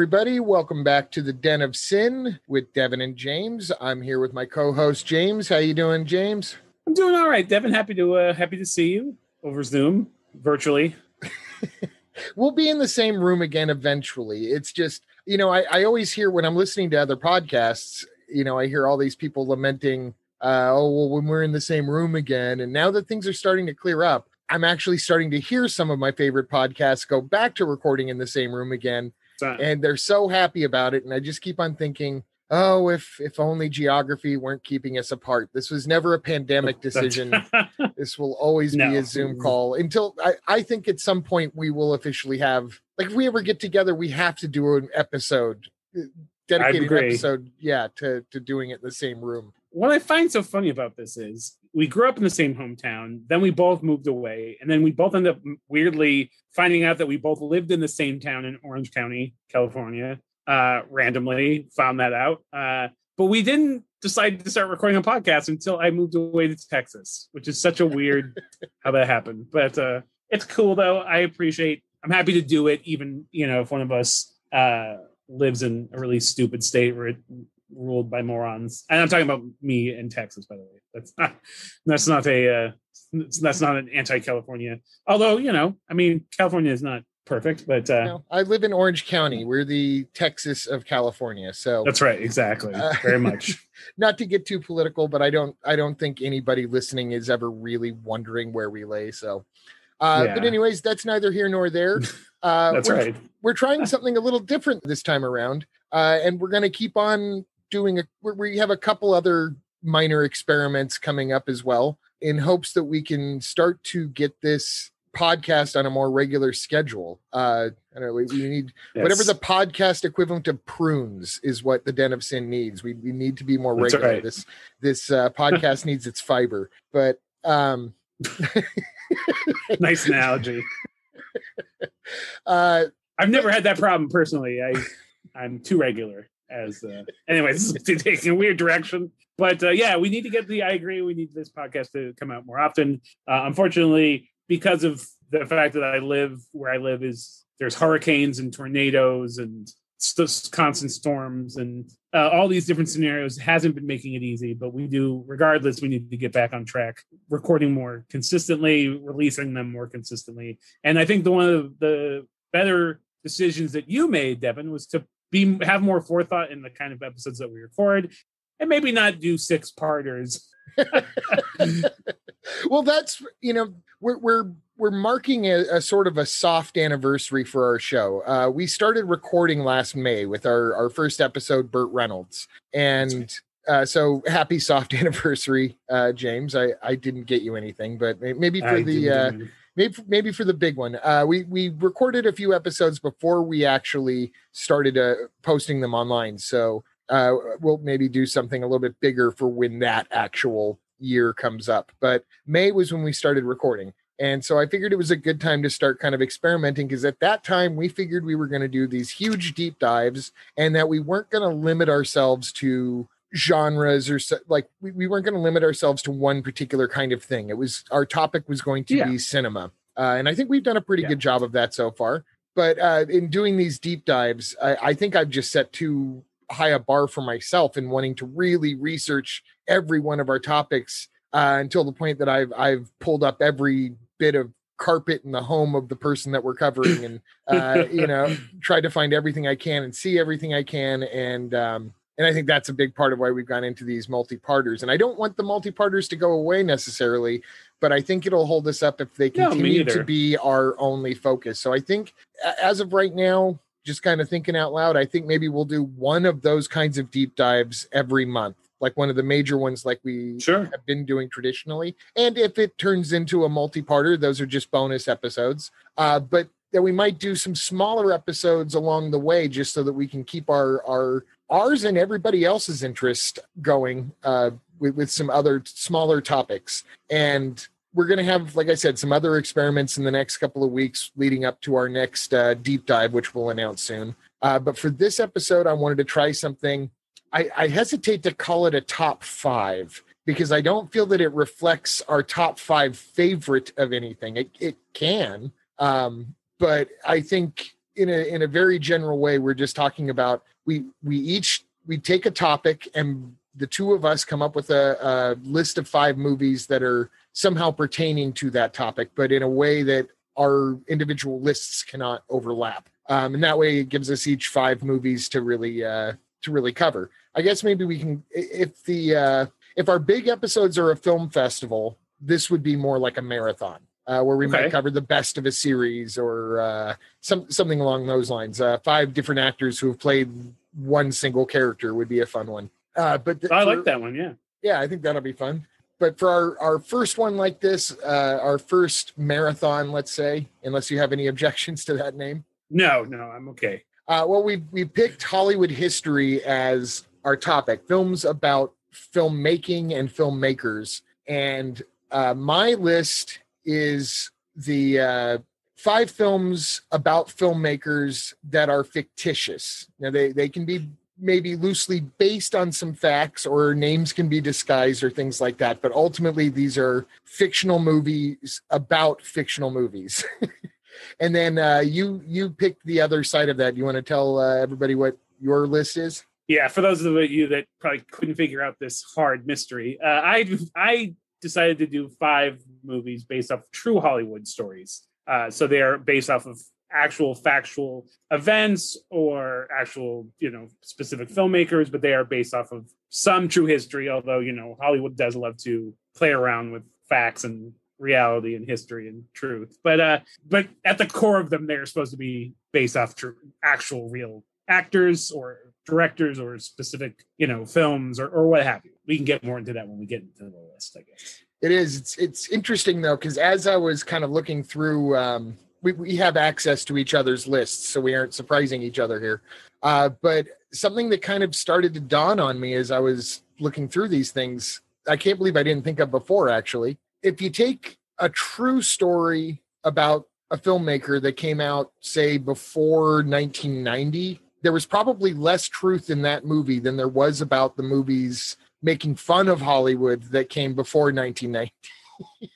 everybody. Welcome back to the Den of Cin with Devin and James. I'm here with my co-host James. How you doing, James? I'm doing all right, Devin. Happy to uh, happy to see you over Zoom virtually. we'll be in the same room again eventually. It's just you know I, I always hear when I'm listening to other podcasts, you know I hear all these people lamenting, uh, oh well, when we're in the same room again. And now that things are starting to clear up, I'm actually starting to hear some of my favorite podcasts go back to recording in the same room again and they're so happy about it. And I just keep on thinking, oh, if if only geography weren't keeping us apart. This was never a pandemic decision. this will always no. be a Zoom call until I, I think at some point we will officially have like if we ever get together, we have to do an episode uh, dedicated episode, yeah, to to doing it in the same room. What I find so funny about this is we grew up in the same hometown. Then we both moved away, and then we both ended up weirdly finding out that we both lived in the same town in Orange County, California. Uh, randomly found that out, uh, but we didn't decide to start recording a podcast until I moved away to Texas, which is such a weird how that happened. But uh, it's cool though. I appreciate. I'm happy to do it, even you know if one of us uh, lives in a really stupid state where it ruled by morons. And I'm talking about me in Texas, by the way. That's not that's not a uh, that's not an anti-California. Although you know, I mean, California is not perfect, but uh, no, I live in Orange County. We're the Texas of California. So that's right, exactly, uh, very much. not to get too political, but I don't I don't think anybody listening is ever really wondering where we lay. So. Uh, yeah. But anyways, that's neither here nor there. Uh, that's we're, right. We're trying something a little different this time around, uh, and we're going to keep on doing a we have a couple other minor experiments coming up as well in hopes that we can start to get this podcast on a more regular schedule. Uh, I don't know, we, we need yes. whatever the podcast equivalent of prunes is what the Den of Cin needs. We, we need to be more regular. Right. This this uh, podcast needs its fiber, but um, nice analogy. Uh, I've never had that problem personally. I I'm too regular as uh, anyway, this is taking a weird direction. But uh, yeah, we need to get the. I agree. We need this podcast to come out more often. Uh, unfortunately, because of the fact that I live where I live is there's hurricanes and tornadoes and st- constant storms and uh, all these different scenarios hasn't been making it easy. But we do, regardless, we need to get back on track, recording more consistently, releasing them more consistently. And I think the one of the better decisions that you made, Devin, was to be have more forethought in the kind of episodes that we record and maybe not do six parters well that's you know we're we're we're marking a, a, sort of a soft anniversary for our show. Uh, we started recording last may with our our first episode burt reynolds. And uh, so happy soft anniversary uh, james. I i didn't get you anything but maybe for I the uh, maybe maybe for the big one. Uh, we we recorded a few episodes before we actually started uh, posting them online, so uh, we'll maybe do something a little bit bigger for when that actual year comes up. But May was when we started recording. And so I figured it was a good time to start kind of experimenting because at that time we figured we were going to do these huge deep dives and that we weren't going to limit ourselves to genres or so, like we, we weren't going to limit ourselves to one particular kind of thing. It was our topic was going to yeah. be cinema. Uh, and I think we've done a pretty yeah. good job of that so far. But uh, in doing these deep dives, I, I think I've just set too high a bar for myself in wanting to really research every one of our topics uh, until the point that I've I've pulled up every bit of carpet in the home of the person that we're covering and uh, you know tried to find everything I can and see everything I can and um, and I think that's a big part of why we've gone into these multi-parters. And I don't want the multi-parters to go away necessarily, but I think it'll hold us up if they continue no, to be our only focus. So I think as of right now, just kind of thinking out loud, I think maybe we'll do one of those kinds of deep dives every month, like one of the major ones, like we sure. have been doing traditionally. And if it turns into a multi-parter, those are just bonus episodes. Uh, but that we might do some smaller episodes along the way, just so that we can keep our our ours and everybody else's interest going uh, with, with some other smaller topics. And we're going to have, like I said, some other experiments in the next couple of weeks leading up to our next uh, deep dive, which we'll announce soon. Uh, but for this episode, I wanted to try something. I, I hesitate to call it a top five because I don't feel that it reflects our top five favorite of anything. It, it can, um, but I think in a in a very general way, we're just talking about we we each we take a topic and the two of us come up with a, a list of five movies that are somehow pertaining to that topic, but in a way that our individual lists cannot overlap. Um, and that way, it gives us each five movies to really uh, to really cover. I guess maybe we can if the uh, if our big episodes are a film festival, this would be more like a marathon. Uh, where we Okay. might cover the best of a series or uh, some something along those lines. Uh, five different actors who have played one single character would be a fun one. Uh, but th- I for- like that one. Yeah. yeah, I think that'll be fun. But for our, our first one like this, uh, our first marathon, let's say, unless you have any objections to that name, No, no, I'm okay. uh, well, we we picked Hollywood history as our topic, films about filmmaking and filmmakers, and uh, my list is the uh, five films about filmmakers that are fictitious. Now they they can be maybe loosely based on some facts or names can be disguised or things like that but ultimately these are fictional movies about fictional movies. And then uh, you you picked the other side of that. You want to tell uh, everybody what your list is? Yeah, for those of you that probably couldn't figure out this hard mystery, uh, I I decided to do five movies based off true Hollywood stories. Uh, so they are based off of actual factual events or actual, you know, specific filmmakers, but they are based off of some true history. Although you know Hollywood does love to play around with facts and reality and history and truth, but uh, but at the core of them, they're supposed to be based off true, actual, real actors or directors or specific, you know, films or, or what have you. We can get more into that when we get into the list, I guess. It is. It's it's interesting though, because as I was kind of looking through, um, we we have access to each other's lists, so we aren't surprising each other here. Uh, but something that kind of started to dawn on me as I was looking through these things, I can't believe I didn't think of before. Actually, if you take a true story about a filmmaker that came out, say, before 1990, there was probably less truth in that movie than there was about the movies making fun of Hollywood that came before 1990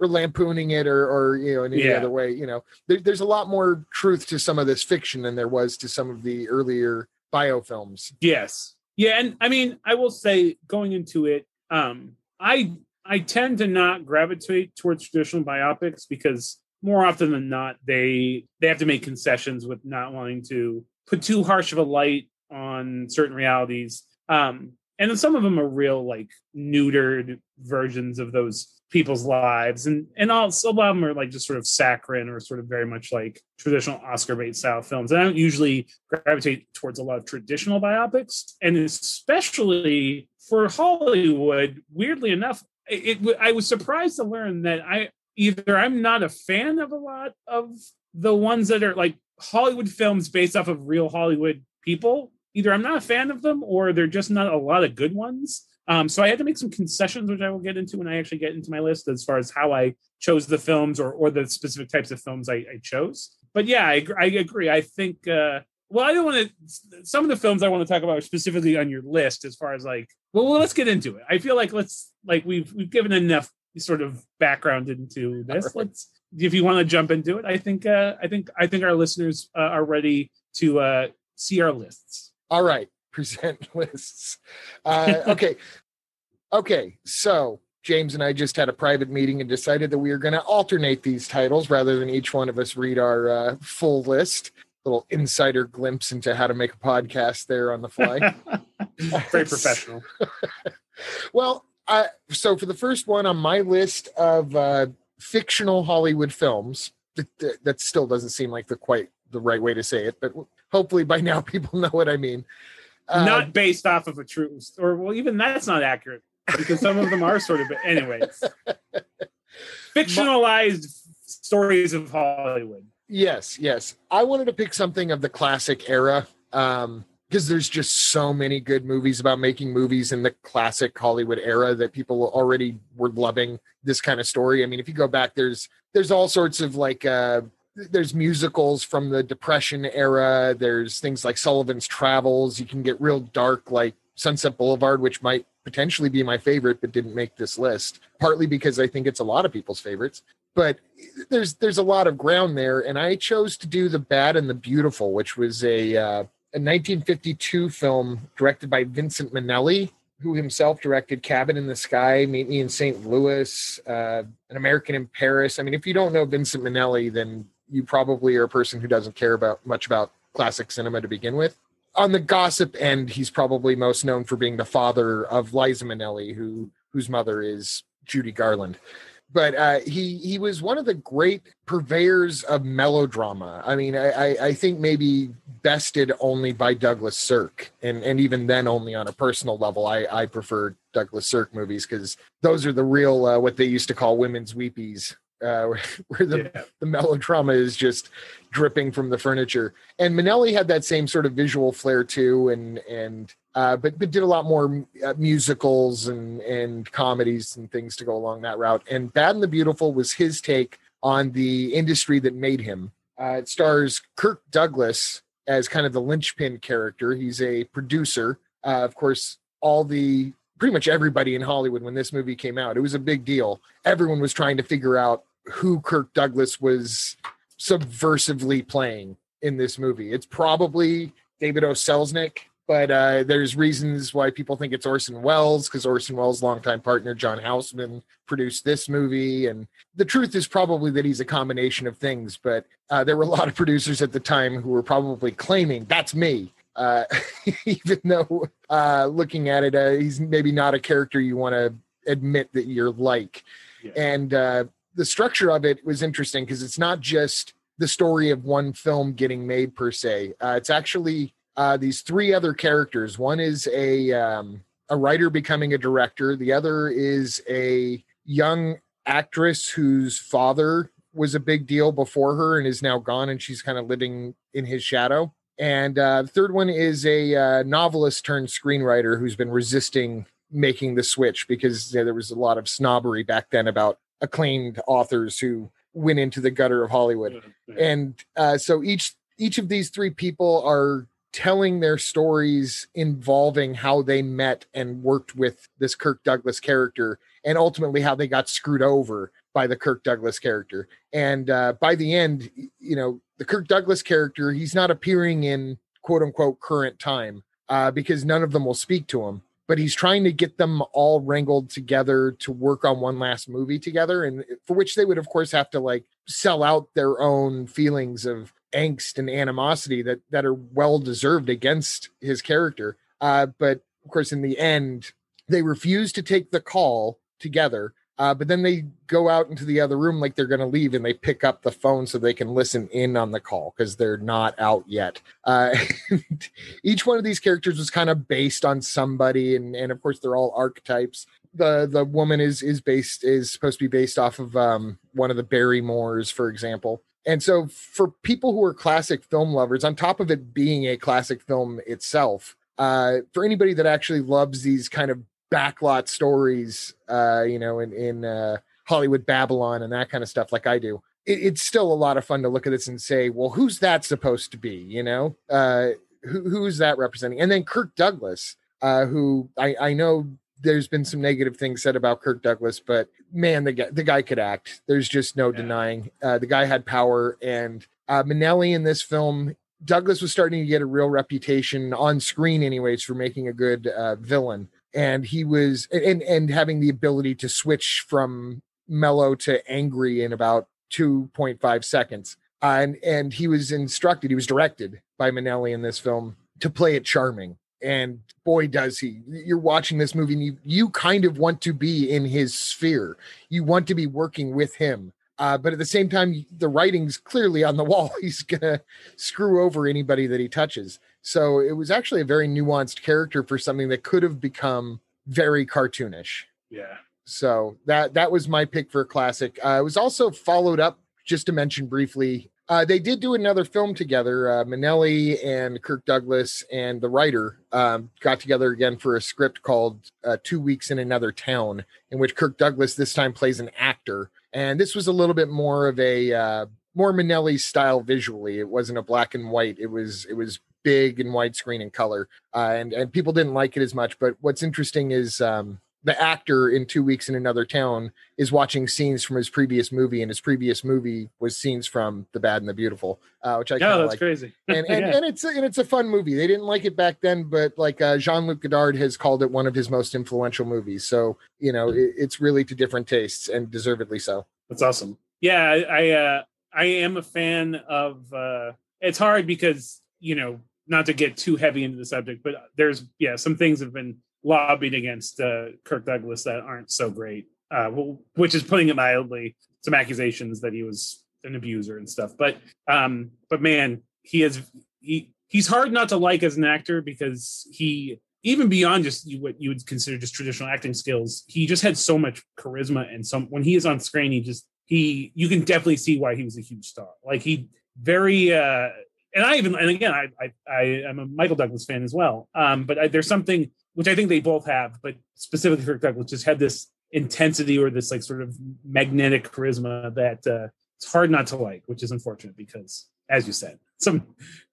or lampooning it or, or you know, in any Yeah. other way. You know, there, there's a lot more truth to some of this fiction than there was to some of the earlier biofilms. Yes. Yeah, and I mean, I will say going into it, um, I I tend to not gravitate towards traditional biopics because more often than not, they they have to make concessions with not wanting to put too harsh of a light on certain realities. Um, and then some of them are real like neutered versions of those people's lives. And and also a lot of them are like just sort of saccharine or sort of very much like traditional oscar bait style films. And i don't usually gravitate towards a lot of traditional biopics. And especially for hollywood weirdly enough it, it i was surprised to learn that i either i'm not a fan of a lot of the ones that are like hollywood films based off of real hollywood people either i'm not a fan of them or they're just not a lot of good ones um, so I had to make some concessions, which I will get into when I actually get into my list as far as how I chose the films or or the specific types of films I, I chose. But yeah, I, I agree. I think. Uh, well, I don't want to. Some of the films I want to talk about specifically on your list, as far as like. Well, well, let's get into it. I feel like let's like we've we've given enough sort of background into this. Right. Let's if you want to jump into it. I think. Uh, I think. I think our listeners uh, are ready to uh, see our lists. All right, present lists. Uh, okay, okay. So James and I just had a private meeting and decided that we are going to alternate these titles rather than each one of us read our uh, full list. Little insider glimpse into how to make a podcast there on the fly. Very professional. well, uh, so for the first one on my list of uh, fictional Hollywood films, that, that, that still doesn't seem like the quite the right way to say it, but hopefully by now people know what I mean. Uh, not based off of a true or well even that's not accurate because some of them are sort of but anyways fictionalized stories of hollywood Yes, yes. I wanted to pick something of the classic era um because there's just so many good movies about making movies in the classic Hollywood era that people already were loving this kind of story. I mean, if you go back there's there's all sorts of like uh there's musicals from the depression era, there's things like Sullivan's Travels, you can get real dark like Sunset Boulevard which might potentially be my favorite but didn't make this list, partly because I think it's a lot of people's favorites. But there's there's a lot of ground there, and I chose to do the Bad and the Beautiful, which was a uh, a 1952 film directed by Vincent Minnelli, who himself directed Cabin in the Sky, Meet Me in St. Louis, uh, An American in Paris. I mean, if you don't know Vincent Minnelli, then you probably are a person who doesn't care about much about classic cinema to begin with. On the gossip end, he's probably most known for being the father of Liza Minnelli, who whose mother is Judy Garland but uh, he he was one of the great purveyors of melodrama. I mean, I, I think maybe bested only by Douglas Sirk, and and even then only on a personal level. I I prefer Douglas Sirk movies because those are the real uh, what they used to call women's weepies uh, where the, yeah. the melodrama is just dripping from the furniture. And Minnelli had that same sort of visual flair too, and and uh, but but did a lot more uh, musicals and and comedies and things to go along that route. And Bad and the Beautiful was his take on the industry that made him. Uh, it stars Kirk Douglas as kind of the linchpin character. He's a producer. Uh, of course, all the pretty much everybody in Hollywood when this movie came out, it was a big deal. Everyone was trying to figure out who Kirk Douglas was subversively playing in this movie. It's probably David O. Selznick, but uh, there's reasons why people think it's Orson Welles because Orson Welles' longtime partner John Houseman produced this movie, and the truth is probably that he's a combination of things. But uh, there were a lot of producers at the time who were probably claiming that's me. Uh, even though uh, looking at it, uh, he's maybe not a character you want to admit that you're like. Yeah. And uh, the structure of it was interesting because it's not just the story of one film getting made per se. Uh, it's actually uh, these three other characters. One is a um, a writer becoming a director. The other is a young actress whose father was a big deal before her and is now gone, and she's kind of living in his shadow. And uh, the third one is a uh, novelist turned screenwriter who's been resisting making the switch because there was a lot of snobbery back then about acclaimed authors who went into the gutter of Hollywood. And uh, so each each of these three people are telling their stories involving how they met and worked with this Kirk Douglas character and ultimately how they got screwed over by the Kirk Douglas character. And uh, by the end, you know, the Kirk Douglas character, he's not appearing in quote unquote current time uh, because none of them will speak to him but he's trying to get them all wrangled together to work on one last movie together and for which they would of course have to like sell out their own feelings of angst and animosity that that are well deserved against his character uh, but of course in the end they refuse to take the call together uh, but then they go out into the other room like they're going to leave and they pick up the phone so they can listen in on the call because they're not out yet. Uh, each one of these characters was kind of based on somebody, and, and of course, they're all archetypes. The the woman is is based is supposed to be based off of um, one of the Barrymores, for example. And so, for people who are classic film lovers, on top of it being a classic film itself, uh, for anybody that actually loves these kind of backlot stories, uh, you know, in in uh, Hollywood Babylon and that kind of stuff, like I do. It, it's still a lot of fun to look at this and say, well, who's that supposed to be? You know, uh, who who's that representing? And then Kirk Douglas, uh, who I I know there's been some negative things said about Kirk Douglas, but man, the guy the guy could act. There's just no yeah. denying. Uh, the guy had power, and uh, Minnelli in this film. Douglas was starting to get a real reputation on screen, anyways, for making a good uh, villain and he was and and having the ability to switch from mellow to angry in about 2.5 seconds and and he was instructed he was directed by Minnelli in this film to play it charming and boy does he you're watching this movie and you, you kind of want to be in his sphere you want to be working with him uh, but at the same time the writing's clearly on the wall he's gonna screw over anybody that he touches so it was actually a very nuanced character for something that could have become very cartoonish. Yeah. So that that was my pick for a classic. Uh, it was also followed up, just to mention briefly. Uh, they did do another film together. Uh, and Kirk Douglas and the writer um, got together again for a script called uh, Two Weeks in Another Town, in which Kirk Douglas this time plays an actor. And this was a little bit more of a uh, more Minnelli style visually. It wasn't a black and white. It was it was big and widescreen in color, uh, and and people didn't like it as much. But what's interesting is um, the actor in Two Weeks in Another Town is watching scenes from his previous movie, and his previous movie was scenes from The Bad and the Beautiful, uh, which I Yeah, that's like. crazy. And and, Yeah. and it's a, and it's a fun movie. They didn't like it back then, but like uh, Jean Luc Godard has called it one of his most influential movies. So you know it, it's really to different tastes, and deservedly so. That's awesome. Yeah, I I, uh, I am a fan of. Uh, it's hard because you know not to get too heavy into the subject, but there's yeah some things have been lobbied against uh, Kirk Douglas that aren't so great. Uh, well, which is putting it mildly. Some accusations that he was an abuser and stuff. But um, but man, he is he he's hard not to like as an actor because he even beyond just what you would consider just traditional acting skills, he just had so much charisma and some when he is on screen, he just he you can definitely see why he was a huge star. Like he very uh and I even and again I I, I am a Michael Douglas fan as well. Um, but I, there's something which I think they both have, but specifically Kirk Douglas just had this intensity or this like sort of magnetic charisma that uh, it's hard not to like, which is unfortunate because, as you said, some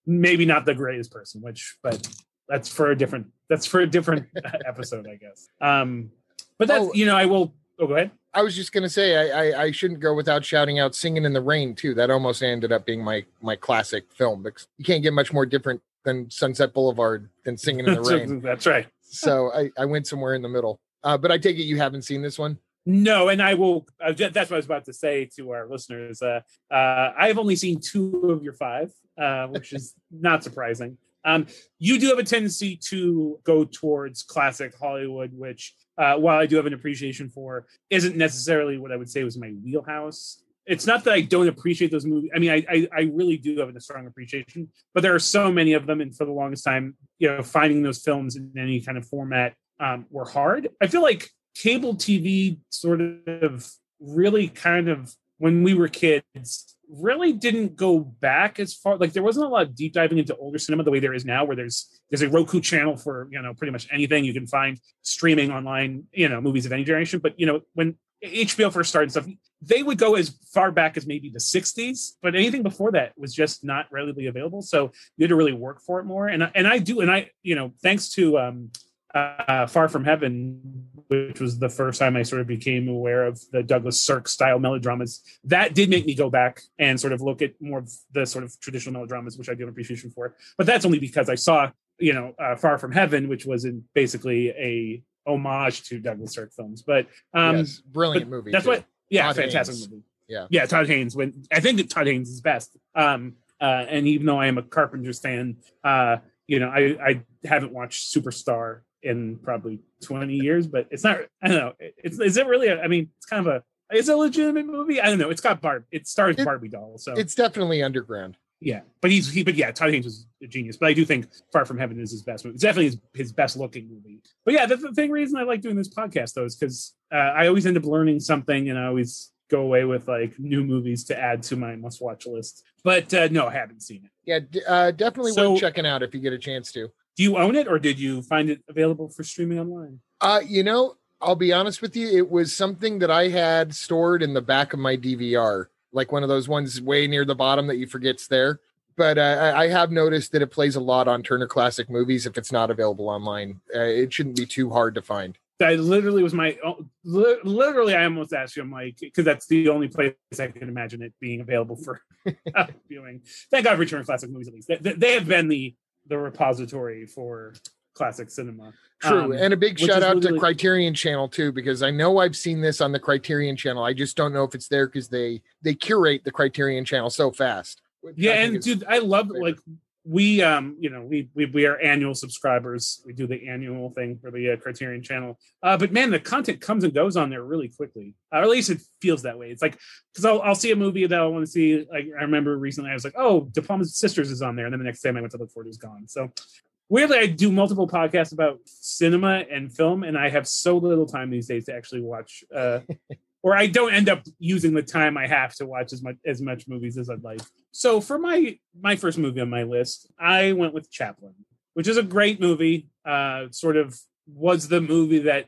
maybe not the greatest person, which but that's for a different that's for a different episode, I guess. Um, but that's Oh. you know I will. Oh, go ahead. I was just gonna say I, I I shouldn't go without shouting out "Singing in the Rain" too. That almost ended up being my my classic film because you can't get much more different than Sunset Boulevard than "Singing in the Rain." that's right. So I I went somewhere in the middle. Uh, but I take it you haven't seen this one. No, and I will. Uh, that's what I was about to say to our listeners. Uh, uh, I have only seen two of your five, uh, which is not surprising. Um, you do have a tendency to go towards classic Hollywood, which, uh, while I do have an appreciation for, isn't necessarily what I would say was my wheelhouse. It's not that I don't appreciate those movies. I mean, I, I I really do have a strong appreciation, but there are so many of them, and for the longest time, you know, finding those films in any kind of format um, were hard. I feel like cable TV sort of really kind of when we were kids really didn't go back as far like there wasn't a lot of deep diving into older cinema the way there is now where there's there's a Roku channel for you know pretty much anything you can find streaming online you know movies of any generation but you know when HBO first started stuff they would go as far back as maybe the 60s but anything before that was just not readily available so you had to really work for it more and I- and I do and I you know thanks to um uh, Far From Heaven, which was the first time I sort of became aware of the Douglas Sirk style melodramas. That did make me go back and sort of look at more of the sort of traditional melodramas, which I do have appreciation for. But that's only because I saw, you know, uh, Far From Heaven, which was in basically a homage to Douglas Sirk films. But um, yes, brilliant but movie. That's too. what, yeah, Todd fantastic Haynes. movie. Yeah. yeah, Todd Haynes. When I think that Todd Haynes is best. Um, uh, and even though I am a Carpenter's fan, uh, you know, I I haven't watched Superstar in probably 20 years, but it's not. I don't know. It's is it really? A, I mean, it's kind of a. It's a legitimate movie. I don't know. It's got Barb. It stars It- Barbie doll. So It's definitely underground. Yeah, but he's he. But yeah, Todd Haynes was a genius. But I do think Far From Heaven is his best movie. It's definitely his, his best looking movie. But yeah, that's the thing. Reason I like doing this podcast though is because uh, I always end up learning something, and I always go away with like new movies to add to my must watch list. But uh, no, I haven't seen it. Yeah, d- uh, definitely So- worth checking out if you get a chance to. Do you own it, or did you find it available for streaming online? Uh, you know, I'll be honest with you, it was something that I had stored in the back of my DVR, like one of those ones way near the bottom that you forget's there. But uh, I I have noticed that it plays a lot on Turner Classic Movies if it's not available online. Uh, it shouldn't be too hard to find. That literally was my oh, literally. I almost asked you. I'm like, because that's the only place I can imagine it being available for viewing. Thank God, for Turner Classic Movies at least. They, they- they have been the the repository for classic cinema. True. Um, and a big shout out to Criterion Channel too, because I know I've seen this on the Criterion Channel. I just don't know if it's there because they they curate the Criterion Channel so fast. Yeah, and dude, I love favorite. like we um you know we we we are annual subscribers. We do the annual thing for the uh, Criterion Channel. Uh, but man, the content comes and goes on there really quickly. Uh, or at least it feels that way. It's like because I'll I'll see a movie that I want to see. Like I remember recently, I was like, oh, De Palma's Sisters is on there, and then the next time I went to look for it, it was gone. So. Weirdly, I do multiple podcasts about cinema and film, and I have so little time these days to actually watch uh, or I don't end up using the time I have to watch as much as much movies as I'd like. So for my my first movie on my list, I went with Chaplin, which is a great movie. Uh, sort of was the movie that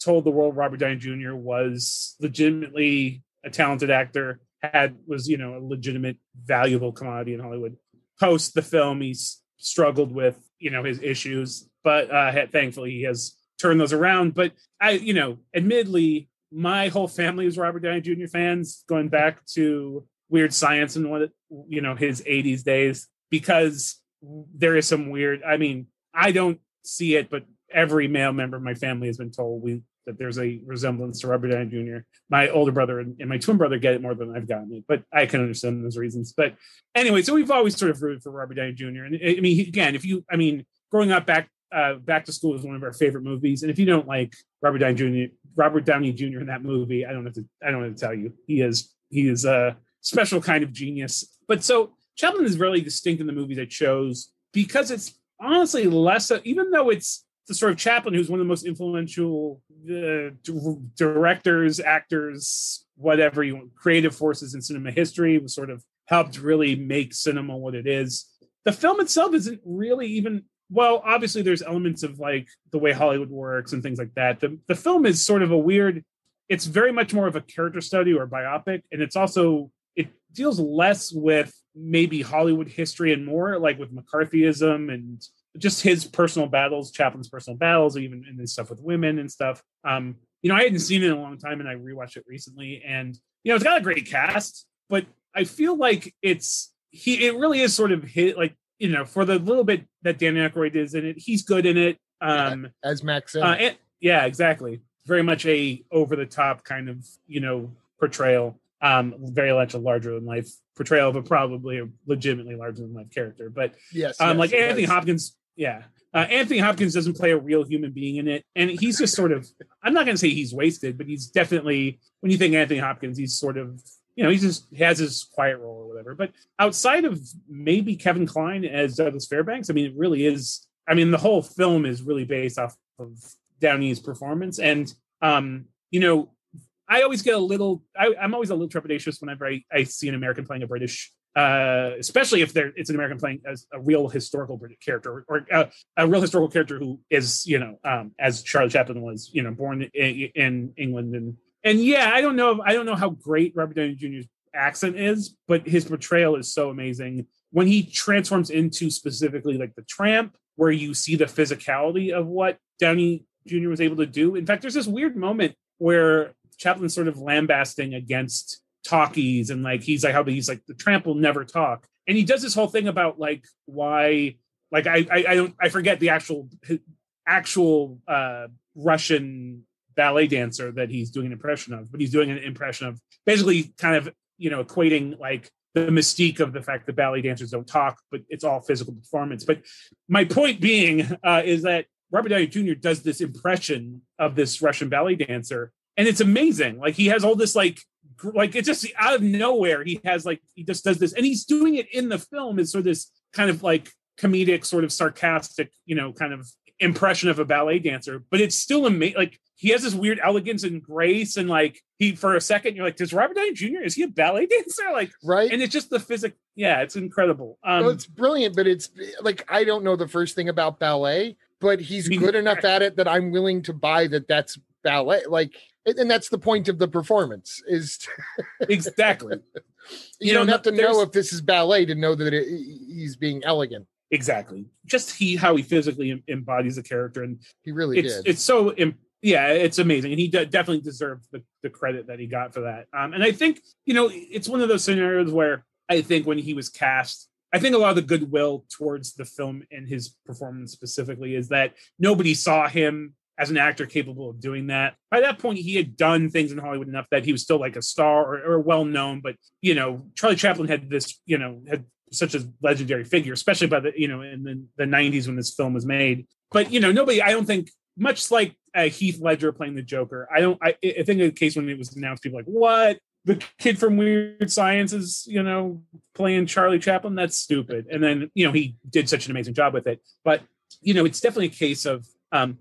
told the world Robert Downey Jr. was legitimately a talented actor, had was you know a legitimate valuable commodity in Hollywood. Post the film, he's struggled with you know his issues, but uh, thankfully he has turned those around. But I, you know, admittedly, my whole family is Robert Downey Jr. fans, going back to Weird Science and what you know his '80s days, because there is some weird. I mean, I don't see it, but every male member of my family has been told we that there's a resemblance to Robert Downey Jr. My older brother and, and, my twin brother get it more than I've gotten it, but I can understand those reasons. But anyway, so we've always sort of rooted for Robert Downey Jr. And I mean, again, if you, I mean, growing up back uh, Back to School is one of our favorite movies, and if you don't like Robert Downey Jr. Robert Downey Jr. in that movie, I don't have to I don't have to tell you he is he is a special kind of genius. But so Chaplin is really distinct in the movies I chose because it's honestly less even though it's the sort of Chaplin who's one of the most influential uh, directors, actors, whatever you want, creative forces in cinema history, was sort of helped really make cinema what it is. The film itself isn't really even well, obviously there's elements of like the way Hollywood works and things like that. The the film is sort of a weird, it's very much more of a character study or biopic, and it's also it deals less with maybe Hollywood history and more like with McCarthyism and just his personal battles, Chaplin's personal battles, even in his stuff with women and stuff. Um, you know, I hadn't seen it in a long time and I rewatched it recently, and you know, it's got a great cast, but I feel like it's he it really is sort of hit like you know, for the little bit that Dan Aykroyd is in it, he's good in it. Um, yeah, as Max uh, and, yeah, exactly. Very much a over the top kind of you know portrayal. Um, very much a larger than life portrayal of a probably a legitimately larger than life character. But yes, um, yes, like Anthony Hopkins, yeah. Uh, Anthony Hopkins doesn't play a real human being in it, and he's just sort of. I'm not going to say he's wasted, but he's definitely. When you think Anthony Hopkins, he's sort of you know, he just has his quiet role or whatever. But outside of maybe Kevin Kline as Douglas Fairbanks, I mean, it really is. I mean, the whole film is really based off of Downey's performance, and um, you know, I always get a little. I, am always a little trepidatious whenever I, I see an American playing a British. Uh, especially if there it's an American playing as a real historical character or, or uh, a real historical character who is, you know, um, as Charlie Chaplin was, you know, born in, in England and and yeah, I don't know. I don't know how great Robert Downey Jr.'s accent is, but his portrayal is so amazing. When he transforms into specifically like the tramp, where you see the physicality of what Downey Jr. was able to do. In fact, there's this weird moment where Chaplin's sort of lambasting against talkies and like he's like how he's like the tramp will never talk. And he does this whole thing about like why like I I, I don't I forget the actual actual uh Russian ballet dancer that he's doing an impression of, but he's doing an impression of basically kind of, you know, equating like the mystique of the fact that ballet dancers don't talk, but it's all physical performance. But my point being uh, is that Robert Downey Jr. does this impression of this Russian ballet dancer, and it's amazing. Like he has all this like like it's just out of nowhere. He has like he just does this, and he's doing it in the film is sort of this kind of like comedic, sort of sarcastic, you know, kind of impression of a ballet dancer. But it's still amazing. Like he has this weird elegance and grace and like he for a second you're like does robert downey jr is he a ballet dancer like right and it's just the physics yeah it's incredible um well, it's brilliant but it's like i don't know the first thing about ballet but he's good enough at it that i'm willing to buy that that's ballet like and that's the point of the performance is exactly you, you don't know, have to know if this is ballet to know that it, he's being elegant exactly just he how he physically embodies the character and he really it's did. it's so yeah, it's amazing, and he de- definitely deserved the, the credit that he got for that. Um, and I think you know it's one of those scenarios where I think when he was cast, I think a lot of the goodwill towards the film and his performance specifically is that nobody saw him as an actor capable of doing that. By that point, he had done things in Hollywood enough that he was still like a star or, or well known. But you know, Charlie Chaplin had this, you know, had such a legendary figure, especially by the you know in the, the 90s when this film was made. But you know, nobody, I don't think much like uh, Heath Ledger playing the Joker. I don't. I, I think in the case when it was announced, people like, "What? The kid from Weird Science is, you know, playing Charlie Chaplin? That's stupid." And then, you know, he did such an amazing job with it. But you know, it's definitely a case of, um,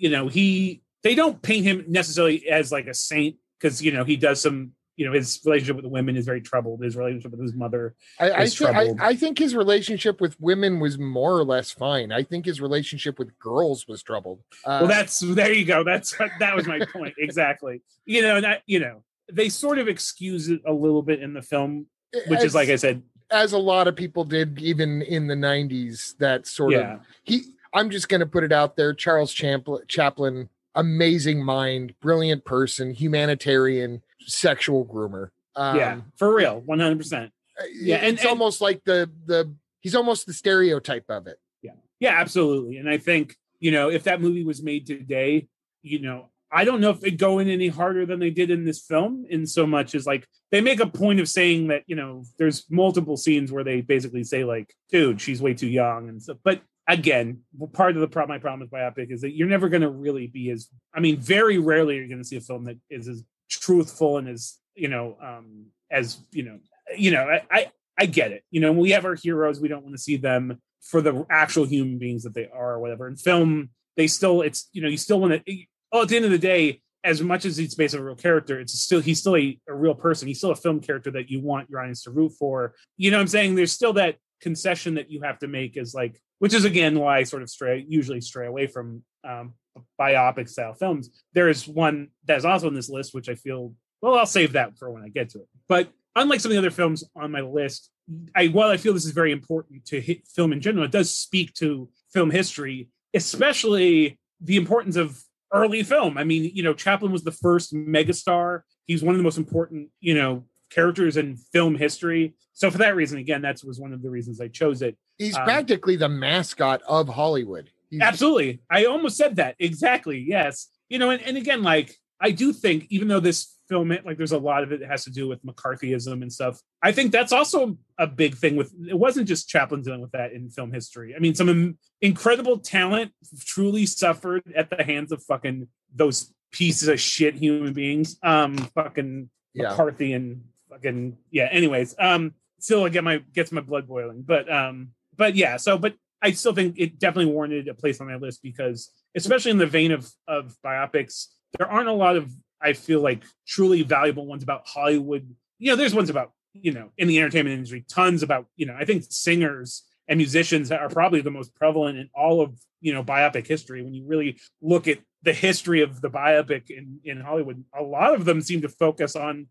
you know, he they don't paint him necessarily as like a saint because you know he does some you know his relationship with the women is very troubled. His relationship with his mother I, I, th- I, I, think his relationship with women was more or less fine. I think his relationship with girls was troubled. Uh, well, that's there you go. That's that was my point exactly. You know that you know they sort of excuse it a little bit in the film, which as, is like I said, as a lot of people did even in the '90s. That sort yeah. of he I'm just going to put it out there. Charles Chaplin, Chaplin, amazing mind, brilliant person, humanitarian, sexual groomer. Um, yeah, for real, one hundred percent. Yeah, and it's and, almost like the the he's almost the stereotype of it. Yeah, yeah, absolutely. And I think you know if that movie was made today, you know, I don't know if they go in any harder than they did in this film, in so much as like they make a point of saying that you know there's multiple scenes where they basically say like, "Dude, she's way too young," and stuff. But again, part of the problem, my problem with biopic is that you're never going to really be as. I mean, very rarely you're going to see a film that is as truthful and as you know, um, as you know, you know. I, I I get it. You know, we have our heroes, we don't want to see them for the actual human beings that they are, or whatever. In film, they still, it's you know, you still want to oh, at the end of the day, as much as it's based on a real character, it's still he's still a, a real person. He's still a film character that you want your audience to root for. You know what I'm saying? There's still that concession that you have to make is like, which is again why I sort of stray usually stray away from um, biopic style films. There is one that is also on this list, which I feel well, I'll save that for when I get to it. But unlike some of the other films on my list, I while I feel this is very important to hit film in general, it does speak to film history, especially the importance of early film. I mean, you know, Chaplin was the first megastar. He's one of the most important, you know, characters in film history. So for that reason, again, that was one of the reasons I chose it. He's um, practically the mascot of Hollywood. He's- absolutely. I almost said that. Exactly. Yes. You know, and, and again, like I do think, even though this film it like there's a lot of it has to do with mccarthyism and stuff i think that's also a big thing with it wasn't just chaplin dealing with that in film history i mean some incredible talent truly suffered at the hands of fucking those pieces of shit human beings um fucking yeah. mccarthy and fucking yeah anyways um still I get my gets my blood boiling but um but yeah so but i still think it definitely warranted a place on my list because especially in the vein of of biopics there aren't a lot of I feel like truly valuable ones about Hollywood. You know, there's ones about, you know, in the entertainment industry, tons about, you know, I think singers and musicians are probably the most prevalent in all of, you know, biopic history. When you really look at the history of the biopic in, in Hollywood, a lot of them seem to focus on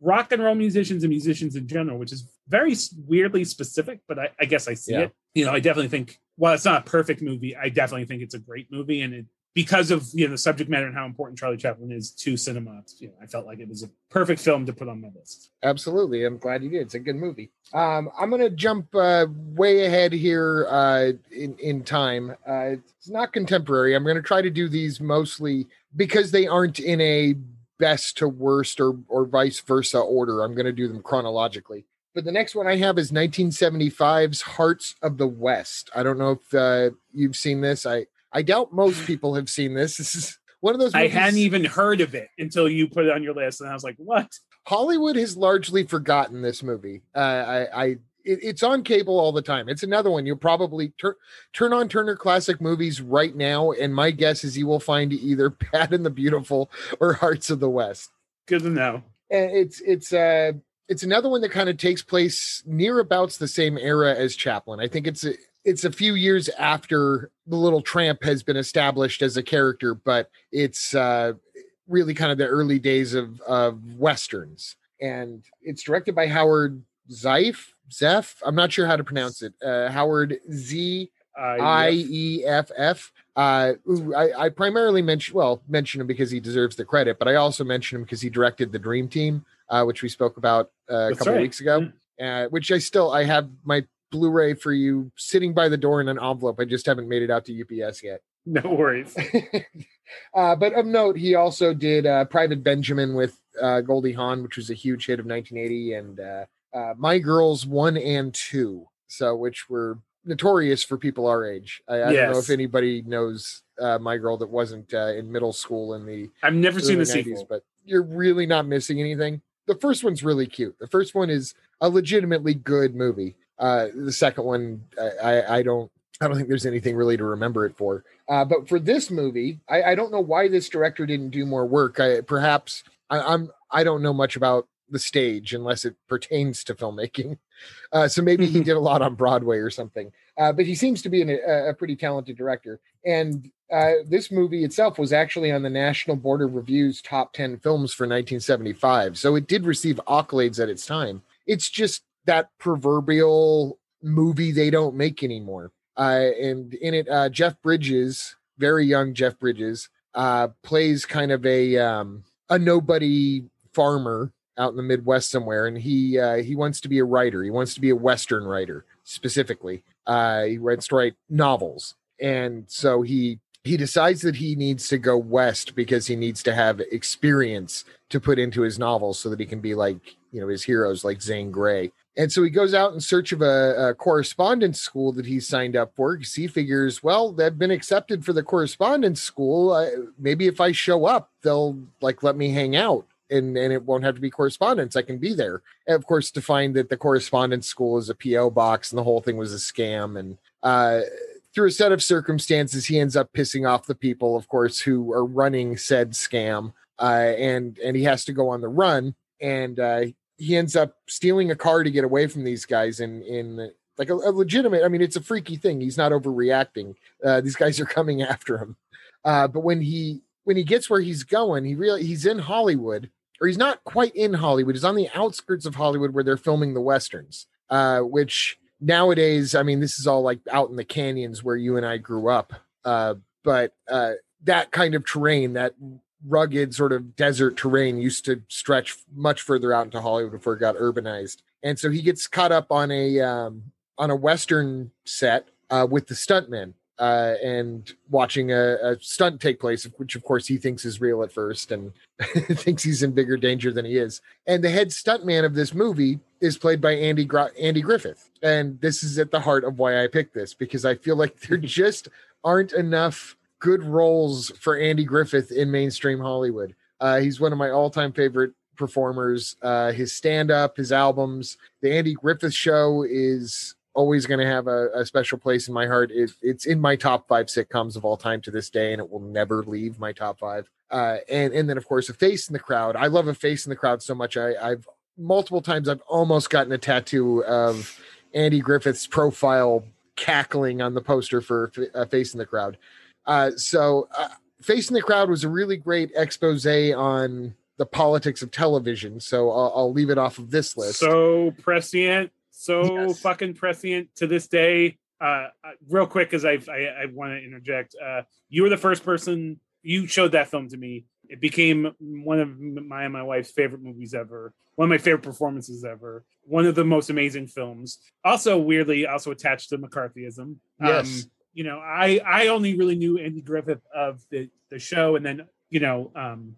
rock and roll musicians and musicians in general, which is very weirdly specific, but I, I guess I see yeah. it. You know, I definitely think, while it's not a perfect movie, I definitely think it's a great movie and it because of you know the subject matter and how important Charlie Chaplin is to cinema, you know, I felt like it was a perfect film to put on my list. Absolutely, I'm glad you did. It's a good movie. Um, I'm gonna jump uh, way ahead here uh, in in time. Uh, it's not contemporary. I'm gonna try to do these mostly because they aren't in a best to worst or or vice versa order. I'm gonna do them chronologically. But the next one I have is 1975's Hearts of the West. I don't know if uh, you've seen this. I I doubt most people have seen this. This is one of those. Movies. I hadn't even heard of it until you put it on your list, and I was like, "What?" Hollywood has largely forgotten this movie. Uh, I, I it, it's on cable all the time. It's another one you'll probably turn turn on Turner Classic Movies right now, and my guess is you will find either Bad and the Beautiful or Hearts of the West. Good to know. And it's it's uh it's another one that kind of takes place near abouts the same era as Chaplin. I think it's a, it's a few years after the little tramp has been established as a character, but it's uh, really kind of the early days of, of westerns. And it's directed by Howard Zieff. Zeff. I'm not sure how to pronounce it. Uh, Howard Z I E F F. Uh, I, I primarily mention well mention him because he deserves the credit, but I also mention him because he directed the Dream Team, uh, which we spoke about uh, a couple right. weeks ago. Uh, which I still I have my Blu-ray for you sitting by the door in an envelope. I just haven't made it out to UPS yet. No worries. uh, but of note, he also did uh, Private Benjamin with uh, Goldie Hawn, which was a huge hit of 1980, and uh, uh, My Girls One and Two, so which were notorious for people our age. I, I yes. don't know if anybody knows uh, My Girl that wasn't in middle school in the. I've never seen the 90s, sequel, but you're really not missing anything. The first one's really cute. The first one is a legitimately good movie. Uh, the second one, I, I don't I don't think there's anything really to remember it for. Uh, but for this movie, I, I, don't know why this director didn't do more work. I, perhaps I, I'm I don't know much about the stage unless it pertains to filmmaking. Uh, so maybe he did a lot on Broadway or something. Uh, but he seems to be an, a, a, pretty talented director. And uh, this movie itself was actually on the National Board of Review's top 10 films for 1975. So it did receive accolades at its time. It's just that proverbial movie they don't make anymore. Uh, and in it, uh, Jeff Bridges, very young Jeff Bridges, uh, plays kind of a um, a nobody farmer out in the Midwest somewhere, and he uh, he wants to be a writer. He wants to be a Western writer specifically. Uh, he wants to write novels, and so he he decides that he needs to go west because he needs to have experience to put into his novels so that he can be like you know his heroes like Zane Grey. And so he goes out in search of a, a correspondence school that he's signed up for because he figures, well, they've been accepted for the correspondence school. Maybe if I show up, they'll like let me hang out and, and it won't have to be correspondence. I can be there. And of course, to find that the correspondence school is a PO box and the whole thing was a scam. And uh, through a set of circumstances, he ends up pissing off the people, of course, who are running said scam. Uh, and and he has to go on the run. And uh, he ends up stealing a car to get away from these guys in in like a, a legitimate. I mean, it's a freaky thing. He's not overreacting. Uh, these guys are coming after him. Uh, but when he when he gets where he's going, he really he's in Hollywood, or he's not quite in Hollywood. He's on the outskirts of Hollywood where they're filming the westerns. Uh, which nowadays, I mean, this is all like out in the canyons where you and I grew up. Uh, but uh, that kind of terrain, that rugged sort of desert terrain used to stretch much further out into Hollywood before it got urbanized. And so he gets caught up on a um, on a western set uh, with the stuntmen uh, and watching a, a, stunt take place, which of course he thinks is real at first and thinks he's in bigger danger than he is. And the head stuntman of this movie is played by Andy Gr- Andy Griffith, and this is at the heart of why I picked this because I feel like there just aren't enough good roles for Andy Griffith in mainstream Hollywood. Uh, he's one of my all-time favorite performers. Uh, his stand-up, his albums, the Andy Griffith Show is always going to have a, a, special place in my heart. It, it's in my top five sitcoms of all time to this day, and it will never leave my top five. Uh, and and then of course a face in the crowd. I love a face in the crowd so much. I, I've multiple times I've almost gotten a tattoo of Andy Griffith's profile cackling on the poster for a face in the crowd. Uh, so, uh, Face in the Crowd was a really great expose on the politics of television. So, I'll, I'll leave it off of this list. So prescient, so yes. fucking prescient to this day. Uh, uh real quick, because I I, I want to interject. Uh, you were the first person you showed that film to me. It became one of my and my wife's favorite movies ever. One of my favorite performances ever. One of the most amazing films. Also, weirdly, also attached to McCarthyism. Yes. Um, you know, I I only really knew Andy Griffith of the the show, and then you know, um,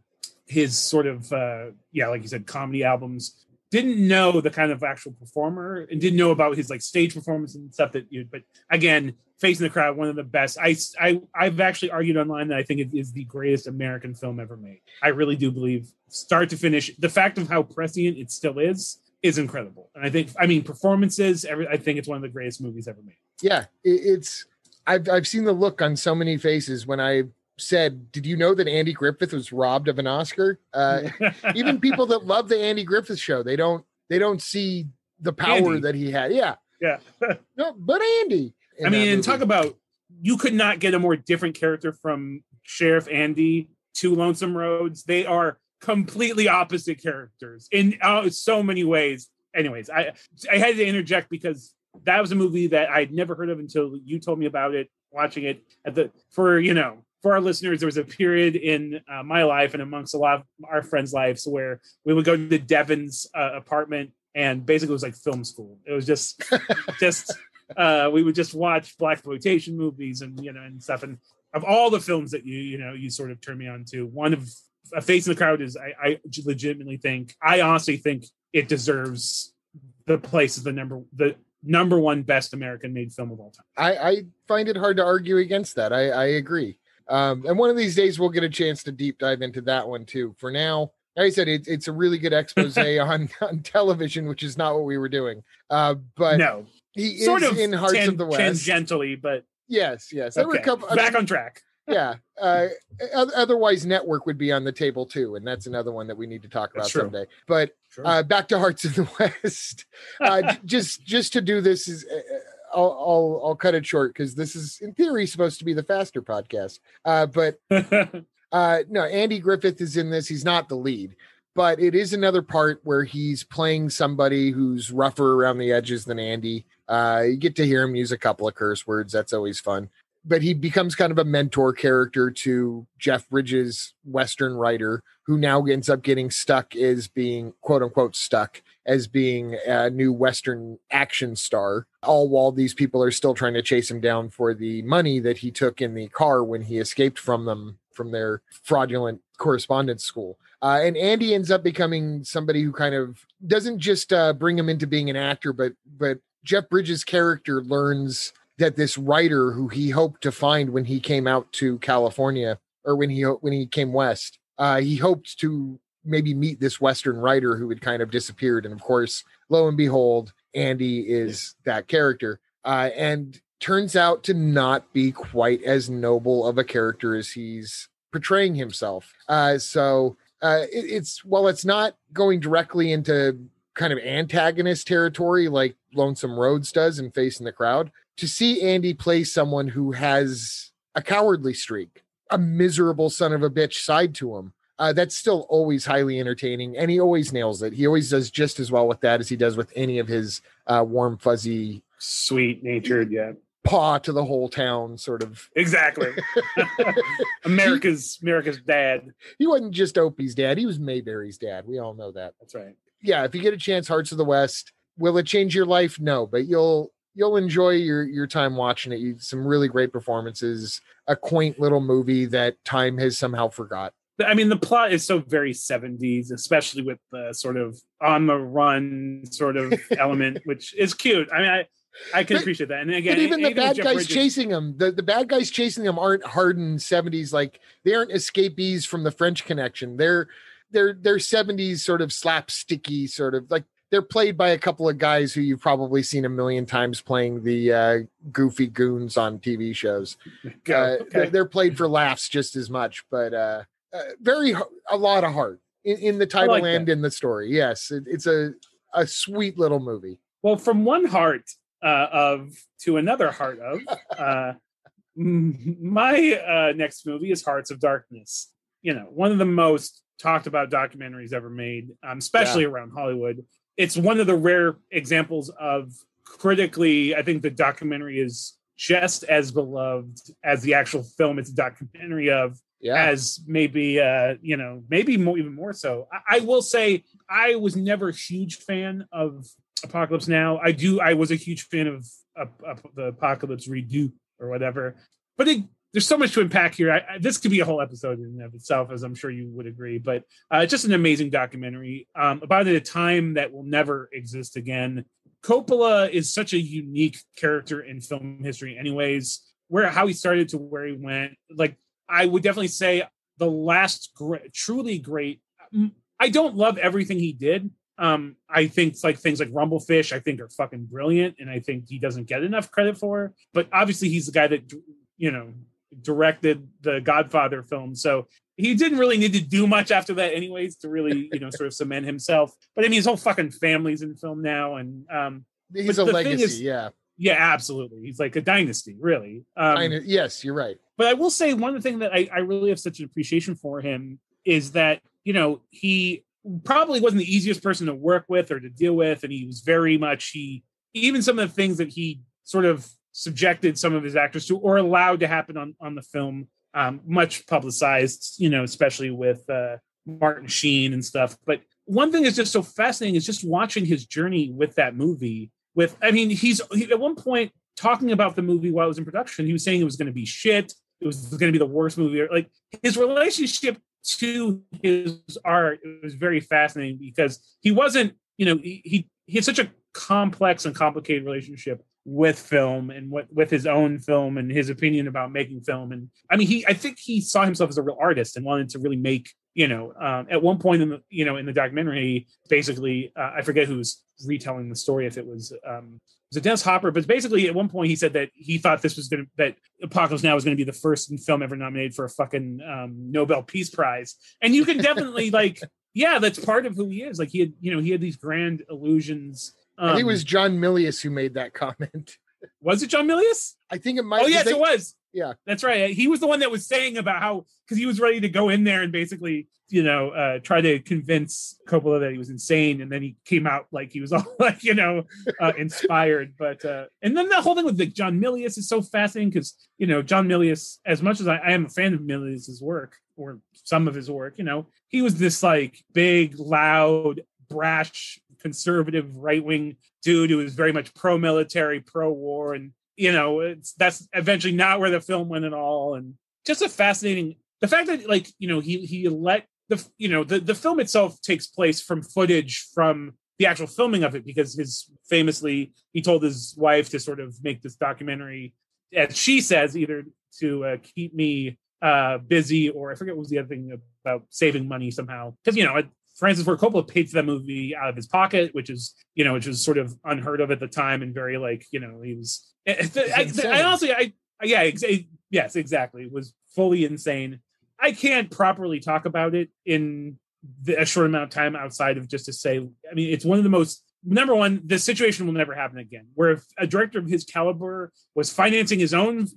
his sort of uh, yeah, like you said, comedy albums. Didn't know the kind of actual performer, and didn't know about his like stage performance and stuff that you. But again, Face in the Crowd, one of the best. I I I've actually argued online that I think it is the greatest American film ever made. I really do believe, start to finish, the fact of how prescient it still is is incredible. And I think, I mean, performances. Every I think it's one of the greatest movies ever made. Yeah, it's I've I've seen the look on so many faces when I said, "Did you know that Andy Griffith was robbed of an Oscar?" Uh, even people that love the Andy Griffith show, they don't they don't see the power Andy. that he had. Yeah, yeah. no, but Andy. I mean, talk about you could not get a more different character from Sheriff Andy to Lonesome Rhodes. They are completely opposite characters in uh, so many ways. Anyways, I I had to interject because that was a movie that I'd never heard of until you told me about it. Watching it at the for you know for our listeners, there was a period in uh, my life and amongst a lot of our friends' lives where we would go to Devin's uh, apartment and basically it was like film school. It was just just uh, we would just watch black exploitation movies and you know and stuff. And of all the films that you you know you sort of turned me on to, one of a face in the crowd is I, I legitimately think I honestly think it deserves the place as the number the number one best American made film of all time. I, I find it hard to argue against that. I, I agree. Um, and one of these days we'll get a chance to deep dive into that one too. For now, like I said, it, it's a really good expose on, on television, which is not what we were doing. Uh, but no, he sort of in Hearts tan- of the West. Tangentially, but yes, yes. Okay. Couple, Back on track. yeah. Uh, otherwise, Network would be on the table too, and that's another one that we need to talk about someday. But uh, back to Hearts of the West. Uh, just just to do this is. I'll, I'll I'll cut it short because this is in theory supposed to be the faster podcast. Uh, but uh, no, Andy Griffith is in this. He's not the lead, but it is another part where he's playing somebody who's rougher around the edges than Andy. Uh, you get to hear him use a couple of curse words. That's always fun. But he becomes kind of a mentor character to Jeff Bridges, Western writer, who now ends up getting stuck as being quote unquote stuck as being a new Western action star. All while these people are still trying to chase him down for the money that he took in the car when he escaped from them from their fraudulent correspondence school. Uh, and Andy ends up becoming somebody who kind of doesn't just uh, bring him into being an actor, but but Jeff Bridges' character learns that this writer who he hoped to find when he came out to California or when he when he came west, uh, he hoped to maybe meet this Western writer who had kind of disappeared. And of course, lo and behold, Andy is that character. Uh, and turns out to not be quite as noble of a character as he's portraying himself. Uh, so uh, it, it's while it's not going directly into kind of antagonist territory like Lonesome Rhodes does in Face in the Crowd, to see Andy play someone who has a cowardly streak, a miserable son of a bitch side to him. Uh, that's still always highly entertaining, and he always nails it. He always does just as well with that as he does with any of his uh, warm, fuzzy, sweet natured, yeah, paw to the whole town sort of. Exactly. America's america's dad. He wasn't just opie's dad he was mayberry's dad. We all know that. That's right. Yeah if you get a chance hearts of the west will it change your life? No but you'll you'll enjoy your your time watching it. You, some really great performances a quaint little movie that time has somehow forgot I mean, the plot is so very 70s, especially with the sort of on the run sort of element, which is cute. I mean, I, I can but, appreciate that. And again, but even the bad guys Bridges, chasing him, the, the bad guys chasing him aren't hardened 70s, like they aren't escapees from the French connection. They're they're they're 70s sort of slapsticky, sort of like they're played by a couple of guys who you've probably seen a million times playing the uh, goofy goons on TV shows. Uh, okay. they're, they're, played for laughs just as much, but uh, uh very a lot of heart in, in the title like and that. in the story. Yes, it, it's a a sweet little movie. Well, from one heart uh, of to another heart of. Uh, my uh, next movie is Hearts of Darkness. You know, one of the most talked about documentaries ever made, um, especially yeah. around Hollywood. It's one of the rare examples of critically, I think the documentary is just as beloved as the actual film it's a documentary of yeah. as maybe uh you know maybe more even more so I, I, will say i was never a huge fan of Apocalypse Now. I do. I was a huge fan of, the Apocalypse Redo or whatever, but it, there's so much to unpack here. I, I, this could be a whole episode in and of itself, as I'm sure you would agree. But uh, just an amazing documentary um, about a time that will never exist again. Coppola is such a unique character in film history, anyways. Where how he started to where he went, like I would definitely say the last great, truly great. I don't love everything he did, um, I think like things like Rumble Fish, I think are fucking brilliant, and I think he doesn't get enough credit for. But obviously, he's the guy that you know directed the Godfather film, so he didn't really need to do much after that, anyways, to really you know sort of cement himself. But I mean, his whole fucking family's in film now, and um, he's a legacy, is, yeah, yeah, absolutely. He's like a dynasty, really. Um, yes, you're right. But I will say one of the things that I, I really have such an appreciation for him is that you know he probably wasn't the easiest person to work with or to deal with and he was very much he even some of the things that he sort of subjected some of his actors to or allowed to happen on on the film um, much publicized you know especially with uh, martin sheen and stuff. But one thing is just so fascinating is just watching his journey with that movie. With i mean he's he, at one point talking about the movie while it was in production he was saying it was going to be shit it was going to be the worst movie like his relationship to his art it was very fascinating because he wasn't you know he he, he had such a complex and complicated relationship with film and what with his own film and his opinion about making film. And i mean he i think he saw himself as a real artist and wanted to really make you know um, at one point in the you know in the documentary basically uh, i forget who's retelling the story if it was um was it Dennis Hopper? But basically, at one point, he said that he thought this was going to that Apocalypse Now was going to be the first film ever nominated for a fucking um, Nobel Peace Prize. And you can definitely like, yeah, that's part of who he is. Like he had, you know, he had these grand illusions. Um, I think it was John Milius who made that comment. Was it John Milius? I think it might. Oh yes, they- it was. Yeah. that's right. He was the one that was saying about how because he was ready to go in there and basically, you know, uh, try to convince Coppola that he was insane, and then he came out like he was all like, you know, uh, inspired. But uh, and then the whole thing with like John Milius is so fascinating because you know John Milius, as much as I, I am a fan of Milius's work or some of his work, you know, he was this like big, loud, brash, conservative, right wing dude who was very much pro military, pro war, and you know, it's that's eventually not where the film went at all. And just a fascinating the fact that like, you know, he he let the you know, the, the film itself takes place from footage from the actual filming of it because his famously he told his wife to sort of make this documentary as she says either to uh, keep me uh busy or I forget what was the other thing about saving money somehow because you know Francis Ford Coppola paid for that movie out of his pocket, which is you know which was sort of unheard of at the time and very like you know he was. I, honestly I yeah yes exactly it was fully insane. I can't properly talk about it in the, a short amount of time outside of just to say I mean it's one of the most number one this situation will never happen again. Where if a director of his caliber was financing his own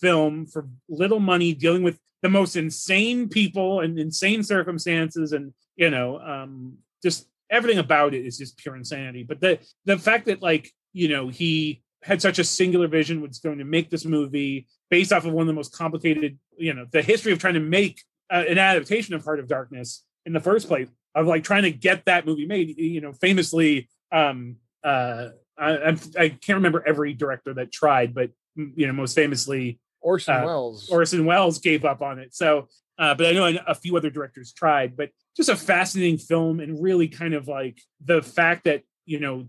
film for little money dealing with the most insane people and insane circumstances and you know um just everything about it is just pure insanity. But the the fact that like you know he had such a singular vision was going to make this movie based off of one of the most complicated you know the history of trying to make uh, an adaptation of heart of darkness in the first place of like trying to get that movie made you know famously um uh I, I can't remember every director that tried but you know most famously Orson uh, Welles. Orson Welles gave up on it. So, uh, but I know a few other directors tried. But just a fascinating film, and really kind of like the fact that you know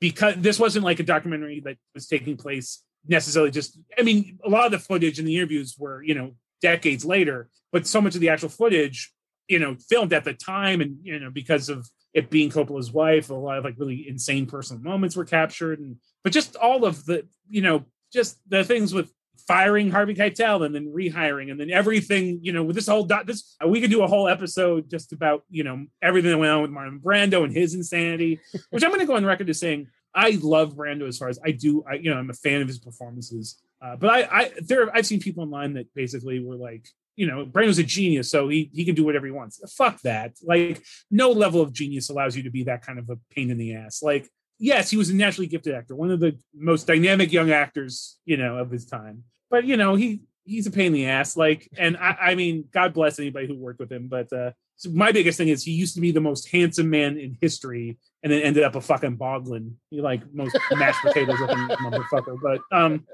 because this wasn't like a documentary that was taking place necessarily just. I mean, a lot of the footage and the interviews were you know decades later, but so much of the actual footage, you know, filmed at the time, and you know because of it being Coppola's wife, a lot of like really insane personal moments were captured, and but just all of the you know just the things with firing Harvey Keitel and then rehiring and then everything, you know, with this whole dot this we could do a whole episode just about, you know, everything that went on with Marlon Brando and his insanity, which I'm going to go on record as saying I love Brando as far as I do. I, you know, I'm a fan of his performances. Uh, but I, I, there, I've seen people online that basically were like, you know, Brando's a genius, so he he can do whatever he wants. Fuck that. Like, no level of genius allows you to be that kind of a pain in the ass. Like, yes, he was a naturally gifted actor, one of the most dynamic young actors, you know, of his time. But you know, he he's a pain in the ass. Like, and I, I mean, God bless anybody who worked with him. But uh, so my biggest thing is he used to be the most handsome man in history, and then ended up a fucking boglin. He like most mashed potatoes looking motherfucker. But um,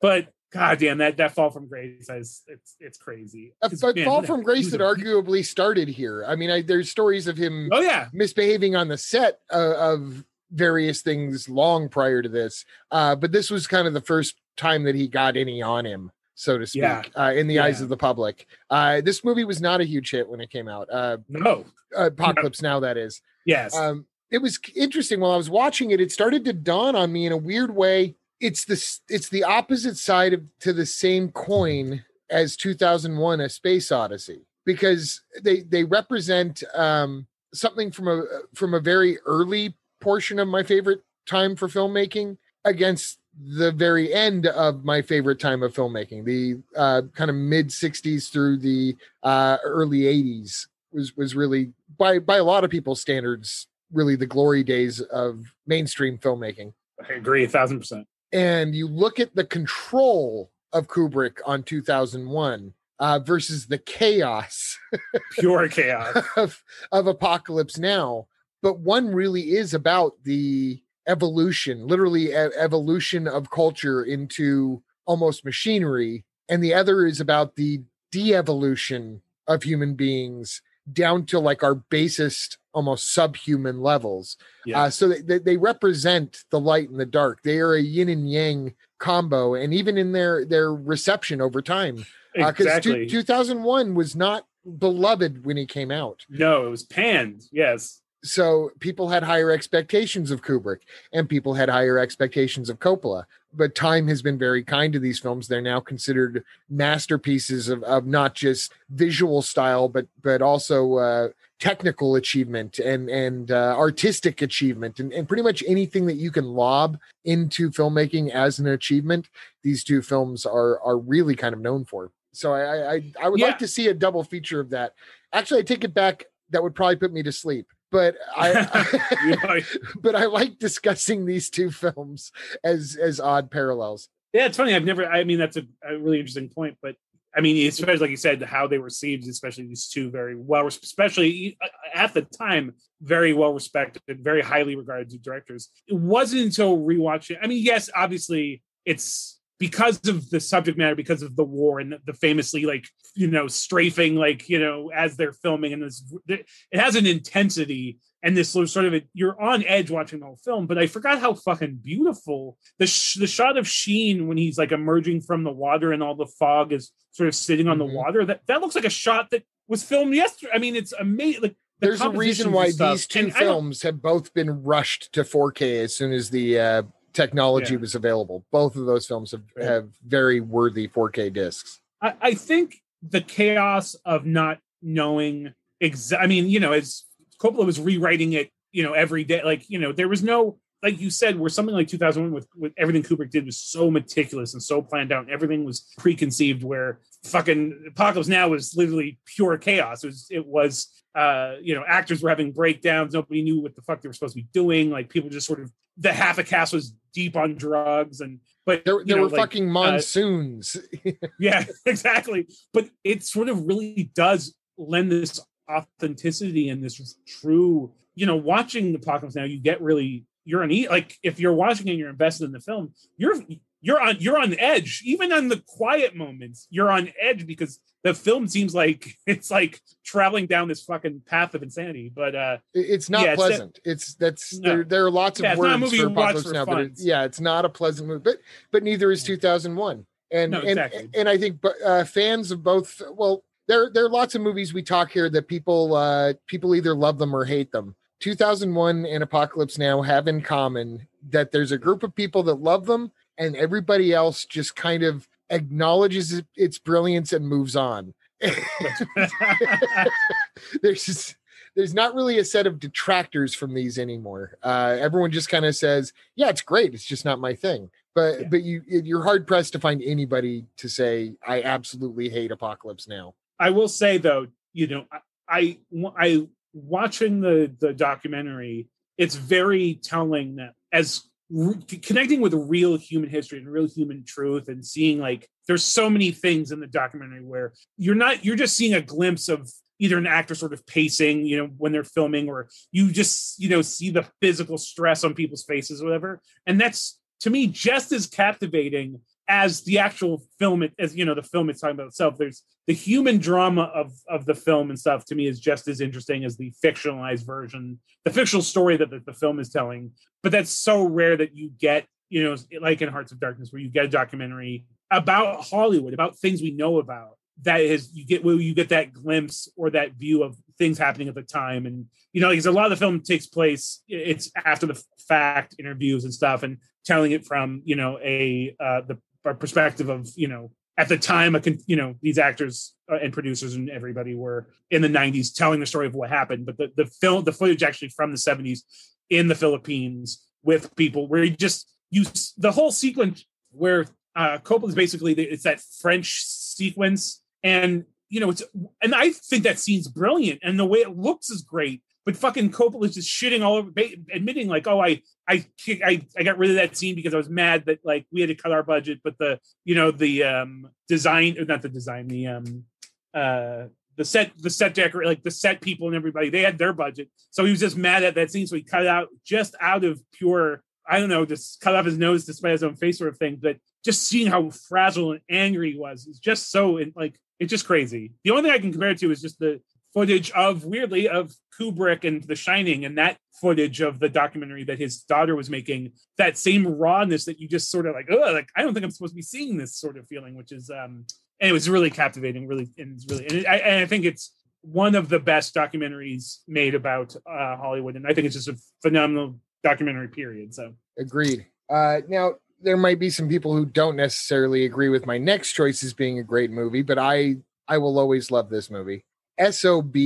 but God damn that that fall from grace is it's it's crazy. Man, Fall from Grace that arguably started here. I mean, I, there's stories of him Oh yeah, misbehaving on the set uh, of various things long prior to this. Uh, but this was kind of the first time that he got any on him, so to speak, Yeah. uh, in the eyes of the public. Uh, this movie was not a huge hit when it came out. Uh, no, Apocalypse Now, that is. yes, Um, it was interesting while I was watching it. It started to dawn on me in a weird way. It's the it's the opposite side of to the same coin as 2001: A Space Odyssey because they they represent um, something from a from a very early portion of my favorite time for filmmaking against the very end of my favorite time of filmmaking, the uh, kind of mid 60s through the uh, early 80s was was really by by a lot of people's standards really the glory days of mainstream filmmaking. I agree a thousand percent. And you look at the control of Kubrick on 2001 uh, versus the chaos Pure chaos. of, of Apocalypse Now. But one really is about the evolution, literally evolution of culture into almost machinery. And the other is about the de-evolution of human beings down to like our basest, almost subhuman levels. Yeah. Uh, so they, they, represent the light and the dark. They are a yin and yang combo, and even in their their reception over time, because exactly. Uh, two thousand one was not beloved when he came out. no, it was panned. Yes. So people had higher expectations of Kubrick and people had higher expectations of Coppola. But time has been very kind to these films. They're now considered masterpieces of, of not just visual style, but but also uh, technical achievement and and uh, artistic achievement and, and pretty much anything that you can lob into filmmaking as an achievement. These two films are are really kind of known for. So I I, I would Yeah. like to see a double feature of that. Actually, I take it back. That would probably put me to sleep. But I, but I like discussing these two films as as odd parallels. Yeah, it's funny. I've never. I mean, that's a, a really interesting point. But I mean, especially like you said, how they were received, especially these two very well, especially uh, at the time, very well respected, very highly regarded directors. It wasn't until rewatching. I mean, yes, obviously, it's because of the subject matter, because of the war and the famously like you know strafing, like you know as they're filming, and this it has an intensity and this sort of a, you're on edge watching the whole film. But I forgot how fucking beautiful the sh- the shot of Sheen when he's like emerging from the water and all the fog is sort of sitting on Mhm. the water. That that looks like a shot that was filmed yesterday. I mean, it's amazing. Like the There's a reason why these two And films have both been rushed to 4K as soon as the uh, technology Yeah. was available. Both of those films have, have very worthy 4K discs. I, I think the chaos of not knowing exa- I mean, you know, as Coppola was rewriting it, you know, every day, like, you know, there was no, like you said, where something like 2001 with, with everything Kubrick did was so meticulous and so planned out and everything was preconceived where fucking Apocalypse Now was literally pure chaos. It was, it was, uh, you know, actors were having breakdowns. Nobody knew what the fuck they were supposed to be doing. Like people just sort of, the half a cast was deep on drugs and, but There, there know, were like, fucking monsoons. yeah, exactly. But it sort of really does lend this authenticity and this true, you know, watching apocalypse now, you get really you're on e like if you're watching and you're invested in the film, you're you're on you're on edge. Even on the quiet moments, you're on edge because the film seems like it's like traveling down this fucking path of insanity. But uh it's not Yeah, it's that- pleasant. it's that's No. there. There are lots of Yeah, it's not a words for Apocalypse for Now, but fun. it, yeah, it's not a pleasant movie. But but neither is 2001. And No, and exactly. and I think but uh, fans of both. Well, there there are lots of movies we talk here that people uh, people either love them or hate them. 2001 and Apocalypse Now have in common that there's a group of people that love them, and everybody else just kind of acknowledges its brilliance and moves on. there's just there's not really a set of detractors from these anymore. Uh, everyone just kind of says, "Yeah, it's great. It's just not my thing." But Yeah. but you you're hard pressed to find anybody to say, "I absolutely hate Apocalypse Now." I will say though, you know, I I, I watching the the documentary, it's very telling that as re- connecting with real human history and real human truth and seeing like there's so many things in the documentary where you're not you're just seeing a glimpse of either an actor sort of pacing you know when they're filming or you just you know see the physical stress on people's faces whatever. And that's to me just as captivating as the actual film it- as you know the film it's talking about itself there's the human drama of of the film and stuff to me is just as interesting as the fictionalized version the fictional story that the, the film is telling. But that's so rare that you get you know like in hearts of darkness where you get a documentary about hollywood about things we know about that is you get where you get that glimpse or that view of things happening at the time. And you know because a lot of the film takes place it's after the fact interviews and stuff and telling it from you know a uh the perspective of you know at the time a con- you know these actors uh, and producers and everybody were in the 90s telling the story of what happened but the, the film the footage actually from the 70s in the philippines with people where you just use the whole sequence where uh Coppola is basically it's that french sequence and you know it's and i think that scene's brilliant and the way it looks is great but fucking Coppola is just shitting all over, admitting like, oh, I, I, I, I got rid of that scene because I was mad that like we had to cut our budget, but the, you know, the um design, not the design, the um, uh, the set, the set decor, like the set people and everybody, they had their budget, so he was just mad at that scene, so he cut out just out of pure, I don't know, just cut off his nose despite his own face sort of thing. But just seeing how fragile and angry he was is just so like it's just crazy. The only thing I can compare it to is just the footage of weirdly of Kubrick and The Shining and that footage of the documentary that his daughter was making that same rawness that you just sort of like oh like I don't think I'm supposed to be seeing this sort of feeling which is um and it was really captivating really and it's really and, it, I, and I think it's one of the best documentaries made about uh, Hollywood, and I think it's just a phenomenal documentary. Period. So agreed. Uh, now there might be some people who don't necessarily agree with my next choice as being a great movie, but I I will always love this movie. SOB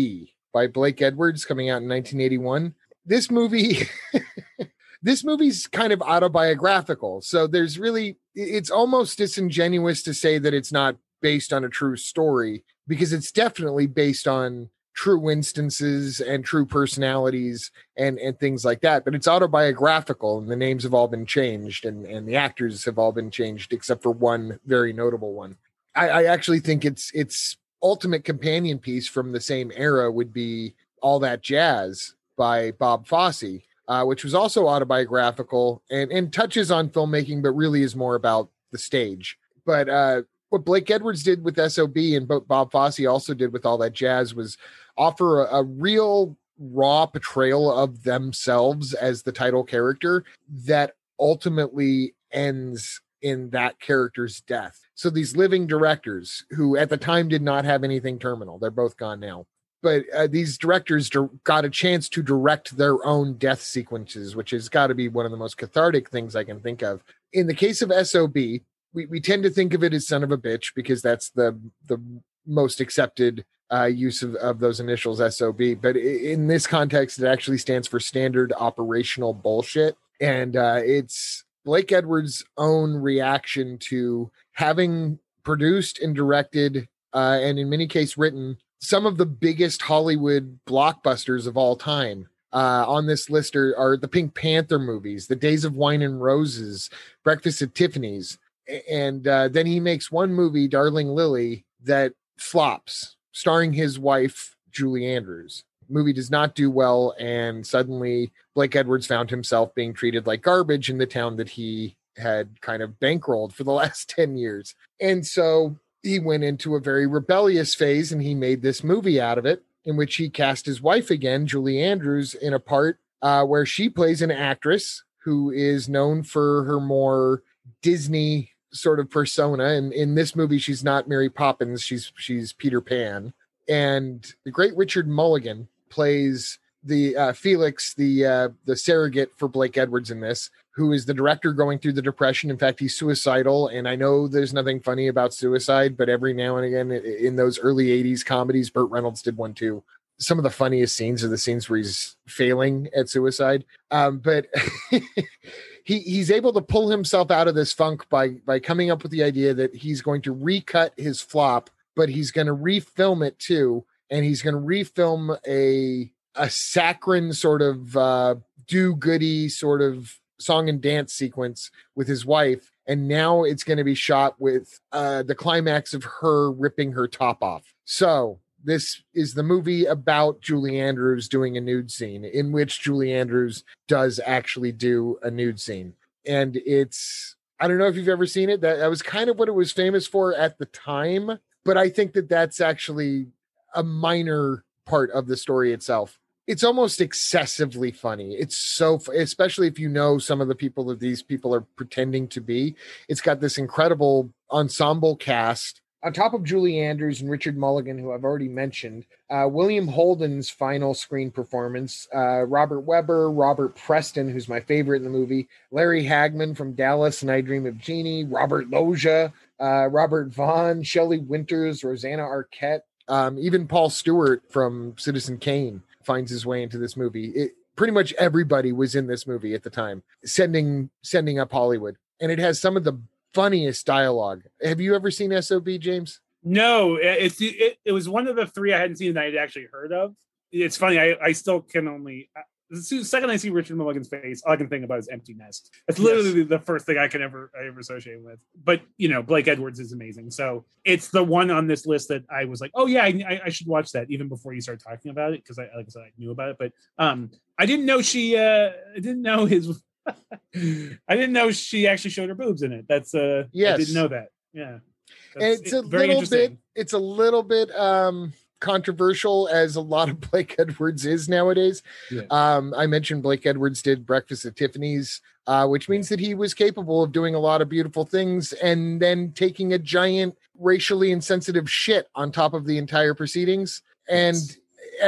by Blake Edwards coming out in 1981. This movie this movie's kind of autobiographical. So there's really it's almost disingenuous to say that it's not based on a true story because it's definitely based on true instances and true personalities and and things like that but it's autobiographical and the names have all been changed and and the actors have all been changed except for one very notable one i, I actually think it's it's ultimate companion piece from the same era would be all that jazz by bob fosse uh, which was also autobiographical and and touches on filmmaking but really is more about the stage. But uh what Blake Edwards did with SOB and Bob Fosse also did with all that jazz was offer a, a, real raw portrayal of themselves as the title character that ultimately ends in that character's death. So these living directors who at the time did not have anything terminal, they're both gone now. But uh, these directors got a chance to direct their own death sequences, which has got to be one of the most cathartic things I can think of. In the case of SOB, we, we tend to think of it as son of a bitch because that's the the most accepted uh, use of, of those initials SOB. But in this context, it actually stands for standard operational bullshit. And uh, it's Blake Edwards' own reaction to having produced and directed, uh, and in many cases written, some of the biggest Hollywood blockbusters of all time. Uh, on this list are, are the Pink Panther movies, The Days of Wine and Roses, Breakfast at Tiffany's, and uh, then he makes one movie, Darling Lili, that flops, starring his wife Julie Andrews. Movie does not do well, and suddenly Blake Edwards found himself being treated like garbage in the town that he had kind of bankrolled for the last 10 years. And so he went into a very rebellious phase and he made this movie out of it, in which he cast his wife again, Julie Andrews, in a part uh, where she plays an actress who is known for her more Disney sort of persona and in this movie she's not mary poppins she's she's peter pan and the great richard mulligan plays the uh, felix the uh, the surrogate for blake edwards in this who is the director going through the depression. In fact he's suicidal and i know there's nothing funny about suicide but every now and again in those early 80s comedies burt reynolds did one too. Some of the funniest scenes are the scenes where he's failing at suicide um, but he he's able to pull himself out of this funk by by coming up with the idea that he's going to recut his flop, but he's going to refilm it too, and he's going to refilm a a saccharine sort of uh, do goody sort of song and dance sequence with his wife and now it's going to be shot with uh, the climax of her ripping her top off so this is the movie about Julie Andrews doing a nude scene in which Julie Andrews does actually do a nude scene. And it's I don't know if you've ever seen it. That, that was kind of what it was famous for at the time, but I think that that's actually a minor part of the story itself. It's almost excessively funny. It's so, especially if you know some of the people that these people are pretending to be. It's got this incredible ensemble cast on top of Julie Andrews and Richard Mulligan, who I've already mentioned, uh, William Holden's final screen performance, uh, Robert Webber, Robert Preston, who's my favorite in the movie, Larry Hagman from Dallas and I Dream of Jeannie, Robert Loggia, uh, Robert Vaughn, Shelley Winters, Rosanna Arquette, um, even Paul Stewart from Citizen Kane finds his way into this movie. It, pretty much everybody was in this movie at the time, sending sending up Hollywood, and it has some of the funniest dialogue. Have you ever seen SOB, James? No, it's it, it was one of the three I hadn't seen that I'd actually heard of. It's funny, I, I still can only the second I see Richard Mulligan's face, all I can think about is empty nest. That's literally yes. the first thing I can ever I ever associate with. But you know, Blake Edwards is amazing. So it's the one on this list that I was like, oh yeah, I, I should watch that even before you start talking about it because I like I said I knew about it, but um I didn't know she uh I didn't know his I didn't know she actually showed her boobs in it. That's uh yes. I didn't know that. Yeah. That's it's a little bit it's a little bit um controversial as a lot of Blake Edwards is nowadays. Yeah. Um, I mentioned Blake Edwards did Breakfast at Tiffany's, uh, which means that he was capable of doing a lot of beautiful things and then taking a giant racially insensitive shit on top of the entire proceedings. and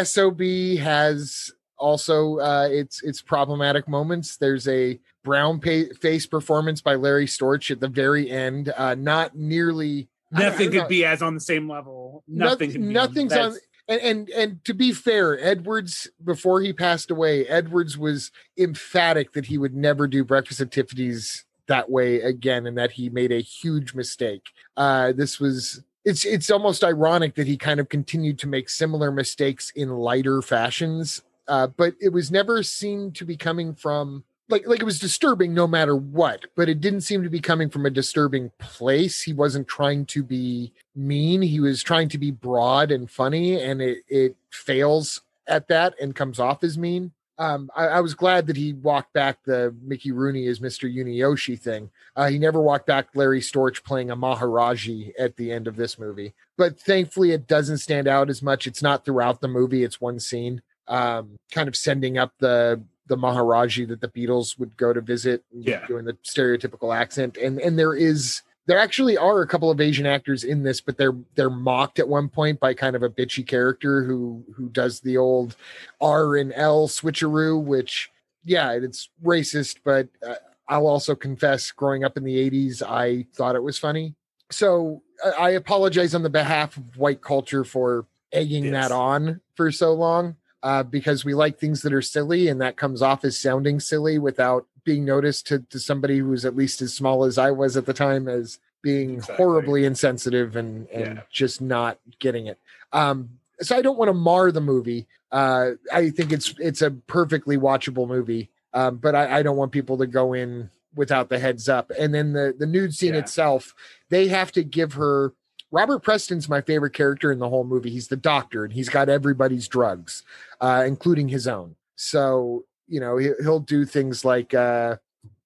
sob has also uh its its problematic moments there's a brown pa- face performance by larry storch at the very end uh not nearly I don't- I Nothing could be as on the same level. Nothing. Noth- could be nothing's on that's- and, and and to be fair edwards before he passed away edwards was emphatic that he would never do breakfast at tiffany's that way again and that he made a huge mistake uh this was it's it's almost ironic that he kind of continued to make similar mistakes in lighter fashions uh but it was never seen to be coming from like like it was disturbing no matter what but it didn't seem to be coming from a disturbing place. He wasn't trying to be mean. He was trying to be broad and funny and it it fails at that and comes off as mean. Um i, I was glad that he walked back the mickey rooney as mr Yunioshi thing. Uh, he never walked back larry storch playing a maharaji at the end of this movie. But thankfully it doesn't stand out as much. It's not throughout the movie. It's one scene um kind of sending up the the Maharaji that the Beatles would go to visit, Yeah. doing the stereotypical accent, and and there is there actually are a couple of Asian actors in this, but they're they're mocked at one point by kind of a bitchy character who who does the old R and L switcheroo, which yeah, it's racist, but uh, I'll also confess, growing up in the '80s, I thought it was funny. So I- I apologize on the behalf of white culture for egging Yes. that on for so long uh, because we like things that are silly and that comes off as sounding silly without being noticed to, to somebody who's at least as small as I was at the time as being Exactly. horribly insensitive and, and Yeah. just not getting it. Um, so I don't want to mar the movie. Uh, I think it's it's a perfectly watchable movie, um, but I, I don't want people to go in without the heads up. And then the the nude scene Yeah. itself, they have to give her. Robert Preston's my favorite character in the whole movie. He's the doctor, and he's got everybody's drugs, uh, including his own. So you know he, he'll do things like uh,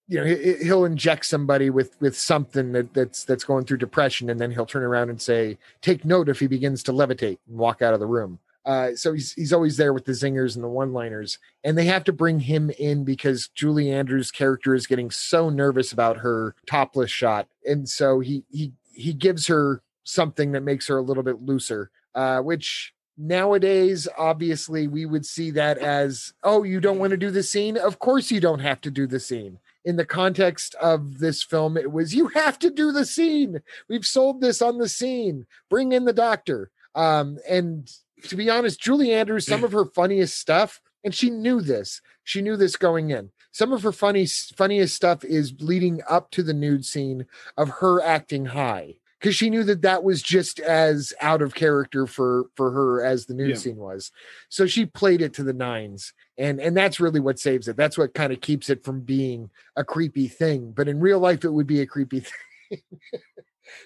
you know he, he'll inject somebody with with something that, that's that's going through depression, and then he'll turn around and say, "Take note if he begins to levitate," and walk out of the room. Uh, so he's he's always there with the zingers and the one liners, and they have to bring him in because Julie Andrews' character is getting so nervous about her topless shot, and so he he he gives her something that makes her a little bit looser, uh, which nowadays obviously we would see that as oh you don't want to do the scene? Of course you don't have to do the scene. In the context of this film it was you have to do the scene! We've sold this on the scene! Bring in the doctor! Um and to be honest julie andrews some of her funniest stuff and she knew this. She knew this going in. Some of her funny funniest stuff is leading up to the nude scene of her acting high because she knew that that was just as out of character for for her as the nude Yeah. scene was. So she played it to the nines and and that's really what saves it. That's what kind of keeps it from being a creepy thing but in real life it would be a creepy thing.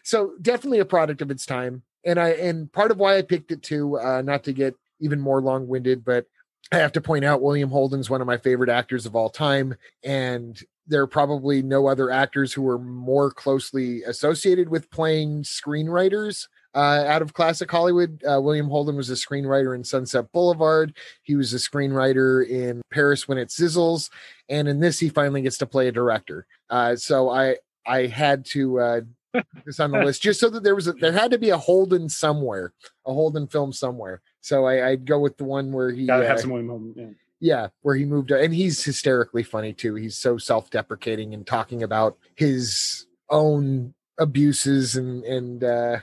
So definitely a product of its time and i and part of why i picked it too uh not to get even more long-winded but i have to point out william holden's one of my favorite actors of all time and there are probably no other actors who are more closely associated with playing screenwriters uh, out of classic Hollywood. Uh, William Holden was a screenwriter in Sunset Boulevard. He was a screenwriter in Paris when it sizzles, and in this, he finally gets to play a director. Uh, so I I had to uh, put this on the list just so that there was a, there had to be a Holden somewhere, a Holden film somewhere. So I, I'd go with the one where he Gotta uh, have some Holden. Yeah. yeah, where he moved, and he's hysterically funny too. He's so self-deprecating and talking about his own abuses and and uh,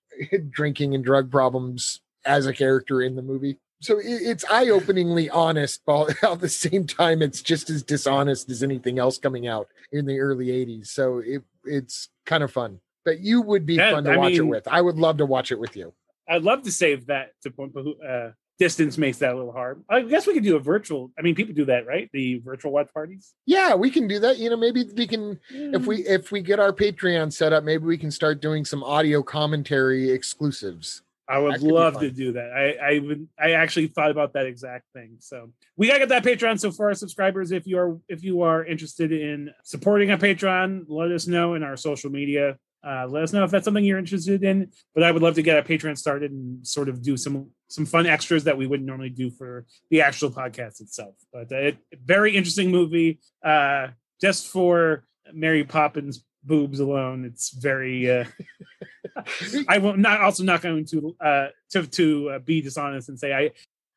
drinking and drug problems as a character in the movie. So it, it's eye-openingly honest, but at the same time, it's just as dishonest as anything else coming out in the early '80s. So it it's kind of fun. But you would be fun to I watch it with. I would love to watch it with you. I'd love to save that to point, but uh, distance makes that a little hard. I guess we could do a virtual. I mean, people do that, right? The virtual watch parties. Yeah, we can do that. You know, maybe we can if we if we get our patreon set up maybe we can start doing some audio commentary exclusives I would That could be love to do that. I I would. I actually thought about that exact thing. So we gotta get that Patreon. So for our subscribers, if you are if you are interested in supporting a Patreon, let us know in our social media. Uh, let us know if that's something you're interested in. But I would love to get a Patreon started and sort of do some some fun extras that we wouldn't normally do for the actual podcast itself. But uh, it, very interesting movie. Uh, just for Mary Poppins boobs alone. It's very. Uh, I will not also not going to uh, to to uh, be dishonest and say I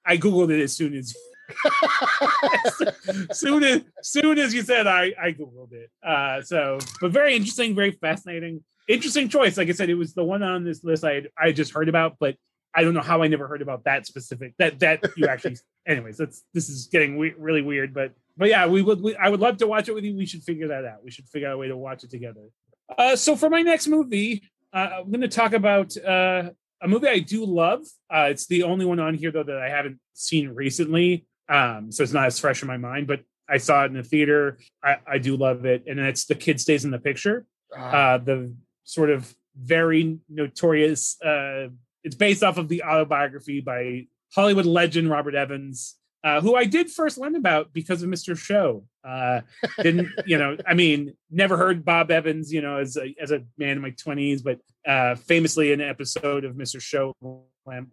I googled it as soon as. soon as soon as you said I I googled it. Uh, so, but very interesting, very fascinating, interesting choice. Like I said, it was the one on this list I had, I just heard about, but I don't know how I never heard about that specific that that you actually. anyways, that's this is getting we- really weird, but but yeah, we would. We, I would love to watch it with you. We should figure that out. We should figure out a way to watch it together. Uh, so for my next movie, uh, I'm going to talk about uh, a movie I do love. Uh, it's the only one on here though that I haven't seen recently, um, so it's not as fresh in my mind. But I saw it in the theater. I, I do love it, and it's The Kid Stays in the Picture. Ah, Uh, the sort of very notorious. Uh, it's based off of the autobiography by Hollywood legend Robert Evans, uh, who I did first learn about because of Mr. Show. Uh, didn't you know? I mean, never heard Bob Evans, you know, as a, as a man in my twenties, but uh, famously an episode of Mr. Show.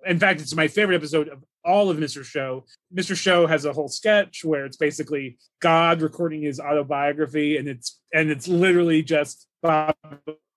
In fact, it's my favorite episode of all of Mr. Show. Mr. Show has a whole sketch where it's basically God recording his autobiography, and it's and it's literally just Bob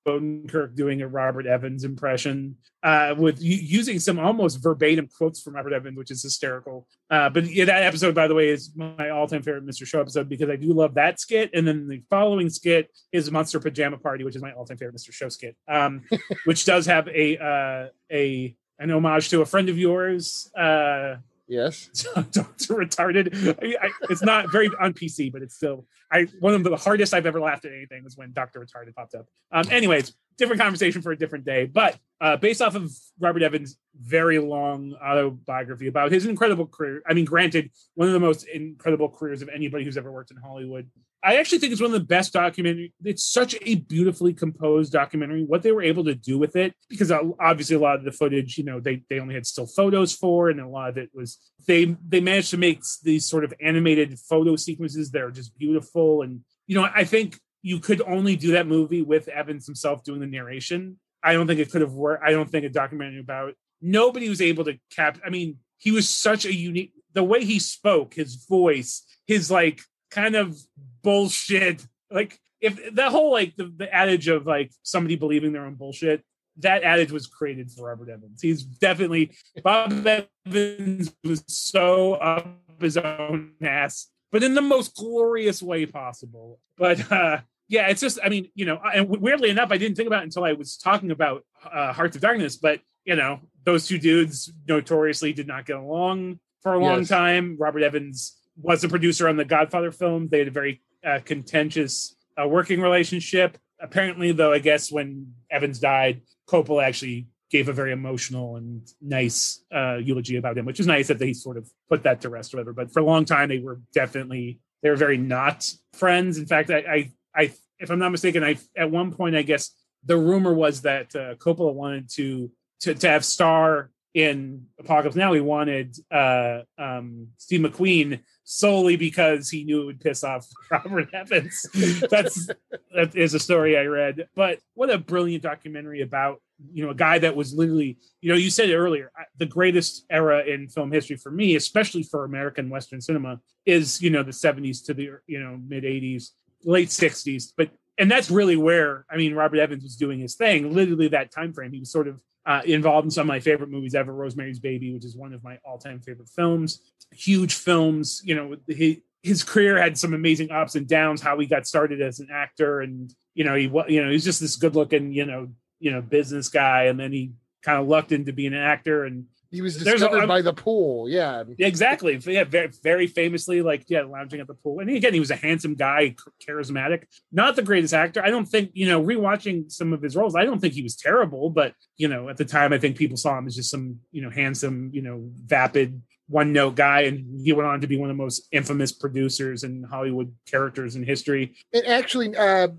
Odenkirk doing a Robert Evans impression uh, with using some almost verbatim quotes from Robert Evans, which is hysterical. Uh, but yeah, that episode, by the way, is my all-time favorite Mr. Show episode because I do love that skit. And then the following skit is Monster Pajama Party, which is my all-time favorite Mr. Show skit, um, which does have a uh, a an homage to a friend of yours. Uh, yes. Doctor Retarded. I, I, it's not very on PC, but it's still I one of the hardest I've ever laughed at anything was when Doctor Retarded popped up. Um, anyways, different conversation for a different day. But uh, based off of Robert Evans' very long autobiography about his incredible career. I mean, granted, one of the most incredible careers of anybody who's ever worked in Hollywood. I actually think it's one of the best documentary. It's such a beautifully composed documentary. What they were able to do with it, because obviously a lot of the footage, you know, they they only had still photos for, and a lot of it was they they managed to make these sort of animated photo sequences that are just beautiful. And you know, I think you could only do that movie with Evans himself doing the narration. I don't think it could have worked. I don't think a documentary about nobody was able to cap. I mean, he was such a unique. The way he spoke, his voice, his like kind of bullshit. Like if the whole like the, the adage of like somebody believing their own bullshit, that adage was created for Robert Evans. He's definitely Bob Evans was so up his own ass, but in the most glorious way possible. But uh yeah, it's just I mean, you know, and weirdly enough, I didn't think about it until I was talking about uh, Hearts of Darkness, but you know, those two dudes notoriously did not get along for a long Yes. time. Robert Evans was a producer on the Godfather film. They had a very uh, contentious uh, working relationship. Apparently, though, I guess when Evans died, Coppola actually gave a very emotional and nice uh, eulogy about him, which is nice that they sort of put that to rest or whatever. But for a long time, they were definitely they were very not friends. In fact, I, I, I if I'm not mistaken, I at one point I guess the rumor was that uh, Coppola wanted to to to have Star in Apocalypse Now. He wanted uh, um, Steve McQueen solely because he knew it would piss off Robert Evans. That's that is a story I read. But what a brilliant documentary about you know a guy that was literally you know you said it earlier the greatest era in film history for me, especially for American Western cinema, is you know the 70s to the you know mid 80s, late 60s. But and that's really where I mean Robert Evans was doing his thing. Literally that time frame, he was sort of uh, involved in some of my favorite movies ever, Rosemary's Baby, which is one of my all-time favorite films. Huge films, you know. He, his career had some amazing ups and downs. How he got started as an actor, and you know, he you know he's just this good-looking, you know, you know, business guy, and then he kind of lucked into being an actor, and He was There's a- discovered by the pool. Yeah. yeah, exactly. Yeah, very, very famously, like yeah, lounging at the pool. And again, he was a handsome guy, charismatic. Not the greatest actor. I don't think you know. Rewatching some of his roles, I don't think he was terrible. But you know, at the time, I think people saw him as just some you know handsome, you know, vapid, one note guy, and he went on to be one of the most infamous producers and Hollywood characters in history. And actually, uh,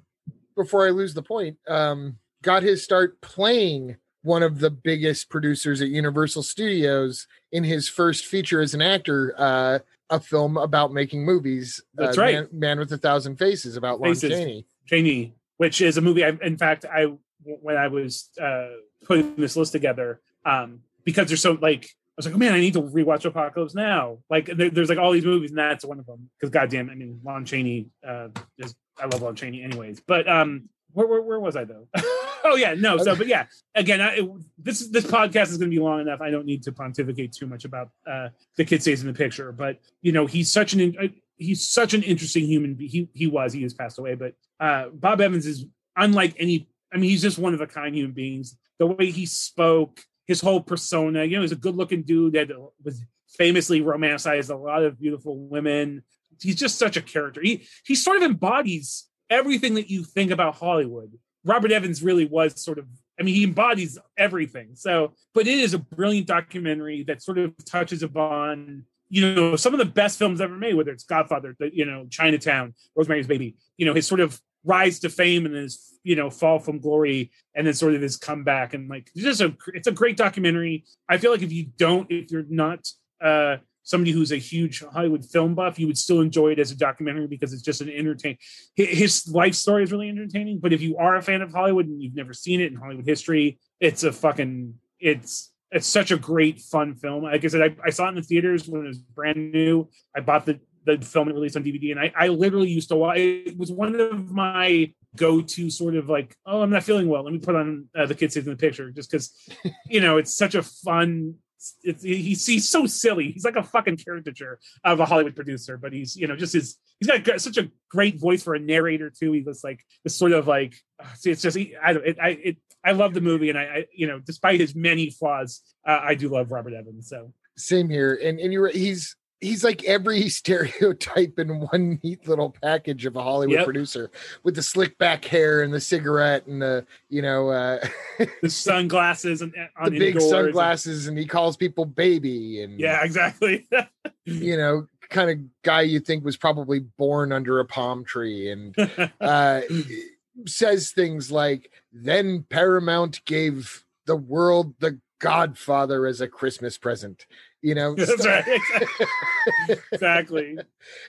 before I lose the point, um, got his start playing one of the biggest producers at Universal Studios in his first feature as an actor, uh, a film about making movies. That's uh, right. Man, Man with a Thousand Faces about Lon Faces. Chaney. Cheney, which is a movie. I, in fact, I when I was uh, putting this list together, um, because there's so like I was like, oh man, I need to rewatch Apocalypse Now. Like there, there's like all these movies, and that's one of them. Because goddamn, I mean, Lon Chaney uh, is I love Lon Chaney anyways. But um, where, where, where was I though? oh yeah, no. So, but yeah, again, I, it, this this podcast is going to be long enough. I don't need to pontificate too much about uh, the kid stays in the picture, but you know, he's such an uh, he's such an interesting human. He he was he has passed away, but uh, Bob Evans is unlike any. I mean, he's just one of a kind human beings. The way he spoke, his whole persona. You know, he's a good looking dude that was famously romanticized a lot of beautiful women. He's just such a character. He he sort of embodies everything that you think about Hollywood. Robert Evans really was sort of I mean, he embodies everything. So, but it is a brilliant documentary that sort of touches upon, you know, some of the best films ever made, whether it's Godfather, the, you know, Chinatown, Rosemary's Baby, you know, his sort of rise to fame and his, you know, fall from glory and then sort of his comeback. And like, it's just a, it's a great documentary. I feel like if you don't, if you're not, uh, somebody who's a huge Hollywood film buff, you would still enjoy it as a documentary because it's just an entertain. His life story is really entertaining. But if you are a fan of Hollywood and you've never seen it in Hollywood history, it's a fucking it's it's such a great fun film. Like I said, I, I saw it in the theaters when it was brand new. I bought the the film and released on DVD, and I, I literally used to watch. It was one of my go-to sort of like, oh, I'm not feeling well. Let me put on uh, the kids in the picture, just because, you know, it's such a fun it's, he's he's so silly. He's like a fucking caricature of a Hollywood producer, but he's you know just his he's got such a great voice for a narrator too. He was like this sort of like see, it's just I don't it, I it I love the movie and I, I you know despite his many flaws, uh, I do love Robert Evans. So same here, and and you're he's he's like every stereotype in one neat little package of a Hollywood yep. producer with the slick back hair and the cigarette and the you know uh the sunglasses and the big sunglasses and, and, he calls people baby and yeah exactly you know kind of guy you think was probably born under a palm tree and uh says things like then paramount gave the world the godfather as a christmas present you know that's right. exactly.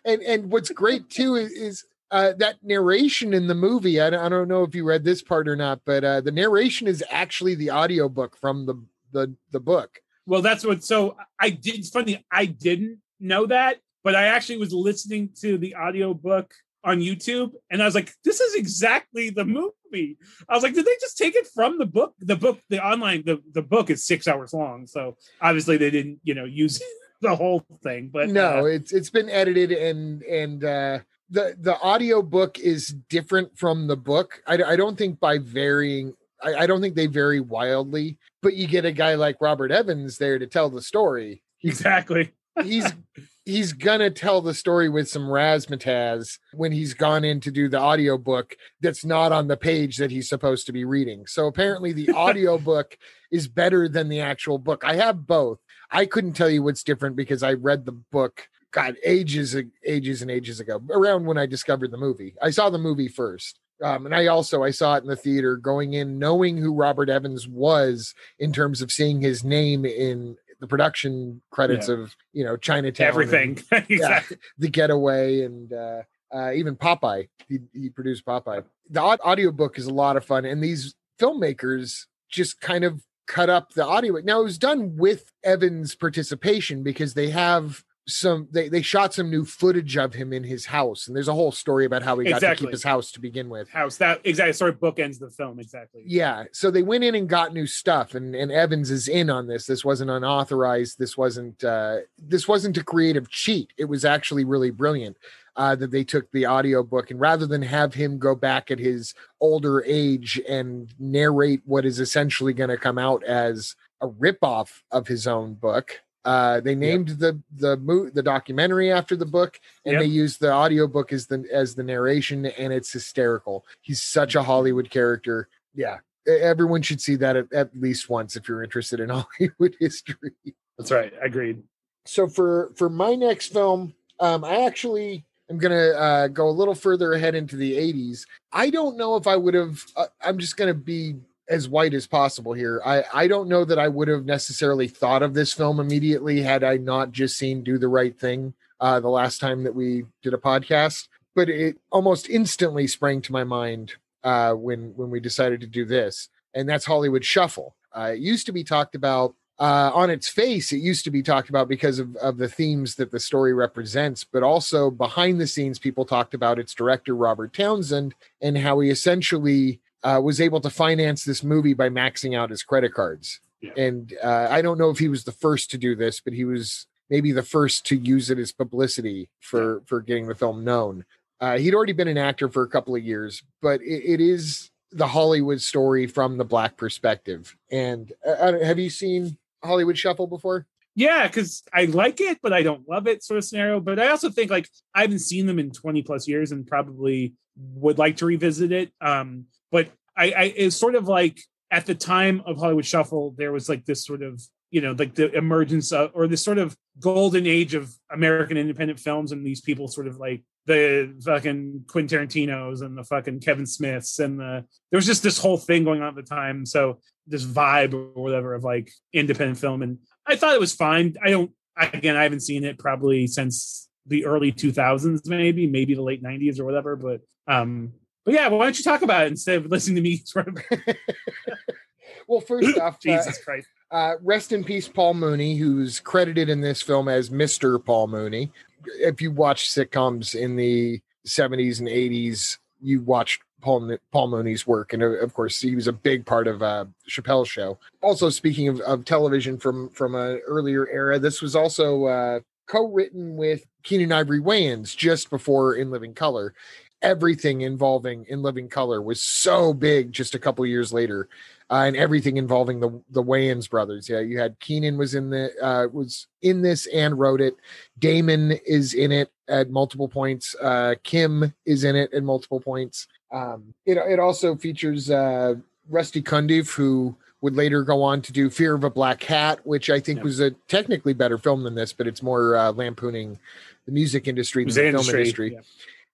And and what's great too is, is uh, that narration in the movie I, I don't know if you read this part or not but uh, the narration is actually the audiobook from the the the book. Well that's what so i did it's funny i didn't know that but i actually was listening to the audiobook on youtube and i was like this is exactly the movie. I was like, did they just take it from the book? The book, the online, the, the book is six hours long. So obviously they didn't, you know, use the whole thing. But no, uh, it's it's been edited and and uh the the audio book is different from the book. I, I don't think by varying I, I don't think they vary wildly, but you get a guy like Robert Evans there to tell the story. Exactly. he's he's gonna tell the story with some razzmatazz when he's gone in to do the audiobook that's not on the page that he's supposed to be reading. So apparently the audiobook is better than the actual book. I have both. I couldn't tell you what's different because I read the book God ages ages and ages ago, around when I discovered the movie. I saw the movie first. Um, and I also I saw it in the theater going in knowing who Robert Evans was in terms of seeing his name in the production credits yeah. of you know Chinatown, everything, and, exactly. yeah, the Getaway, and uh, uh, even Popeye. He, he produced Popeye. The audiobook is a lot of fun, and these filmmakers just kind of cut up the audio. Now it was done with Evans' participation because they have some they, they shot some new footage of him in his house and there's a whole story about how he got to keep his house to begin with. House that exactly sort of bookends the film exactly. Yeah so they went in and got new stuff and and evans is in on this. This wasn't unauthorized this wasn't uh this wasn't a creative cheat it was actually really brilliant uh, that they took the audio book and rather than have him go back at his older age and narrate what is essentially going to come out as a ripoff of his own book uh, they named yep. the the mo- the documentary after the book, and yep. they used the audiobook as the as the narration, and it's hysterical. He's such a Hollywood character. Yeah, everyone should see that at, at least once if you're interested in Hollywood history. That's right. Agreed. So for for my next film, um, I actually am gonna uh, go a little further ahead into the 80s. I don't know if I would have. Uh, I'm just gonna be as white as possible here. I I don't know that I would have necessarily thought of this film immediately had I not just seen Do the Right Thing uh, the last time that we did a podcast. But it almost instantly sprang to my mind uh, when when we decided to do this, and that's Hollywood Shuffle. Uh, it used to be talked about uh, on its face, it used to be talked about because of, of the themes that the story represents, but also behind the scenes, people talked about its director, Robert Townsend, and how he essentially uh, was able to finance this movie by maxing out his credit cards. Yeah. And uh, I don't know if he was the first to do this, but he was maybe the first to use it as publicity for for getting the film known. Uh, he'd already been an actor for a couple of years, but it, it is the Hollywood story from the black perspective. And uh, have you seen Hollywood Shuffle before? Yeah, because I like it, but I don't love it, sort of scenario. But I also think like I haven't seen them in 20 plus years and probably would like to revisit it. Um, but I, I it's sort of like at the time of Hollywood Shuffle, there was like this sort of you know like the emergence of, or this sort of golden age of American independent films, and these people sort of like the fucking Quentin Tarantino's and the fucking Kevin Smiths and the there was just this whole thing going on at the time. So this vibe or whatever of like independent film, and I thought it was fine. I don't again I haven't seen it probably since the early 2000s, maybe maybe the late 90s or whatever. But um, but yeah, why don't you talk about it instead of listening to me well, first off, Jesus Christ. Uh, rest in peace, Paul Mooney, who's credited in this film as Mr. Paul Mooney. If you watch sitcoms in the 70s and 80s, you watched Paul, Paul Mooney's work. And of course, he was a big part of uh, Chappelle's show. Also, speaking of, of television from, from an earlier era, this was also uh, co written with Keenen Ivory Wayans just before In Living Color. Everything involving In Living Color was so big just a couple years later uh, and everything involving the the Wayans brothers. Yeah, you had keenen was in the uh, was in this and wrote it. Damon is in it at multiple points. Uh, Kim is in it at multiple points. Um, it it also features uh, Rusty Cundiff, who would later go on to do Fear of a Black Hat, which I think yep. was a technically better film than this, but it's more uh, lampooning the music industry than the, film industry. Yeah.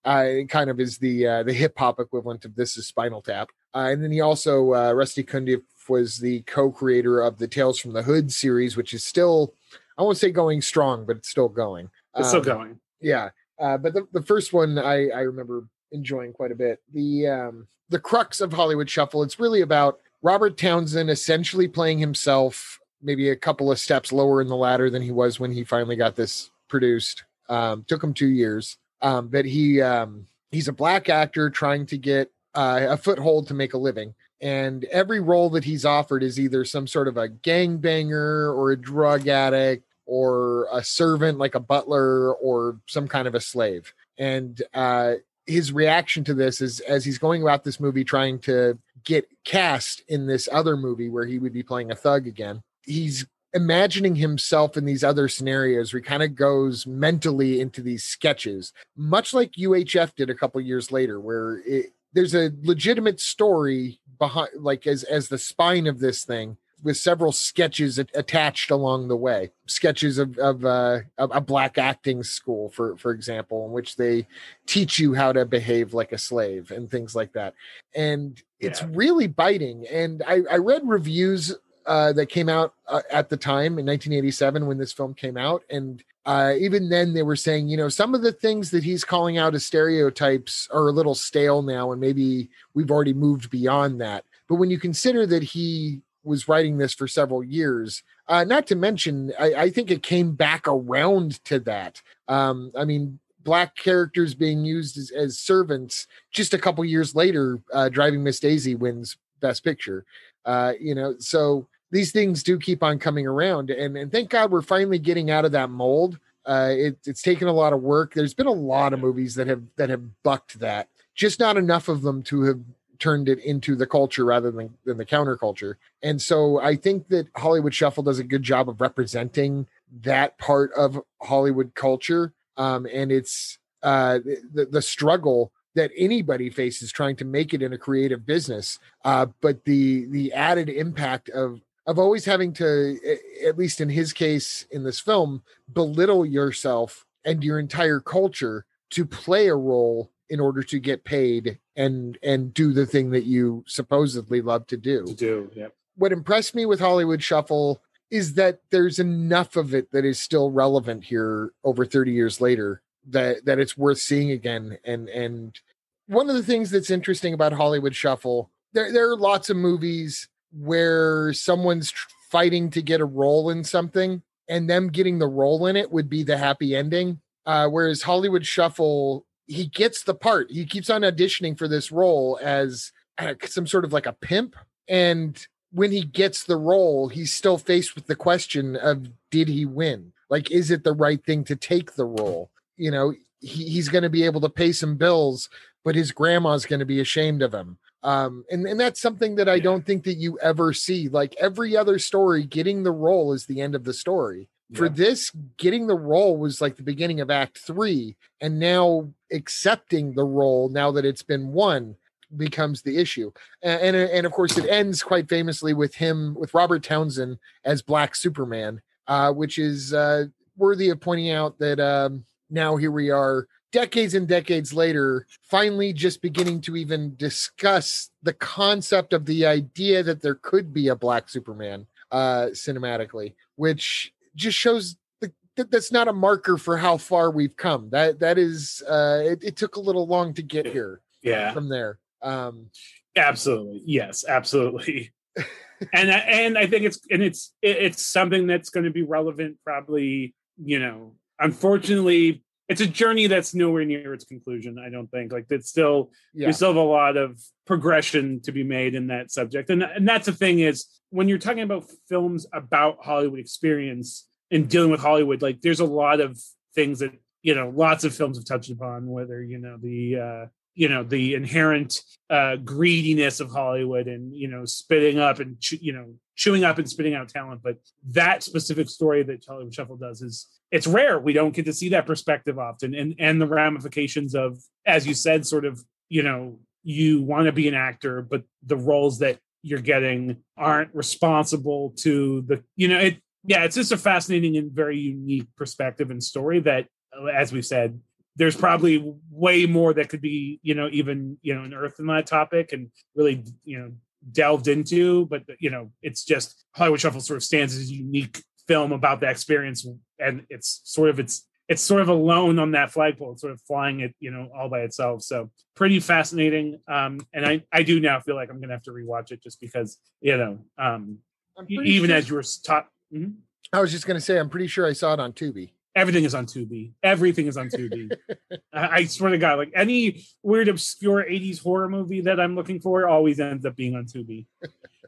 Uh, kind of is the uh, the hip hop equivalent of this is Spinal Tap. Uh, and then he also, uh, Rusty Cundiff was the co-creator of the Tales from the Hood series, which is still, I won't say going strong, but it's still going. It's um, still going. Yeah. Uh, but the, the first one I, I remember enjoying quite a bit. The um, the crux of Hollywood Shuffle, it's really about Robert Townsend essentially playing himself, maybe a couple of steps lower in the ladder than he was when he finally got this produced. Um, took him two years. Um, but he um, he's a black actor trying to get uh, a foothold to make a living. And every role that he's offered is either some sort of a gangbanger or a drug addict or a servant like a butler or some kind of a slave. And uh, his reaction to this is as he's going about this movie trying to get cast in this other movie where he would be playing a thug again, he's imagining himself in these other scenarios where he kind of goes mentally into these sketches, much like UHF did a couple years later, where it, there's a legitimate story behind like as as the spine of this thing with several sketches attached along the way. Sketches of of uh, a black acting school for for example in which they teach you how to behave like a slave and things like that. And it's yeah. really biting. And i i read reviews uh, that came out uh, at the time in 1987 when this film came out and uh, even then they were saying, you know, some of the things that he's calling out as stereotypes are a little stale now, and maybe we've already moved beyond that. But when you consider that he was writing this for several years, uh, not to mention, I, I think it came back around to that. Um, I mean, black characters being used as, as servants just a couple years later, uh, Driving Miss Daisy wins Best Picture. Uh, you know, so these things do keep on coming around and, and thank god we're finally getting out of that mold. Uh, it, it's taken a lot of work. There's been a lot of movies that have that have bucked that just not enough of them to have turned it into the culture rather than, than the counterculture. And so i think that hollywood shuffle does a good job of representing that part of hollywood culture. Um, and it's uh, the, the struggle that anybody faces trying to make it in a creative business. Uh, but the the added impact of of always having to at least in his case in this film belittle yourself and your entire culture to play a role in order to get paid and and do the thing that you supposedly love to do. To do yeah. What impressed me with hollywood shuffle is that there's enough of it that is still relevant here over 30 years later that that it's worth seeing again. And and one of the things that's interesting about hollywood shuffle there, there are lots of movies where someone's fighting to get a role in something and them getting the role in it would be the happy ending. Uh, whereas Hollywood Shuffle, he gets the part. He keeps on auditioning for this role as uh, some sort of like a pimp and when he gets the role he's still faced with the question of did he win like is it the right thing to take the role you know he, he's going to be able to pay some bills but his grandma's going to be ashamed of him um and, and that's something that i Yeah. don't think that you ever see like every other story getting the role is the end of the story for Yeah. this getting the role was like the beginning of act three and now accepting the role now that it's been won becomes the issue and, and and of course it ends quite famously with him with robert townsend as black superman uh which is uh worthy of pointing out that um now here we are decades and decades later finally just beginning to even discuss the concept of the idea that there could be a black superman uh cinematically which just shows the, that that's not a marker for how far we've come that that is uh it, it took a little long to get here Yeah, from there um absolutely. Yes, absolutely. and I, and I think it's and it's it's something that's going to be relevant. Probably, you know, unfortunately, it's a journey that's nowhere near its conclusion. I don't think like it's still yeah we still have a lot of progression to be made in that subject and, and that's the thing is when you're talking about films about hollywood experience and dealing with hollywood like there's a lot of things that you know lots of films have touched upon whether you know the uh you know the inherent uh greediness of hollywood and you know spitting up and you know chewing up and spitting out talent. But that specific story that hollywood shuffle does is it's rare. We don't get to see that perspective often. And and the ramifications of as you said sort of you know you want to be an actor but the roles that you're getting aren't responsible to the you know it yeah it's just a fascinating and very unique perspective and story that as we said there's probably way more that could be you know even you know unearthed in that topic and really you know delved into but you know it's just hollywood shuffle sort of stands as a unique film about that experience and it's sort of it's it's sort of alone on that flagpole it's sort of flying it you know all by itself. So pretty fascinating. Um and i i do now feel like i'm gonna have to rewatch it just because you know um I'm pretty even sure- as you were taught mhm. i was just going to say i'm pretty sure i saw it on tubi everything is on Tubi. Everything is on Tubi. I swear to God, like any weird, obscure 80s horror movie that I'm looking for always ends up being on Tubi.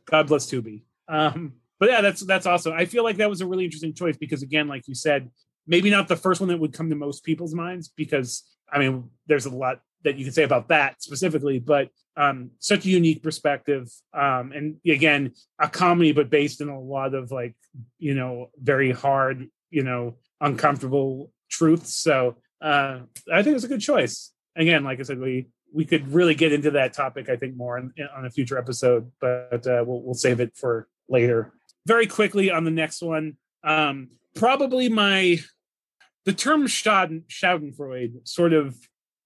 God bless Tubi. Um, but yeah, that's that's awesome. I feel like that was a really interesting choice because again, like you said, maybe not the first one that would come to most people's minds because I mean, there's a lot that you can say about that specifically, but um, such a unique perspective. Um, and again, a comedy, but based in a lot of like, you know, very hard, you know, uncomfortable truths. So uh, I think it's a good choice. Again, like I said, we we could really get into that topic, I think, more on, on a future episode, but uh, we'll we'll save it for later. Very quickly on the next one, um, probably my the term Schaden, Schadenfreude sort of.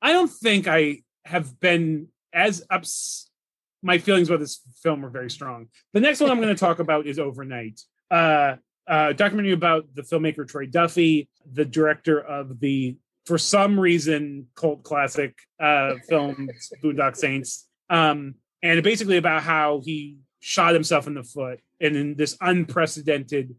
I don't think I have been as ups. My feelings about this film are very strong. The next one I'm going to talk about is Overnight. Uh, uh, documentary about the filmmaker Troy Duffy, the director of the, for some reason, cult classic uh, film Boondock Saints, um, and basically about how he shot himself in the foot and in this unprecedented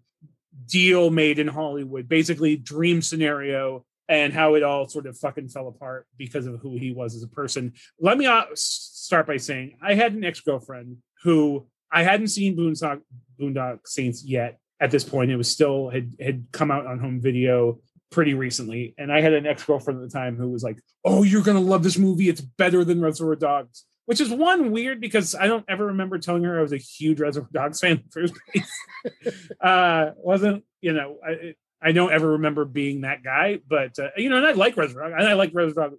deal made in Hollywood, basically dream scenario, and how it all sort of fucking fell apart because of who he was as a person. Let me uh, start by saying I had an ex girlfriend who I hadn't seen Boondock, Boondock Saints yet at this point. It was still had had come out on home video pretty recently, and I had an ex girlfriend at the time who was like, "Oh, you're gonna love this movie. It's better than Reservoir Dogs." Which is one weird because I don't ever remember telling her I was a huge Reservoir Dogs fan in the first place. uh, wasn't you know I I don't ever remember being that guy, but uh, you know, and I like Reservoir and I like Reservoir Dog.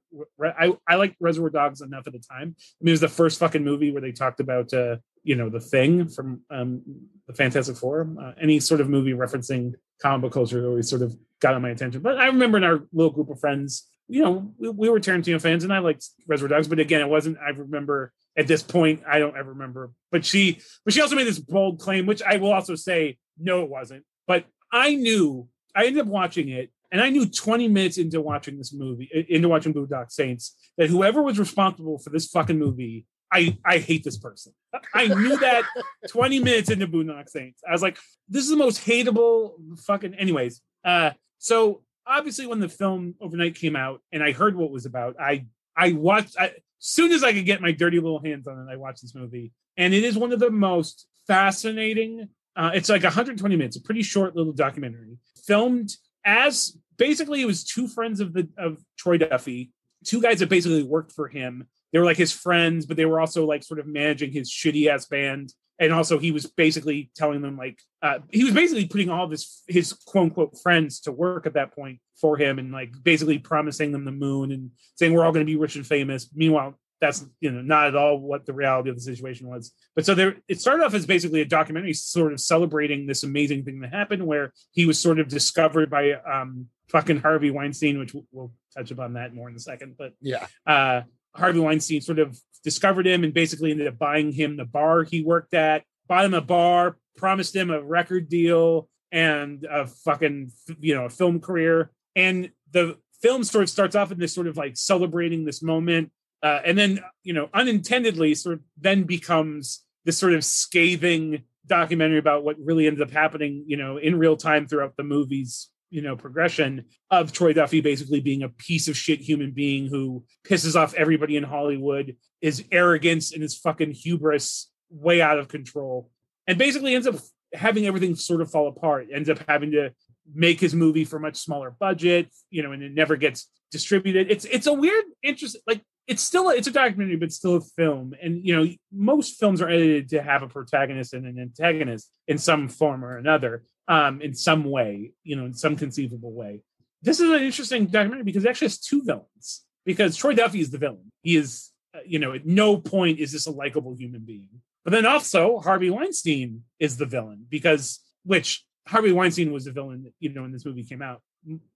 I I like Reservoir Dogs enough at the time. I mean, it was the first fucking movie where they talked about uh, you know the thing from um, the Fantastic Four. Uh, any sort of movie referencing comic book culture always sort of got on my attention. But I remember in our little group of friends, you know, we, we were Tarantino fans, and I liked Reservoir Dogs. But again, it wasn't. I remember at this point, I don't ever remember. But she, but she also made this bold claim, which I will also say, no, it wasn't. But I knew. I ended up watching it, and I knew 20 minutes into watching this movie, into watching Boondock Saints, that whoever was responsible for this fucking movie, I I hate this person. I knew that 20 minutes into Boondock Saints. I was like, this is the most hateable fucking. Anyways, uh, so obviously when the film Overnight came out, and I heard what it was about, I I watched. I soon as I could get my dirty little hands on it, I watched this movie, and it is one of the most fascinating. Uh, it's like 120 minutes, a pretty short little documentary, filmed as basically it was two friends of the of Troy Duffy, two guys that basically worked for him. They were like his friends, but they were also like sort of managing his shitty ass band. And also, he was basically telling them like uh, he was basically putting all of his his quote unquote friends to work at that point for him, and like basically promising them the moon and saying we're all going to be rich and famous. Meanwhile, that's you know not at all what the reality of the situation was. But so there it started off as basically a documentary sort of celebrating this amazing thing that happened where he was sort of discovered by um fucking harvey weinstein which we'll touch upon that more in a second. But yeah. uh harvey weinstein sort of discovered him and basically ended up buying him the bar he worked at bought him a bar promised him a record deal and a fucking you know a film career. And the film sort of starts off in this sort of like celebrating this moment uh, and then you know unintendedly sort of then becomes this sort of scathing documentary about what really ended up happening you know in real time throughout the movie's you know progression of troy duffy basically being a piece of shit human being who pisses off everybody in hollywood his arrogance and his fucking hubris way out of control and basically ends up having everything sort of fall apart. Ends up having to make his movie for much smaller budget you know and it never gets distributed. It's it's a weird interest like it's still it's a documentary, but still a film. And you know, most films are edited to have a protagonist and an antagonist in some form or another, um, in some way, you know, in some conceivable way. This is an interesting documentary because it actually has two villains. Because Troy Duffy is the villain. He is, uh, you know, at no point is this a likable human being. But then also Harvey Weinstein is the villain because which Harvey Weinstein was the villain, you know, when this movie came out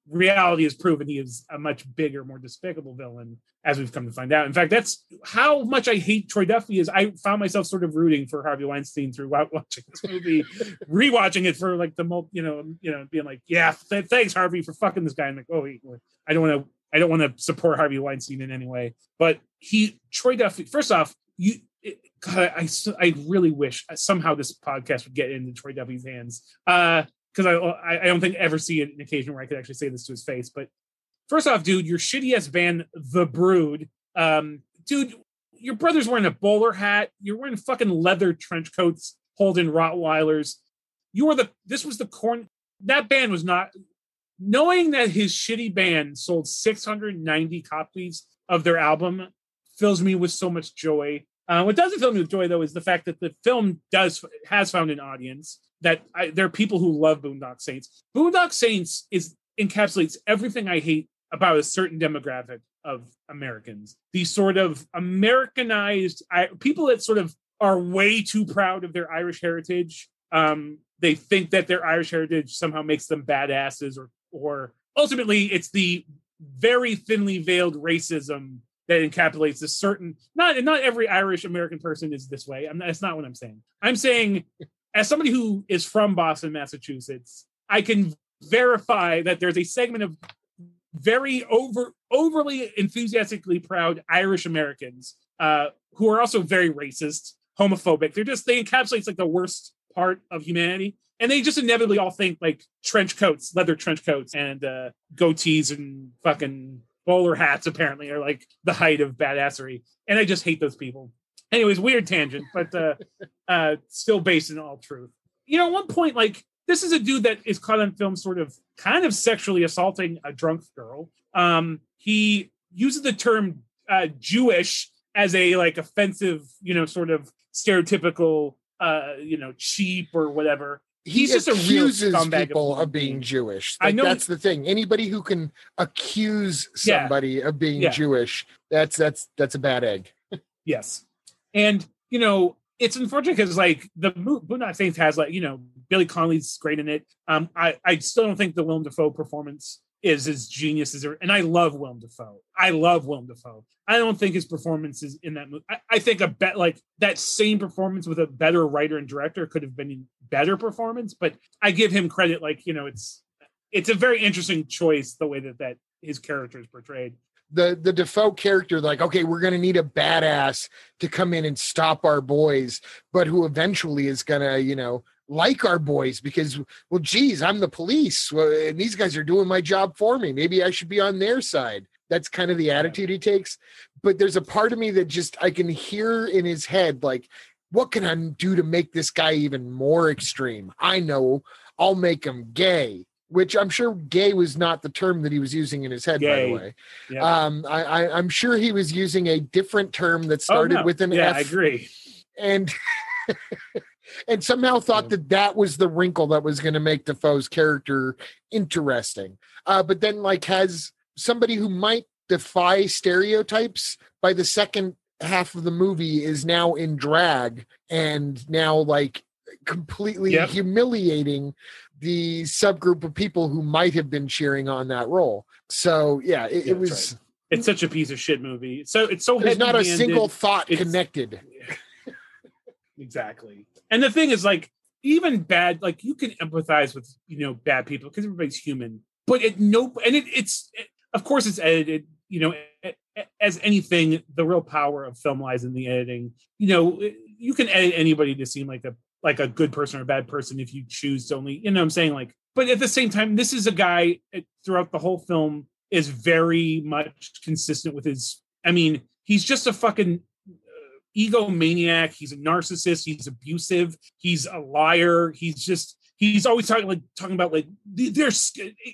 reality has proven he is a much bigger, more despicable villain, as we've come to find out. In fact, that's how much I hate Troy Duffy. Is I found myself sort of rooting for Harvey Weinstein through watching this movie, rewatching it for like the mo- you know, you know, being like, yeah, th- thanks Harvey for fucking this guy. I'm like, oh, I don't want to, I don't want to support Harvey Weinstein in any way. But he, Troy Duffy. First off, you. God, I, I really wish somehow this podcast would get into Troy Duffy's hands. Uh, because I I don't think I ever see an occasion where I could actually say this to his face. But first off, dude, your shitty ass band, The Brood, um, dude, your brother's wearing a bowler hat. You're wearing fucking leather trench coats, holding Rottweilers. You were the this was the Korn. That band was not knowing that his shitty band sold 690 copies of their album fills me with so much joy. Uh, what doesn't fill me with joy though is the fact that the film does has found an audience that I, there are people who love Boondock Saints. Boondock Saints is encapsulates everything I hate about a certain demographic of Americans. These sort of Americanized I, people that sort of are way too proud of their Irish heritage. Um, they think that their Irish heritage somehow makes them badasses, or or ultimately it's the very thinly veiled racism that encapsulates a certain not not every Irish American person is this way. I'm, that's not what I'm saying. I'm saying as somebody who is from Boston, Massachusetts, I can verify that there's a segment of very over overly enthusiastically proud Irish Americans uh, who are also very racist, homophobic. They're just they encapsulate like the worst part of humanity. And they just inevitably all think like trench coats, leather trench coats, and uh, goatees and fucking bowler hats apparently are like the height of badassery. And I just hate those people. Anyways, weird tangent, but uh, uh, still based in all truth. You know, at one point, like this is a dude that is caught on film, sort of, kind of sexually assaulting a drunk girl. Um, he uses the term uh, Jewish as a like offensive, you know, sort of stereotypical, uh, you know, cheap or whatever. He's he just a real scumbag people of, of being Jewish. Like, I know that's the thing. Anybody who can accuse somebody yeah, of being yeah. Jewish, that's that's that's a bad egg. yes. And you know, it's unfortunate because like the Boondock Saints has like you know Billy Connolly's great in it. Um, I I still don't think the Willem Dafoe performance is as genius as and I love Willem Dafoe. I love Willem Dafoe. I don't think his performance is in that movie. I, I think a bet like that same performance with a better writer and director could have been a better performance. But I give him credit. Like you know, it's it's a very interesting choice the way that that his character is portrayed the the Dafoe character, like, okay, we're gonna need a badass to come in and stop our boys, but who eventually is gonna, you know, like our boys because, well, geez, I'm the police, and these guys are doing my job for me. Maybe I should be on their side. That's kind of the attitude he takes. But there's a part of me that just I can hear in his head like, what can I do to make this guy even more extreme? I know I'll make him gay which I'm sure gay was not the term that he was using in his head, Gay. by the way. Yeah. Um, I, I, I'm sure he was using a different term that Oh, started no. with an yeah, F I agree. and and somehow thought Yeah. that that was the wrinkle that was going to make Dafoe's character interesting. Uh, but then, like, has somebody who might defy stereotypes by the second half of the movie is now in drag and now like completely Yep. humiliating the subgroup of people who might have been cheering on that role. So yeah, it, Yeah, it was. that's It's such a piece of shit movie. So it's so There's not a single thought It's- connected. exactly. And the thing is, like, even bad, like, you can empathize with you know bad people because everybody's human. But it no, and it, it's it, of course it's edited. You know, a- as anything, the real power of film lies in the editing. You know, you can edit anybody to seem like a like a good person or a bad person if you choose to only. You know, I'm saying like, but at the same time, this is a guy uh, throughout the whole film is very much consistent with his. I mean, he's just a fucking egomaniac. He's a narcissist. He's abusive. He's a liar. He's just he's always talking like talking about like th- there's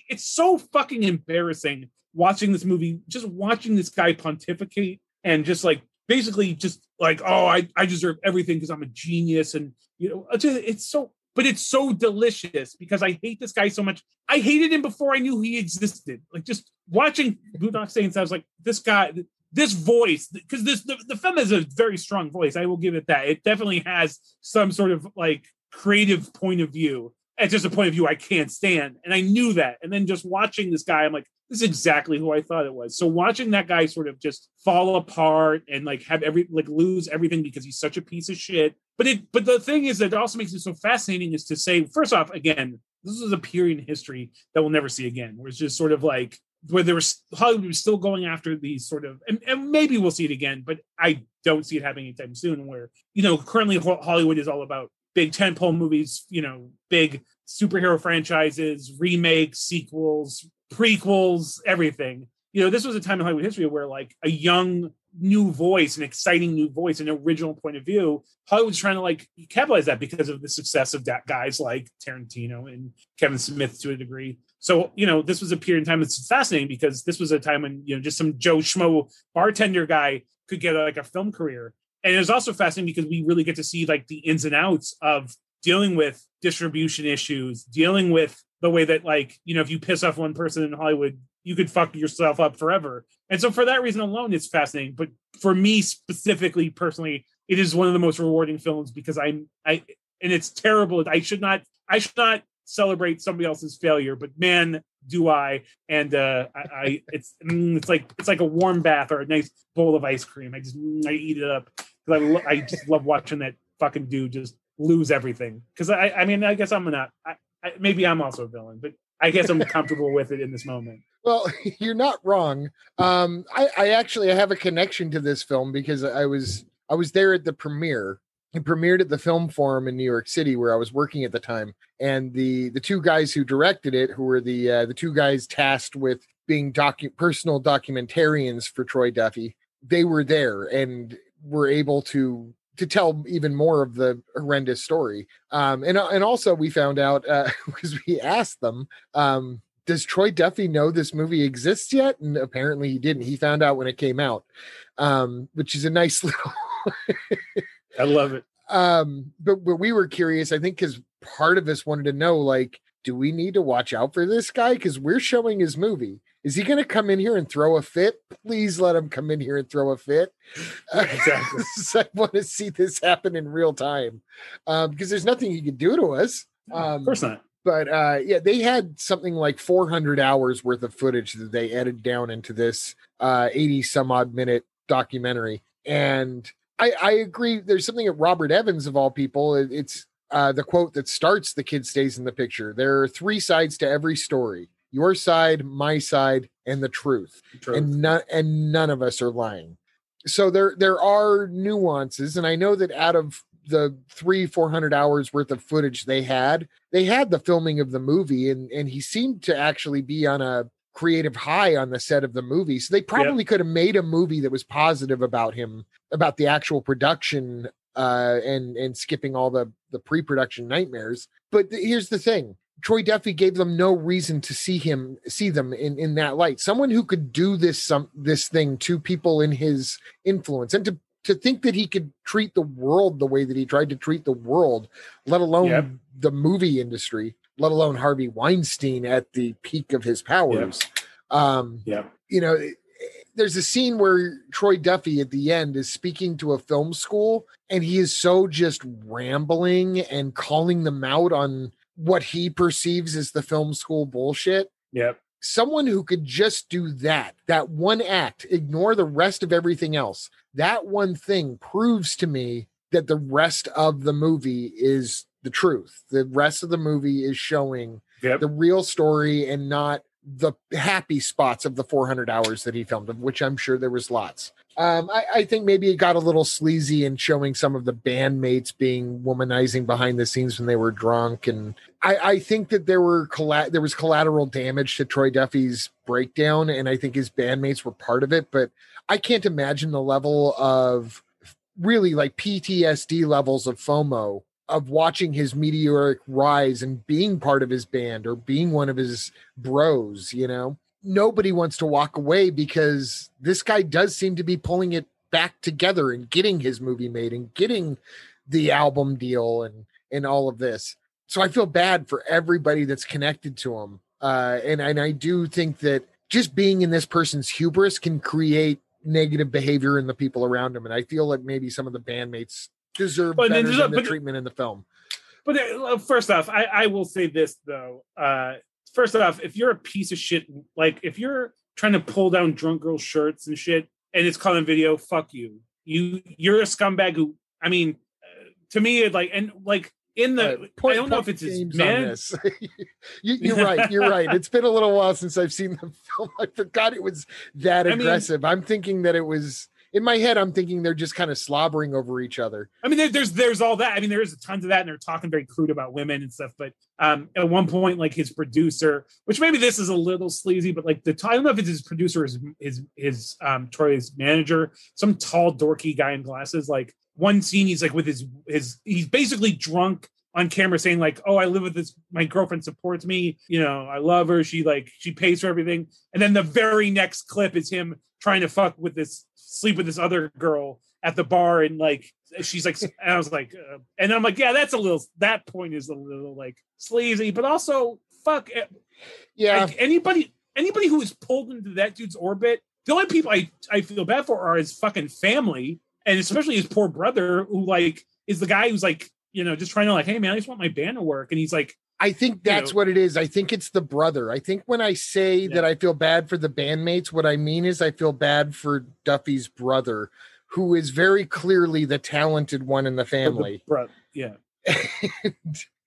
it's so fucking embarrassing watching this movie. Just watching this guy pontificate and just like basically just like oh I I deserve everything because I'm a genius and you know it's, it's so. But it's so delicious because I hate this guy so much. I hated him before I knew he existed. Like just watching Boondock Saints, I was like, this guy, this voice because this the, the film has a very strong voice i will give it that it definitely has some sort of like creative point of view it's just a point of view i can't stand. And i knew that. And then just watching this guy i'm like this is exactly who i thought it was. So watching that guy sort of just fall apart and like have every like lose everything because he's such a piece of shit. But it but the thing is that also makes it so fascinating is to say first off again this is a period in history that we'll never see again where it's just sort of like where there was Hollywood was still going after these sort of, and, and maybe we'll see it again, but I don't see it happening anytime soon. Where you know currently Hollywood is all about big tentpole movies, you know, big superhero franchises, remakes, sequels, prequels, everything. You know, this was a time in Hollywood history where like a young new voice, an exciting new voice, an original point of view. Hollywood's trying to like capitalize that because of the success of that guys like Tarantino and Kevin Smith to a degree. So, you know, this was a period in time that's fascinating because this was a time when, you know, just some Joe Schmo bartender guy could get like a film career. And it was also fascinating because we really get to see like the ins and outs of dealing with distribution issues, dealing with the way that like, you know, if you piss off one person in Hollywood, you could fuck yourself up forever. And so for that reason alone, it's fascinating. But for me specifically, personally, it is one of the most rewarding films because I'm I and it's terrible. I should not I should not celebrate somebody else's failure, but man, do I. And uh I, I it's mm, it's like it's like a warm bath or a nice bowl of ice cream. I just I eat it up because I lo- I just love watching that fucking dude just lose everything. Because I I mean I guess I'm not I, I, maybe I'm also a villain, but I guess I'm comfortable with it in this moment. Well, you're not wrong. Um, I, I actually I have a connection to this film because I was I was there at the premiere. It premiered at the Film Forum in New York City, where I was working at the time, and the the two guys who directed it, who were the uh, the two guys tasked with being docu- personal documentarians for Troy Duffy, they were there and were able to to tell even more of the horrendous story. Um, and and also we found out uh, because we asked them, um, does Troy Duffy know this movie exists yet? And apparently he didn't. He found out when it came out, um, which is a nice little. I love it. um, but but we were curious. I think because part of us wanted to know, like, do we need to watch out for this guy? Because we're showing his movie. Is he going to come in here and throw a fit? Please let him come in here and throw a fit. Exactly. I want to see this happen in real time um, because there's nothing he can do to us. Um, of course not. but uh yeah they had something like 400 hours worth of footage that they edited down into this uh 80 some odd minute documentary and i i agree there's something that robert evans of all people it- it's uh the quote that starts the kid stays in the picture there are three sides to every story your side my side and the truth True. and none and none of us are lying so there there are nuances and i know that out of the three four hundred hours worth of footage they had they had the filming of the movie and and he seemed to actually be on a creative high on the set of the movie. So they probably could have made a movie that was positive about him, about the actual production, uh, and and skipping all the the pre-production nightmares. But th- here's the thing: Troy Duffy gave them no reason to see him see them in in that light. Someone who could do this some this thing to people in his influence, and to to think that he could treat the world the way that he tried to treat the world, let alone Yep. the movie industry, let alone Harvey Weinstein at the peak of his powers. Um, Yeah. you know, there's a scene where Troy Duffy at the end is speaking to a film school and he is so just rambling and calling them out on what he perceives as the film school bullshit. Yep. Someone who could just do that, that one act, ignore the rest of everything else, that one thing proves to me that the rest of the movie is the truth. The rest of the movie is showing Yep. the real story and not the happy spots of the 400 hours that he filmed, of which I'm sure there was lots. Um, I, I think maybe it got a little sleazy in showing some of the bandmates being womanizing behind the scenes when they were drunk, and I, I think that there were colla- there was collateral damage to Troy Duffy's breakdown, and I think his bandmates were part of it. But I can't imagine the level of really like PTSD levels of FOMO of watching his meteoric rise and being part of his band or being one of his bros, you know. Nobody wants to walk away because this guy does seem to be pulling it back together and getting his movie made and getting the album deal and and all of this. So I feel bad for everybody that's connected to him. Uh and and I do think that just being in this person's hubris can create negative behavior in the people around him and I feel like maybe some of the bandmates deserve But then better a- than the but- treatment in the film. But uh, first off, I, I will say this though. Uh, first off, if you're a piece of shit, like if you're trying to pull down drunk girl shirts and shit, and it's caught on video, fuck you. You you're a scumbag who. I mean, uh, to me, it like and like in the. Point- I don't know if it's his man. you, you're right. You're right. It's been a little while since I've seen the film. I forgot it was that I mean- aggressive. I'm thinking that it was in my head. I'm thinking they're just kind of slobbering over each other. I mean, there, there's there's all that. I mean, there's a tons of that, and they're talking very crude about women and stuff. But um, at one point, like his producer, which maybe this is a little sleazy, but like the I don't know if it's his producer, his his his um Troy's manager, some tall dorky guy in glasses. Like one scene, he's like with his his he's basically drunk on camera saying like oh i live with this my girlfriend supports me you know i love her she like she pays for everything and then the very next clip is him trying to fuck with this sleep with this other girl at the bar and like she's like and i was like uh, and i'm like yeah that's a little that point is a little like sleazy but also fuck eh, Yeah. like, anybody anybody who is pulled into that dude's orbit the only people i i feel bad for are his fucking family and especially his poor brother who like is the guy who's like you know just trying to like hey man i just want my band to work and he's like I think that's know- what it is. I think it's the brother. I think when I say that I feel bad for the bandmates, what I mean is I feel bad for Duffy's brother, who is very clearly the talented one in the family, bro yeah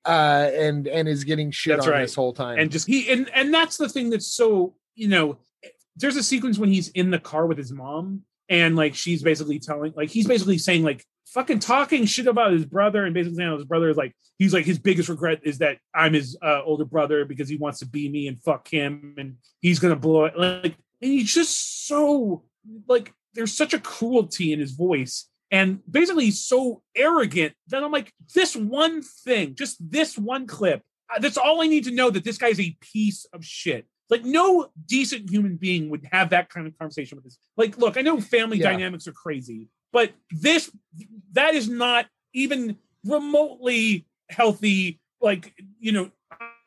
uh, and and is getting shit That's on right. this whole time. and just he and and that's the thing that's so you know there's a sequence when he's in the car with his mom and like she's basically telling like he's basically saying like fucking talking shit about his brother and basically saying his brother is like he's like his biggest regret is that i'm his uh, older brother because he wants to be me and fuck him and he's gonna blow it like and he's just so like there's such a cruelty in his voice and basically he's so arrogant that i'm like this one thing just this one clip uh, that's all I need to know that this guy's a piece of shit. Like no decent human being would have that kind of conversation with this. Like, look, I know family Yeah. dynamics are crazy, but this that is not even remotely healthy, like you know,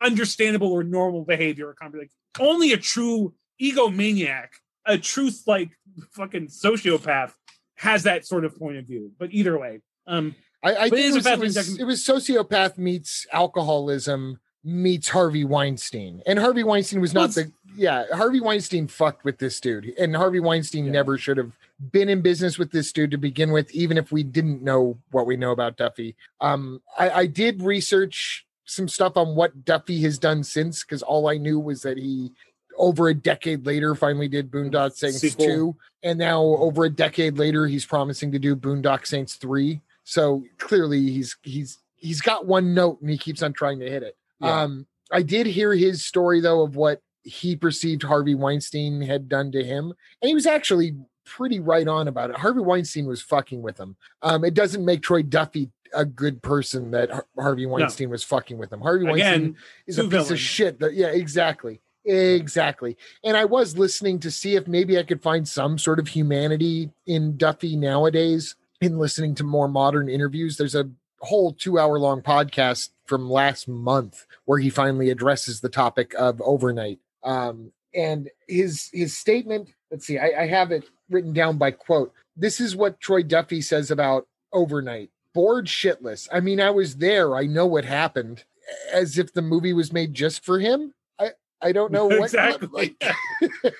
understandable or normal behavior or conversation. Like, only a true egomaniac, a truth like fucking sociopath has that sort of point of view. But either way, um, I, I think it was, it, was, it was sociopath meets alcoholism meets Harvey Weinstein. And Harvey Weinstein was not the yeah, Harvey Weinstein fucked with this dude. And Harvey Weinstein Yeah. never should have been in business with this dude to begin with, even if we didn't know what we know about Duffy. Um, I, I did research some stuff on what Duffy has done since, because all I knew was that he over a decade later finally did Boondock Saints Sequel. 2 and now over a decade later he's promising to do Boondock Saints 3 so clearly he's he's he's got one note and he keeps on trying to hit it Yeah. um I did hear his story though of what he perceived Harvey Weinstein had done to him. And he was actually pretty right on about it. Harvey Weinstein was fucking with him. Um, it doesn't make Troy Duffy a good person that Harvey Weinstein was fucking with him. Harvey Weinstein is a piece of shit. That yeah, exactly. Exactly. And I was listening to see if maybe I could find some sort of humanity in Duffy nowadays in listening to more modern interviews. There's a whole two hour long podcast from last month where he finally addresses the topic of overnight. Um, and his his statement, let's see, I, I have it written down by quote. This is what Troy Duffy says about overnight. Bored shitless. I mean, I was there. I know what happened. As if the movie was made just for him. I I don't know what exactly. like-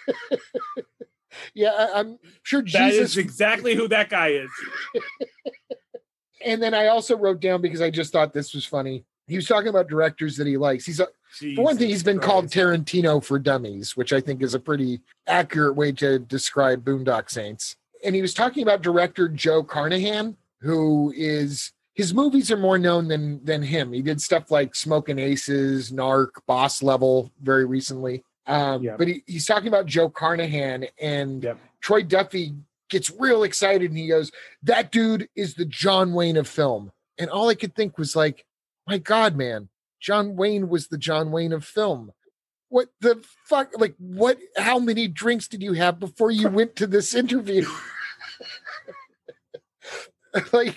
yeah, I, I'm sure That Jesus is exactly who that guy is. And then I also wrote down because I just thought this was funny. He was talking about directors that he likes. He's a, for one thing, he's been Jesus called Tarantino for dummies, which I think is a pretty accurate way to describe Boondock Saints. And he was talking about director Joe Carnahan, who is his movies are more known than than him. He did stuff like Smoking Aces, Narc, Boss Level very recently. Um, Yeah. But he, he's talking about Joe Carnahan and Yep. Troy Duffy gets real excited and he goes, That dude is the John Wayne of film. And all I could think was like, My God, man, John Wayne was the John Wayne of film. What the fuck? Like, what? How many drinks did you have before you went to this interview? like,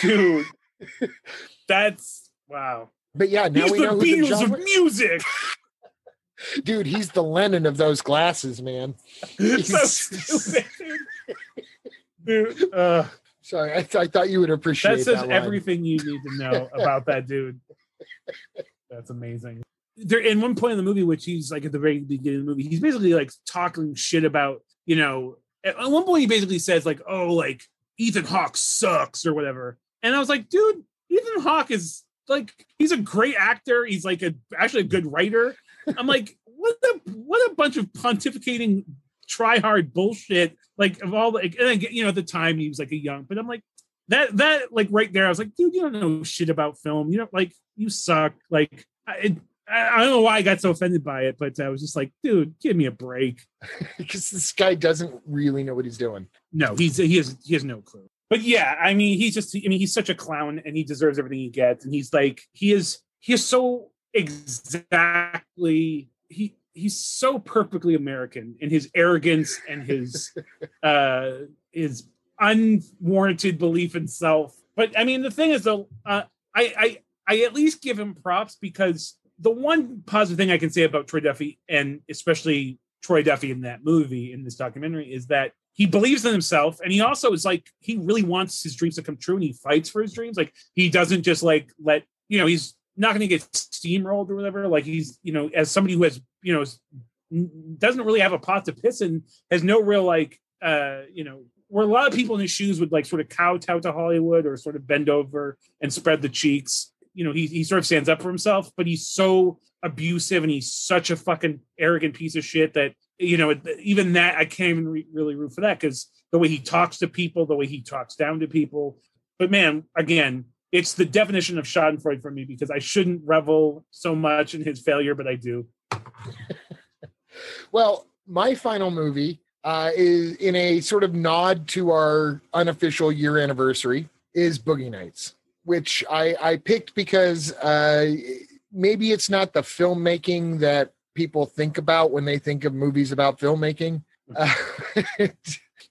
dude. That's wow. but yeah, now He's we the know Beatles John of Wayne- music. dude. He's the Lennon of those glasses, man. It's so stupid. Dude uh, Sorry, I, th- I thought you would appreciate that says line. everything you need to know about that dude. That's amazing. There, in one point in the movie, which he's like at the very beginning of the movie, he's basically like talking shit about, you know, at at one point he basically says like, "Oh, like Ethan Hawke sucks" or whatever, and I was like, dude, Ethan Hawke is like he's a great actor. He's like a actually a good writer. I'm like, what a what a bunch of pontificating try hard bullshit. Like of all the, and again, you know, at the time he was like a young, but I'm like that that like right there, I was like, dude, you don't know shit about film. You don't like you suck. Like I, it, I I don't know why I got so offended by it, but I was just like, dude, give me a break. because this guy doesn't really know what he's doing. No, he's he has he has no clue. But yeah, I mean, he's just I mean, he's such a clown and he deserves everything he gets. And he's like, he is he is so exactly he he's so perfectly American in his arrogance and his uh his unwarranted belief in self. But I mean, the thing is though, uh, I I I at least give him props because the one positive thing I can say about Troy Duffy and especially Troy Duffy in that movie in this documentary is that he believes in himself and he also is like he really wants his dreams to come true and he fights for his dreams like he doesn't just like let you know he's not going to get steamrolled or whatever. Like he's you know as somebody who has you know doesn't really have a pot to piss in has no real like uh you know where a lot of people in his shoes would like sort of kowtow to Hollywood or sort of bend over and spread the cheeks. You know he, he sort of stands up for himself but he's so abusive and he's such a fucking arrogant piece of shit that you know even that i can't even re- really root for that because the way he talks to people the way he talks down to people. But man again it's the definition of schadenfreude for me because i shouldn't revel so much in his failure but i do Well, my final movie uh, is in a sort of nod to our unofficial year anniversary is Boogie Nights, which I, I picked because uh, maybe it's not the filmmaking that people think about when they think of movies about filmmaking. Uh,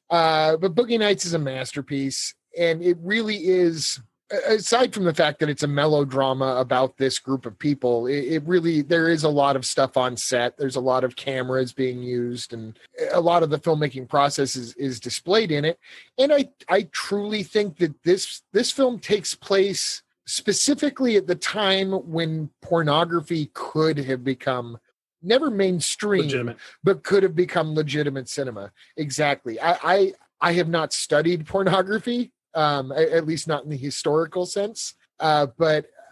uh, but Boogie Nights is a masterpiece, and it really is. Aside from the fact that it's a melodrama about this group of people, it, it really there is a lot of stuff on set. There's a lot of cameras being used, and a lot of the filmmaking process is, is displayed in it. And I I truly think that this this film takes place specifically at the time when pornography could have become never mainstream legitimate but could have become legitimate cinema. Exactly. I I, I have not studied pornography, um, at least not in the historical sense. Uh, but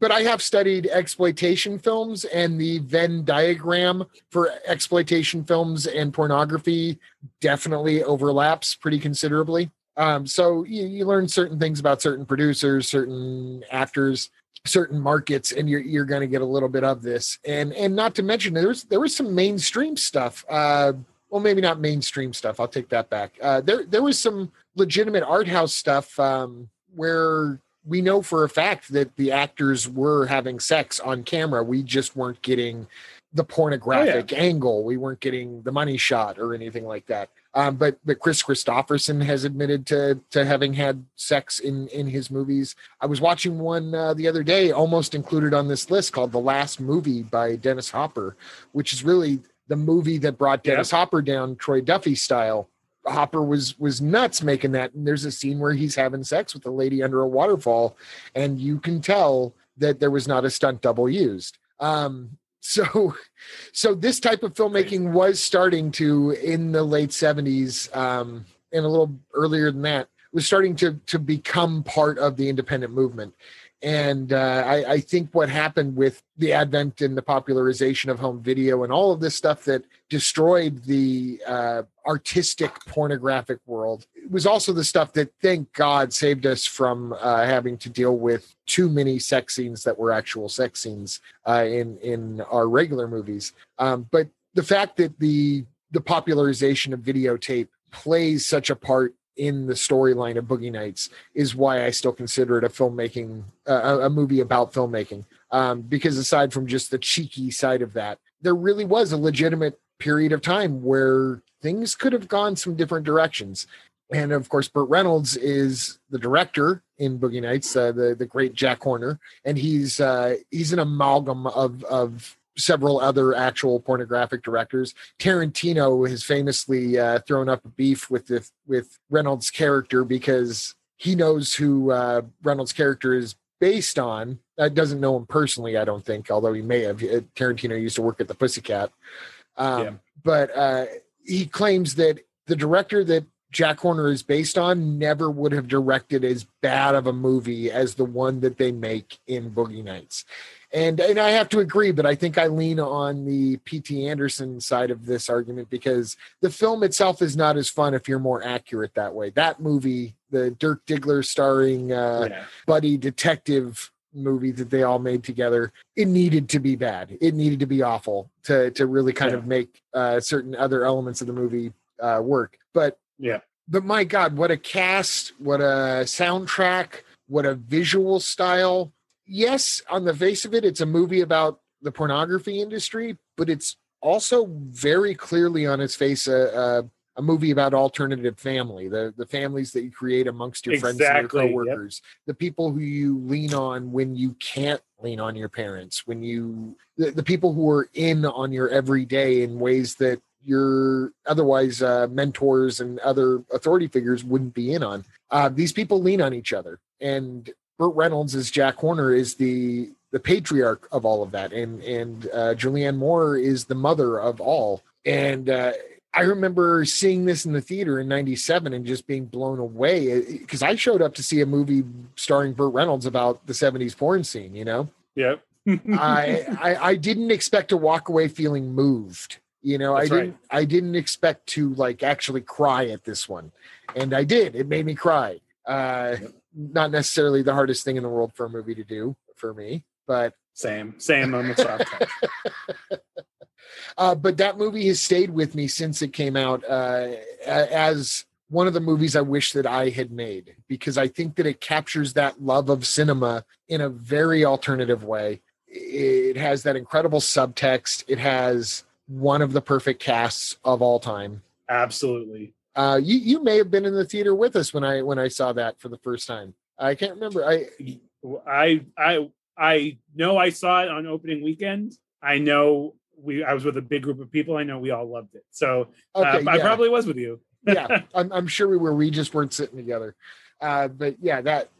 but I have studied exploitation films, and the Venn diagram for exploitation films and pornography definitely overlaps pretty considerably. Um, so you, you learn certain things about certain producers, certain actors, certain markets, and you're you're going to get a little bit of this. And and not to mention there was there was some mainstream stuff. Uh, well, maybe not mainstream stuff. I'll take that back. Uh, there there was some legitimate art house stuff um, where we know for a fact that the actors were having sex on camera. We just weren't getting the pornographic oh, yeah. angle. We weren't getting the money shot or anything like that. Um, but but Kris Kristofferson has admitted to to having had sex in in his movies. I was watching one uh, the other day, almost included on this list, called "The Last Movie" by Dennis Hopper, which is really the movie that brought Dennis. Hopper down Troy Duffy style. Hopper was was nuts making that. And there's a scene where he's having sex with a lady under a waterfall, and you can tell that there was not a stunt double used. Um, so so this type of filmmaking was starting to in the late 70s um and a little earlier than that was starting to to become part of the independent movement and uh, I, I, think what happened with the advent and the popularization of home video and all of this stuff that destroyed the uh, artistic pornographic world was also the stuff that, thank God, saved us from uh, having to deal with too many sex scenes that were actual sex scenes uh, in in our regular movies. Um, but the fact that the the popularization of videotape plays such a part in the storyline of Boogie Nights is why I still consider it a filmmaking, uh, a movie about filmmaking. Um, because aside from just the cheeky side of that, there really was a legitimate period of time where things could have gone some different directions. And of course, Burt Reynolds is the director in Boogie Nights, uh, the the great Jack Horner, and he's uh, he's an amalgam of of several other actual pornographic directors. Tarantino has famously uh, thrown up a beef with the, with Reynolds' character because he knows who uh, Reynolds' character is based on. Uh, doesn't know him personally, I don't think, although he may have. Uh, Tarantino used to work at the Pussycat, um, yeah. but uh, he claims that the director that Jack Horner is based on never would have directed as bad of a movie as the one that they make in Boogie Nights and and I have to agree, but I think I lean on the P.T. Anderson side of this argument because the film itself is not as fun if you're more accurate that way. That movie, the Dirk Diggler starring uh, yeah. buddy detective movie that they all made together, it needed to be bad. It needed to be awful to to really kind yeah. of make uh, certain other elements of the movie uh, work. But yeah, but my God, what a cast! What a soundtrack! What a visual style! Yes, on the face of it, it's a movie about the pornography industry, but it's also very clearly on its face a, a, a movie about alternative family, the the families that you create amongst your exactly, friends and your coworkers, yep. the people who you lean on when you can't lean on your parents, when you the, the people who are in on your everyday in ways that your otherwise uh, mentors and other authority figures wouldn't be in on. Uh, these people lean on each other, and Burt Reynolds as Jack Horner is the the patriarch of all of that, and and uh, Julianne Moore is the mother of all. And uh, I remember seeing this in the theater in '97 and just being blown away because I showed up to see a movie starring Burt Reynolds about the '70s porn scene. You know. Yep. I, I I didn't expect to walk away feeling moved. You know, That's I didn't right. I didn't expect to like actually cry at this one, and I did. It made me cry. Uh, yep not necessarily the hardest thing in the world for a movie to do for me, but same, same on the uh, but that movie has stayed with me since it came out uh, as one of the movies I wish that I had made because I think that it captures that love of cinema in a very alternative way. It has that incredible subtext. It has one of the perfect casts of all time. Absolutely. Uh, you you may have been in the theater with us when I when I saw that for the first time. I can't remember. I I I I know I saw it on opening weekend. I know we I was with a big group of people. I know we all loved it. So uh, okay, uh, I probably was with you. yeah, I'm, I'm sure we were. We just weren't sitting together. Uh, but yeah, that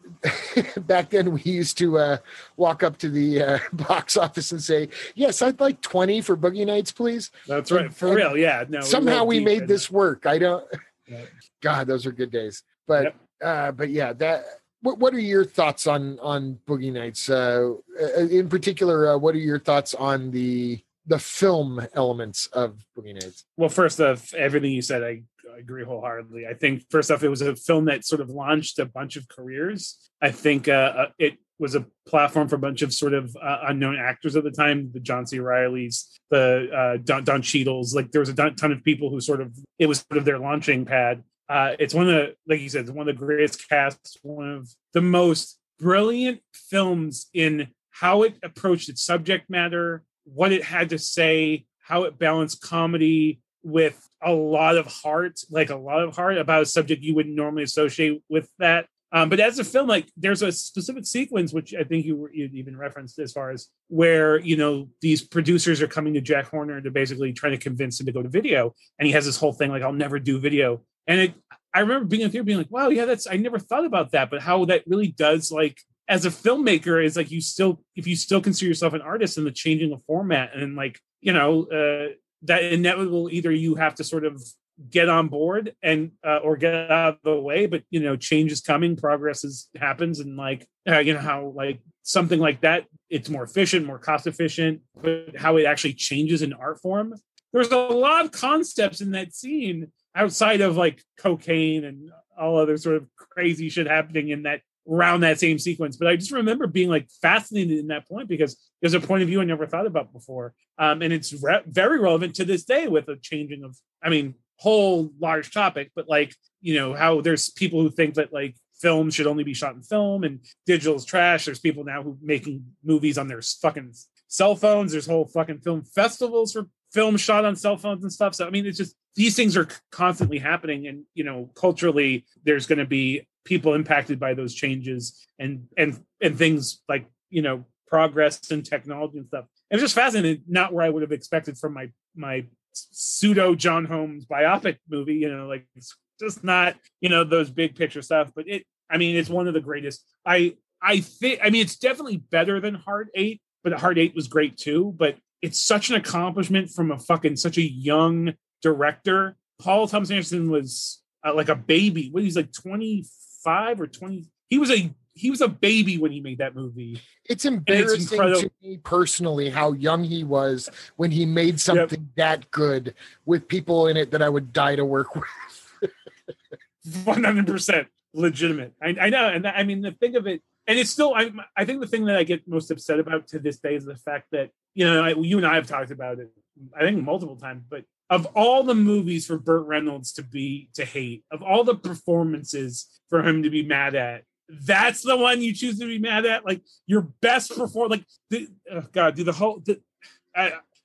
back then we used to uh, walk up to the uh, box office and say, "Yes, I'd like twenty for Boogie Nights, please." That's right, and, for real. Yeah, no. Somehow we, we made this work. I don't. Yep. God, those are good days. But yep. uh, but yeah, that. What, what are your thoughts on on Boogie Nights? Uh, uh in particular, uh, what are your thoughts on the the film elements of Boogie Nights? Well, first of everything you said, I I agree wholeheartedly. I think first off, it was a film that sort of launched a bunch of careers. I think uh, uh it was a platform for a bunch of sort of uh, unknown actors at the time, the John C. Reillys, the uh, Don, Don Cheadles. Like there was a ton of people who sort of it was sort of their launching pad. Uh, it's one of the, like you said, it's one of the greatest casts, one of the most brilliant films in how it approached its subject matter, what it had to say, how it balanced comedy with a lot of heart, like a lot of heart about a subject you wouldn't normally associate with that. Um, but as a film, like there's a specific sequence which I think you were even referenced as far as where you know these producers are coming to Jack Horner to basically trying to convince him to go to video, and he has this whole thing like I'll never do video, and it I remember being in theater being like, wow, yeah, that's I never thought about that, but how that really does like as a filmmaker is like you still if you still consider yourself an artist and the changing of format and like you know uh, that inevitable either you have to sort of get on board and uh, or get out of the way but you know change is coming progress is happens and like uh, you know how like something like that it's more efficient more cost efficient but how it actually changes in art form. There's a lot of concepts in that scene outside of like cocaine and all other sort of crazy shit happening in that around that same sequence. But I just remember being like fascinated in that point because there's a point of view I never thought about before. Um, and it's re- very relevant to this day with a changing of, I mean, whole large topic, but like, you know, how there's people who think that like film should only be shot in film and digital is trash. There's people now who making movies on their fucking cell phones. There's whole fucking film festivals for film shot on cell phones and stuff. So I mean, it's just these things are constantly happening, and you know, culturally, there's going to be people impacted by those changes and and and things like you know progress and technology and stuff. It was just fascinating, not where I would have expected from my my pseudo John Holmes biopic movie. You know, like it's just not you know those big picture stuff. But it, I mean, it's one of the greatest. I I think I mean it's definitely better than Hard Eight, but Hard Eight was great too. But it's such an accomplishment from a fucking such a young director. Paul Thomas Anderson was uh, like a baby. What he's like twenty five or twenty. He was a he was a baby when he made that movie. It's embarrassing it's to me personally how young he was when he made something yep. that good with people in it that I would die to work with. One hundred percent legitimate. I, I, know, and I mean the thing of it, and it's still. I I think the thing that I get most upset about to this day is the fact that you know I, you and I have talked about it. I think multiple times, but of all the movies for Burt Reynolds to be to hate, of all the performances for him to be mad at, that's the one you choose to be mad at. Like your best perform, like the, oh God, do the whole. The,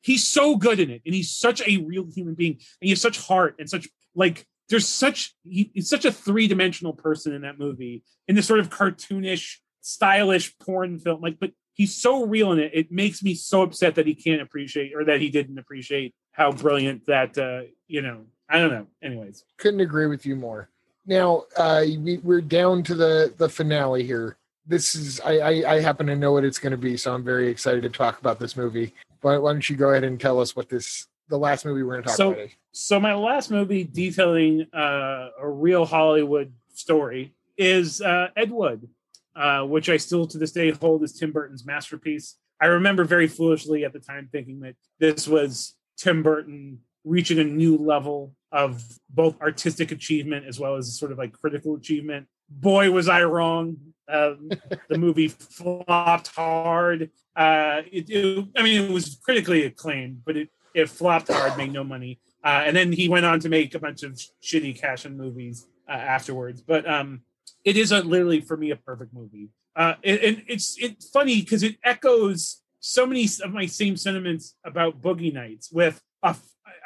he's so good in it, and he's such a real human being, and he has such heart and such like. There's such he, he's such a three dimensional person in that movie, in this sort of cartoonish, stylish porn film. Like, but he's so real in it. It makes me so upset that he can't appreciate or that he didn't appreciate how brilliant that uh, you know. I don't know. Anyways, couldn't agree with you more. Now uh, we, we're down to the the finale here. This is I, I, I happen to know what it's going to be, so I'm very excited to talk about this movie. But why don't you go ahead and tell us what this the last movie we're going to talk so, about? So my last movie detailing uh, a real Hollywood story is uh, Ed Wood, uh, which I still to this day hold as Tim Burton's masterpiece. I remember very foolishly at the time thinking that this was Tim Burton reaching a new level of both artistic achievement as well as sort of like critical achievement. Boy, was I wrong. Um, the movie flopped hard. Uh, it, it, I mean, it was critically acclaimed, but it, it flopped hard, made no money. Uh, and then he went on to make a bunch of shitty cash in movies uh, afterwards. But um, it is a, literally for me a perfect movie. Uh, and, and it's it's funny because it echoes so many of my same sentiments about Boogie Nights with a,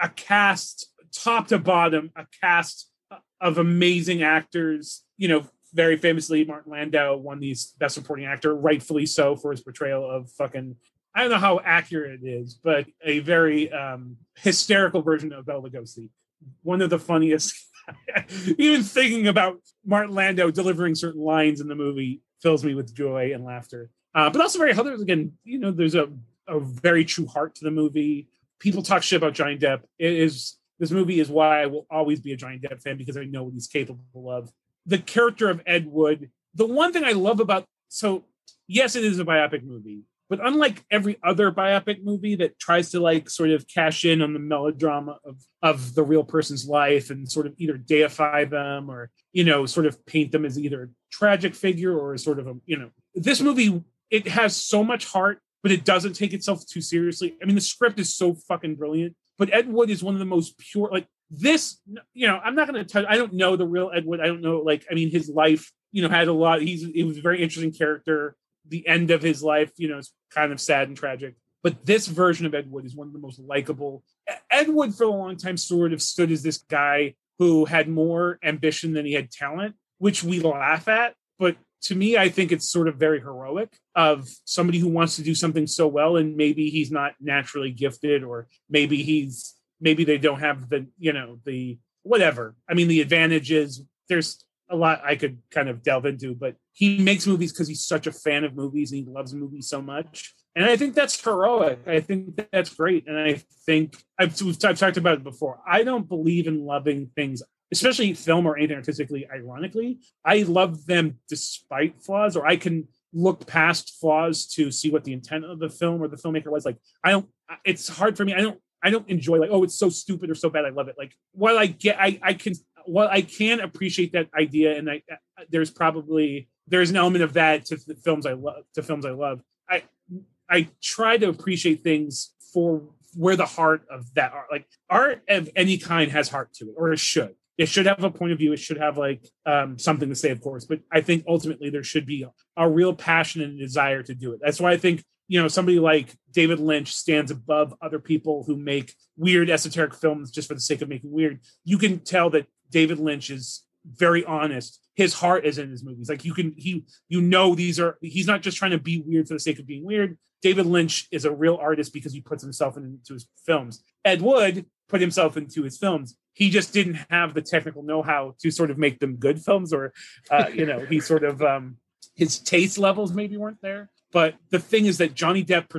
a cast top to bottom, a cast of amazing actors. You know, very famously, Martin Landau won these Best Supporting Actor, rightfully so, for his portrayal of fucking. I don't know how accurate it is, but a very um, hysterical version of Bela Lugosi. One of the funniest. Even thinking about Martin Landau delivering certain lines in the movie fills me with joy and laughter. Uh, but also very others again, you know, there's a, a very true heart to the movie. People talk shit about Johnny Depp. It is this movie is why I will always be a Johnny Depp fan because I know what he's capable of. The character of Ed Wood. The one thing I love about so yes, it is a biopic movie, But unlike every other biopic movie that tries to like sort of cash in on the melodrama of of the real person's life and sort of either deify them or you know sort of paint them as either a tragic figure or sort of a you know this movie it has so much heart but it doesn't take itself too seriously. I mean, the script is so fucking brilliant, but Ed Wood is one of the most pure. Like this, you know, I'm not going to tell. I don't know the real Ed Wood. I don't know. Like, I mean, his life, you know, had a lot. He's it was a very interesting character. The end of his life, you know, is kind of sad and tragic. But this version of Ed Wood is one of the most likable. Ed Wood, for a long time, sort of stood as this guy who had more ambition than he had talent, which we laugh at. But to me, I think it's sort of very heroic of somebody who wants to do something so well, and maybe he's not naturally gifted, or maybe he's maybe they don't have the you know the whatever. I mean, the advantages. there's a lot I could kind of delve into, but he makes movies because he's such a fan of movies and he loves movies so much. And I think that's heroic. I think that's great. And I think I've, I've talked about it before. I don't believe in loving things especially film or anything artistically, ironically, I love them despite flaws, or I can look past flaws to see what the intent of the film or the filmmaker was. Like, I don't, it's hard for me. I don't, I don't enjoy like, oh, it's so stupid or so bad. I love it. Like, while I get, I, I can, while I can appreciate that idea, and I, uh, uh, there's probably there's an element of that to the films I love, to films I love. I, I try to appreciate things for where the heart of that art, like art of any kind, has heart to it, or it should it should have a point of view. It should have like um, something to say, of course. But I think ultimately there should be a, real passion and desire to do it. That's why I think you know somebody like David Lynch stands above other people who make weird esoteric films just for the sake of making weird. You can tell that David Lynch is very honest. His heart is in his movies. Like you can he you know these are he's not just trying to be weird for the sake of being weird. David Lynch is a real artist because he puts himself into his films. Ed Wood put himself into his films. He just didn't have the technical know-how to sort of make them good films or uh, you know he sort of um, his taste levels maybe weren't there. But the thing is that johnny depp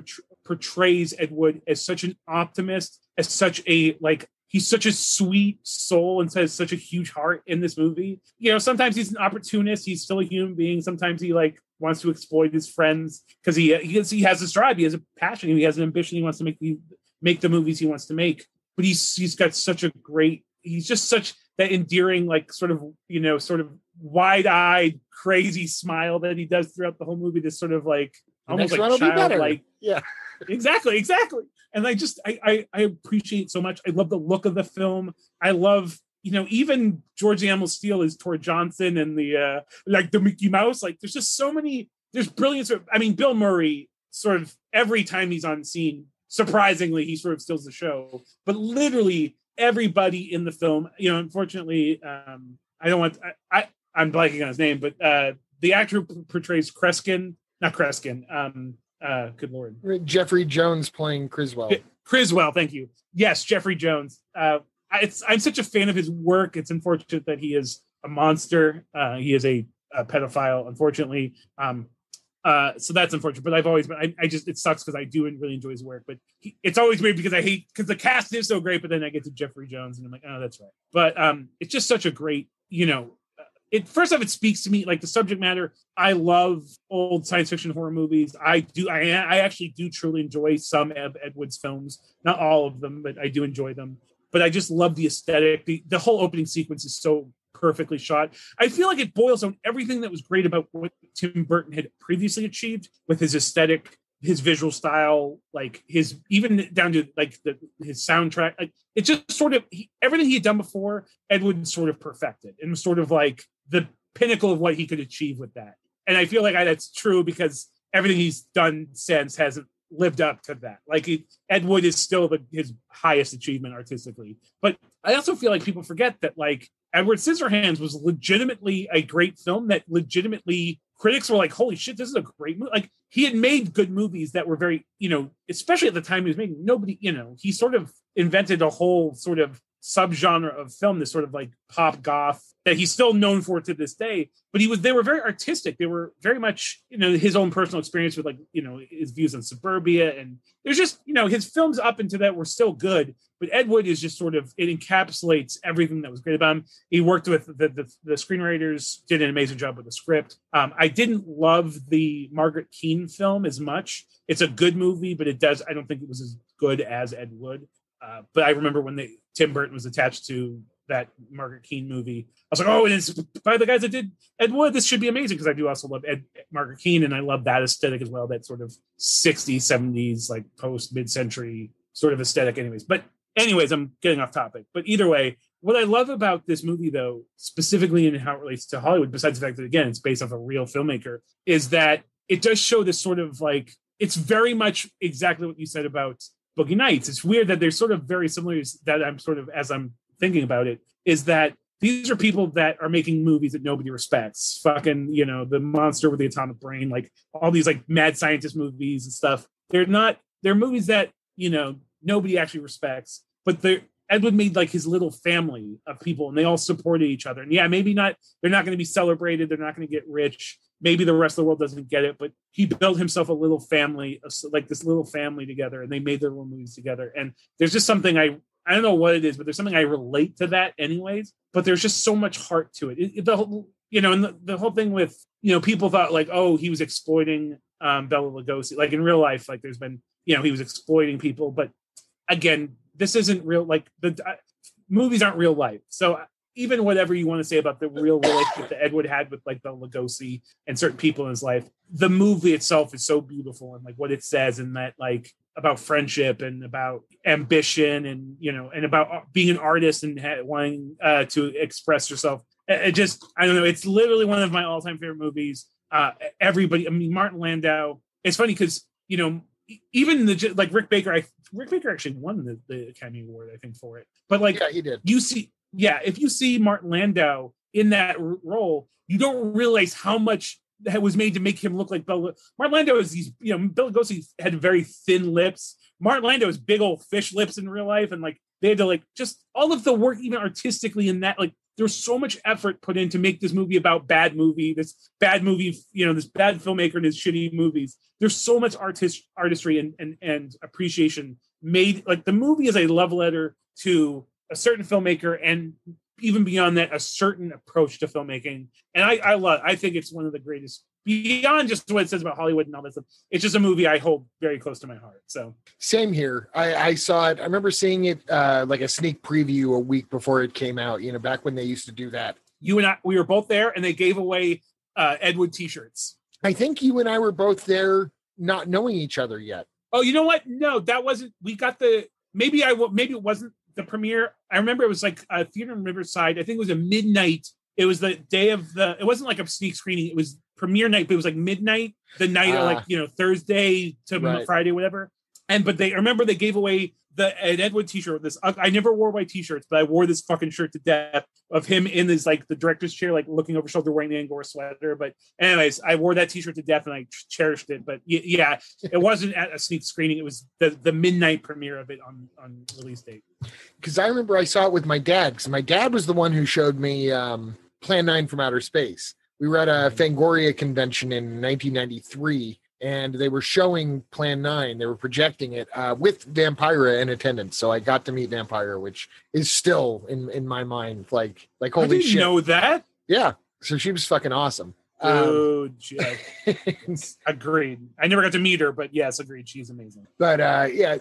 portrays ed wood as such an optimist as such a like he's such a sweet soul and has such a huge heart in this movie. You know sometimes he's an opportunist he's still a human being. Sometimes he like wants to exploit his friends because he he has, he has this drive he has a passion he has an ambition he wants to make the make the movies he wants to make. But he's he's got such a great he's just such that endearing like sort of you know sort of wide-eyed crazy smile that he does throughout the whole movie this sort of like the almost like child like yeah. Exactly exactly. And i just I, I i appreciate so much. I love the look of the film. I love you know even george animal Steele is tor johnson and the uh like the mickey mouse like there's just so many there's brilliance i mean bill murray sort of every time he's on scene surprisingly he sort of steals the show. But literally everybody in the film you know unfortunately um i don't want i, I i'm blanking on his name but uh the actor who portrays kreskin not kreskin um uh good lord. Jeffrey jones playing criswell. Criswell thank you. Yes jeffrey jones. Uh it's i'm such a fan of his work it's unfortunate that he is a monster uh he is a, a pedophile unfortunately um uh, so that's unfortunate, but I've always been. I, I just it sucks because I do really enjoy his work, but he, it's always weird because I hate because the cast is so great, but then I get to Jeffrey Jones and I'm like, oh, that's right. But um, it's just such a great, you know, uh, it first off it speaks to me like the subject matter. I love old science fiction horror movies. I do. I I actually do truly enjoy some Ed, Wood's films, not all of them, but I do enjoy them. But I just love the aesthetic. The the whole opening sequence is so perfectly shot. I feel like it boils on everything that was great about what Tim Burton had previously achieved with his aesthetic, his visual style, like his even down to like the his soundtrack. Like it just sort of he, everything he had done before, Ed Wood sort of perfected and was sort of like the pinnacle of what he could achieve with that. And I feel like I, that's true because everything he's done since hasn't lived up to that. Like it, Ed Wood is still the, his highest achievement artistically, but I also feel like people forget that like Edward Scissorhands was legitimately a great film that legitimately critics were like, holy shit, this is a great movie. Like he had made good movies that were very, you know, especially at the time he was making, nobody, you know, he sort of invented a whole sort of subgenre of film, this sort of like pop goth that he's still known for to this day. But he was they were very artistic. They were very much, you know, his own personal experience with like, you know, his views on suburbia. And there's just, you know, his films up into that were still good. But Ed Wood is just sort of it encapsulates everything that was great about him. He worked with the the, the screenwriters, did an amazing job with the script. Um, I didn't love the Margaret Keane film as much. It's a good movie, but it does. I don't think it was as good as Ed Wood. Uh, but I remember when they Tim Burton was attached to that Margaret Keane movie. I was like, oh, and it's by the guys that did Ed Wood. This should be amazing because I do also love Ed Margaret Keane and I love that aesthetic as well. That sort of 60s, 70s, like post mid century sort of aesthetic, anyways. But anyways, I'm getting off topic. But either way, what I love about this movie, though, specifically in how it relates to Hollywood, besides the fact that again it's based off a real filmmaker, is that it does show this sort of like it's very much exactly what you said about Boogie Nights. It's weird that they're sort of very similar. That I'm sort of as I'm thinking about it is that these are people that are making movies that nobody respects. Fucking, you know, the monster with the atomic brain, like all these like mad scientist movies and stuff. They're not. They're movies that you know nobody actually respects, but they're Edward made like his little family of people and they all supported each other. And yeah, maybe not, they're not going to be celebrated. They're not going to get rich. Maybe the rest of the world doesn't get it, but he built himself a little family, like this little family together, and they made their little movies together. And there's just something I, I don't know what it is, but there's something I relate to that anyways. But there's just so much heart to it. it, it the whole, you know, and the, the whole thing with, you know, people thought like, oh, he was exploiting um, Bela Lugosi. Like in real life, like there's been, you know, he was exploiting people. But again, this isn't real like the uh, movies aren't real life so even whatever you want to say about the real relationship that Edward had with like the Lugosi and certain people in his life, the movie itself is so beautiful and like what it says and that like about friendship and about ambition and you know and about uh, being an artist and wanting uh, to express yourself. It just I don't know. It's literally one of my all time favorite movies. Uh, everybody, I mean Martin Landau. It's funny because you know even the like Rick Baker, I Rick Baker actually won the, the Academy Award, I think, for it. But like, yeah, he did. You see, yeah, if you see Martin Landau in that role, you don't realize how much that was made to make him look like Bill. Martin Landau is these, you know, Bela Lugosi had very thin lips. Martin Landau has big old fish lips in real life, and like they had to like just all of the work, even artistically, in that like there's so much effort put in to make this movie about bad movie, this bad movie, you know, this bad filmmaker and his shitty movies. There's so much artist artistry and and, and appreciation made. Like the movie is a love letter to a certain filmmaker and even beyond that, a certain approach to filmmaking. And I, I love. I think it's one of the greatest beyond just what it says about Hollywood and all that stuff, it's just a movie I hold very close to my heart. So same here. I, I saw it. I remember seeing it uh, like a sneak preview a week before it came out. You know, back when they used to do that. You and I, we were both there, and they gave away uh, Ed Wood T-shirts. I think you and I were both there, not knowing each other yet. Oh, you know what? No, that wasn't. We got the maybe I maybe it wasn't the premiere. I remember it was like a theater in Riverside. I think it was a midnight. It was the day of the. It wasn't like a sneak screening. It was premiere night, but it was like midnight, the night of like ah. you know Thursday to right. Friday, whatever. And but they I remember they gave away the an Ed Wood t-shirt. This I never wore white t-shirts, but I wore this fucking shirt to death of him in this like the director's chair, like looking over shoulder, wearing the Angora sweater. But anyways, I wore that t-shirt to death and I cherished it. But yeah, it wasn't at a sneak screening; it was the the midnight premiere of it on on release date. Because I remember I saw it with my dad. Because my dad was the one who showed me um, Plan Nine from Outer Space we were at a Fangoria convention in 1993 and they were showing Plan 9. They were projecting it uh, with Vampira in attendance. So I got to meet Vampira, which is still in, in my mind like like holy I didn't shit. know that? Yeah. So she was fucking awesome. Oh, um, agreed. I never got to meet her, but yes, agreed. She's amazing. But uh, yeah,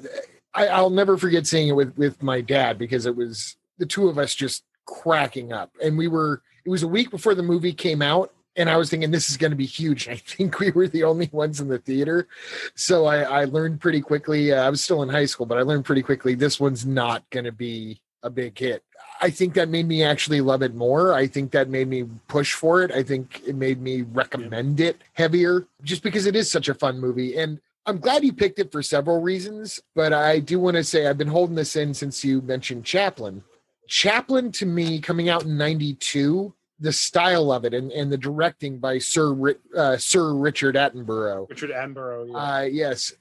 I, I'll never forget seeing it with with my dad because it was the two of us just cracking up, and we were it was a week before the movie came out and I was thinking this is going to be huge. I think we were the only ones in the theater, so I, I learned pretty quickly. Uh, I was still in high school, but I learned pretty quickly this one's not going to be a big hit. I think that made me actually love it more. I think that made me push for it. I think it made me recommend yeah. it heavier, just because it is such a fun movie. And I'm glad you picked it for several reasons, but I do want to say I've been holding this in since you mentioned Chaplin. Chaplin to me coming out in 92 the style of it and, and the directing by Sir uh, Sir Richard Attenborough. Richard Attenborough. Yeah. Uh, yes,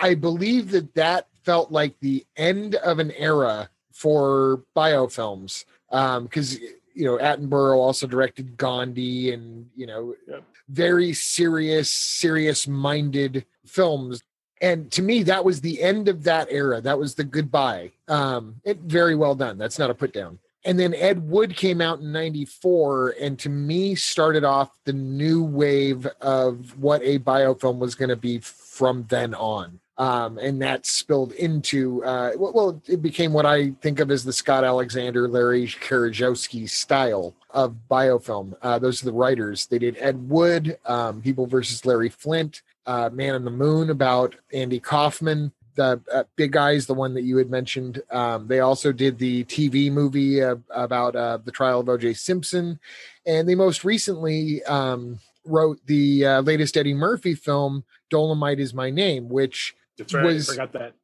I believe that that felt like the end of an era for biofilms because you know Attenborough also directed Gandhi and you know Yep. very serious, serious minded films. And to me, that was the end of that era. That was the goodbye. Um, it very well done. That's not a put down. And then Ed Wood came out in 94 and to me started off the new wave of what a biofilm was going to be from then on. Um, and that spilled into uh, well, it became what I think of as the Scott Alexander, Larry Karaszewski style of biofilm. Uh, those are the writers. They did Ed Wood, um, People versus Larry Flynt, uh, Man on the Moon about Andy Kaufman, the uh, Big Eyes, the one that you had mentioned. Um, they also did the TV movie uh, about uh, the trial of O.J. Simpson, and they most recently um, wrote the uh, latest Eddie Murphy film, Dolomite Is My Name, which That's right. was- I forgot that.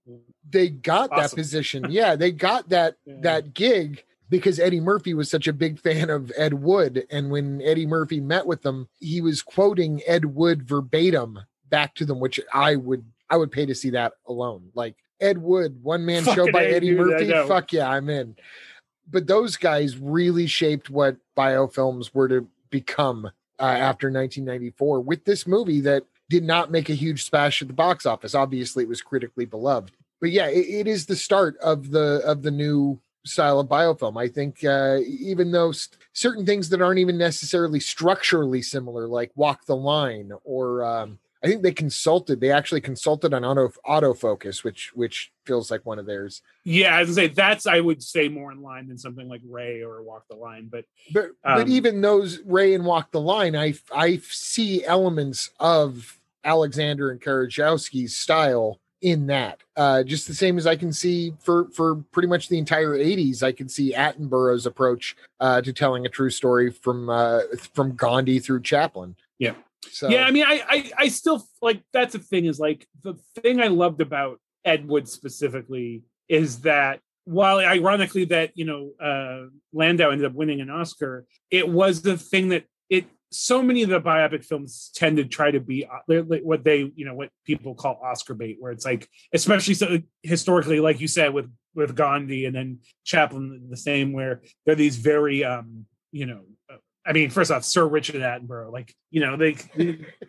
they got that position. Yeah, they got that Yeah. that gig because Eddie Murphy was such a big fan of Ed Wood. And when Eddie Murphy met with them, he was quoting Ed Wood verbatim back to them, which I would I would pay to see that alone. Like Ed Wood, one man show by Eddie dude, Murphy. Fuck yeah, I'm in. But those guys really shaped what biofilms were to become uh, after 1994 with this movie that did not make a huge splash at the box office. Obviously, it was critically beloved but yeah, it, it is the start of the of the new style of biofilm. I think uh, even though s- certain things that aren't even necessarily structurally similar, like Walk the Line, or um, I think they consulted. They actually consulted on auto autofocus, which which feels like one of theirs. Yeah, I gonna say that's I would say more in line than something like Ray or Walk the Line, but But but Um, even those Ray and Walk the Line, I I see elements of Alexander and Karaszewski's style in that. Uh, just the same as I can see for for pretty much the entire '80s, I can see Attenborough's approach uh, to telling a true story from uh, from Gandhi through Chaplin. Yeah. So yeah, I mean, I, I I still like that's the thing is like the thing I loved about Ed Wood specifically is that while ironically that you know uh Landau ended up winning an Oscar, it was the thing that it so many of the biopic films tend to try to be uh, what they you know what people call Oscar bait, where it's like especially so historically, like you said with with Gandhi and then Chaplin the same, where they're these very um you know. I mean, first off, Sir Richard Attenborough, like you know, they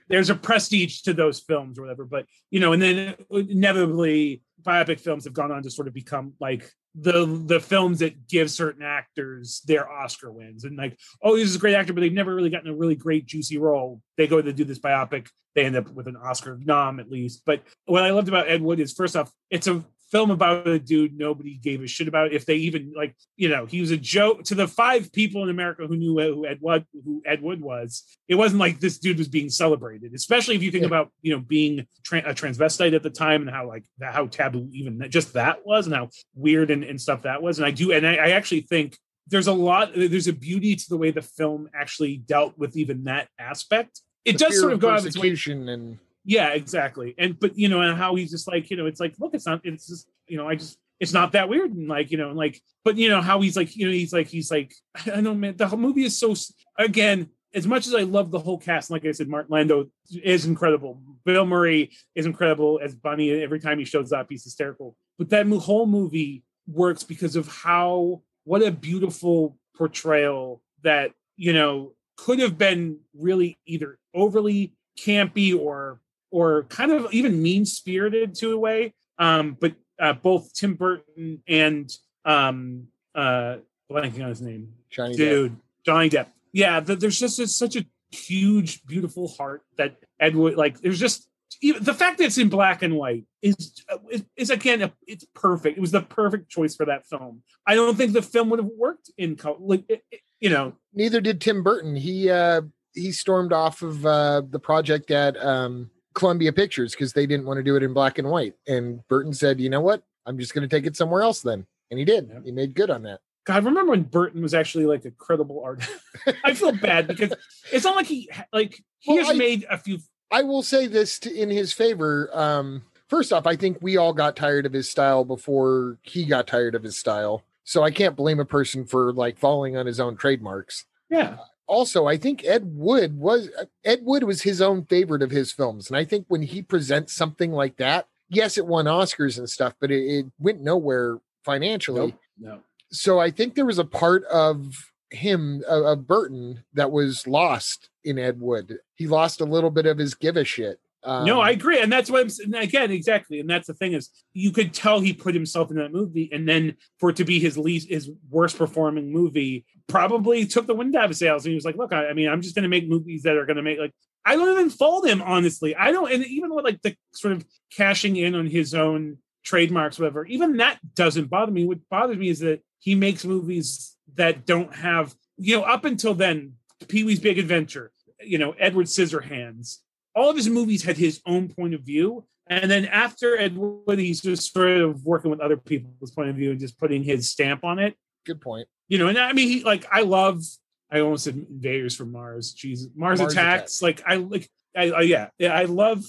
there's a prestige to those films or whatever. But you know, and then inevitably, biopic films have gone on to sort of become like the the films that give certain actors their Oscar wins, and like, oh, this is a great actor, but they've never really gotten a really great juicy role. They go to do this biopic, they end up with an Oscar nom at least. But what I loved about Ed Wood is first off, it's a film about a dude nobody gave a shit about if they even like you know he was a joke to the five people in america who knew who ed wood who ed wood was it wasn't like this dude was being celebrated especially if you think Yeah. about you know being tra- a transvestite at the time and how like how taboo even just that was and how weird and, and stuff that was and i do and I, I actually think there's a lot there's a beauty to the way the film actually dealt with even that aspect it the does sort of go out of its way and yeah, exactly. And but you know, and how he's just like, you know, it's like, look, it's not, it's just, you know, I just it's not that weird. And like, you know, and like, but you know, how he's like, you know, he's like, he's like, I don't know, man, the whole movie is so again, as much as I love the whole cast, like I said, Martin Landau is incredible. Bill Murray is incredible as Bunny. Every time he shows up, he's hysterical. But that whole movie works because of how what a beautiful portrayal that you know could have been really either overly campy or or kind of even mean spirited to a way. Um, but uh, both Tim Burton and um, uh, blanking on his name, Johnny Depp. dude, Johnny Depp. Yeah, th- there's just such a huge, beautiful heart that Edward. Like, there's just even the fact that it's in black and white is is, is again a, it's perfect. It was the perfect choice for that film. I don't think the film would have worked in color. Like, it, it- you know, neither did Tim Burton. He uh he stormed off of uh the project at um Columbia Pictures because they didn't want to do it in black and white. And Burton said, "You know what? I'm just going to take it somewhere else then." And he did. He made good on that. God, remember when Burton was actually like a credible artist? I feel bad because it's not like he like he Well, has I- made a few. I will say this to, in his favor. Um first off, I think we all got tired of his style before he got tired of his style. So I can't blame a person for like falling on his own trademarks. Yeah, also i think ed wood was ed wood was his own favorite of his films and i think when he presents something like that yes it won oscars and stuff but it, it went nowhere financially Nope. No. So I think there was a part of him of, of Burton that was lost in Ed Wood. He lost a little bit of his give a shit. Um, no, I agree, and that's what I'm s- and again exactly, and that's the thing is you could tell he put himself in that movie, and then for it to be his least his worst performing movie, probably took the wind out of his sails. And he was like, "Look, I, I mean, I'm just going to make movies that are going to make like I don't even fault him honestly. I don't, and even with like the sort of cashing in on his own trademarks, whatever, even that doesn't bother me. What bothers me is that he makes movies that don't have you know up until then, Pee Wee's Big Adventure, you know, Edward Scissorhands all of his movies had his own point of view. And then after Ed Wood, he's just sort of working with other people's point of view and just putting his stamp on it. good point. You know, and I mean, he like I love. I almost said Invaders from Mars. Jesus, Mars, Mars Attacks. Like I like. I, I yeah, yeah. I love.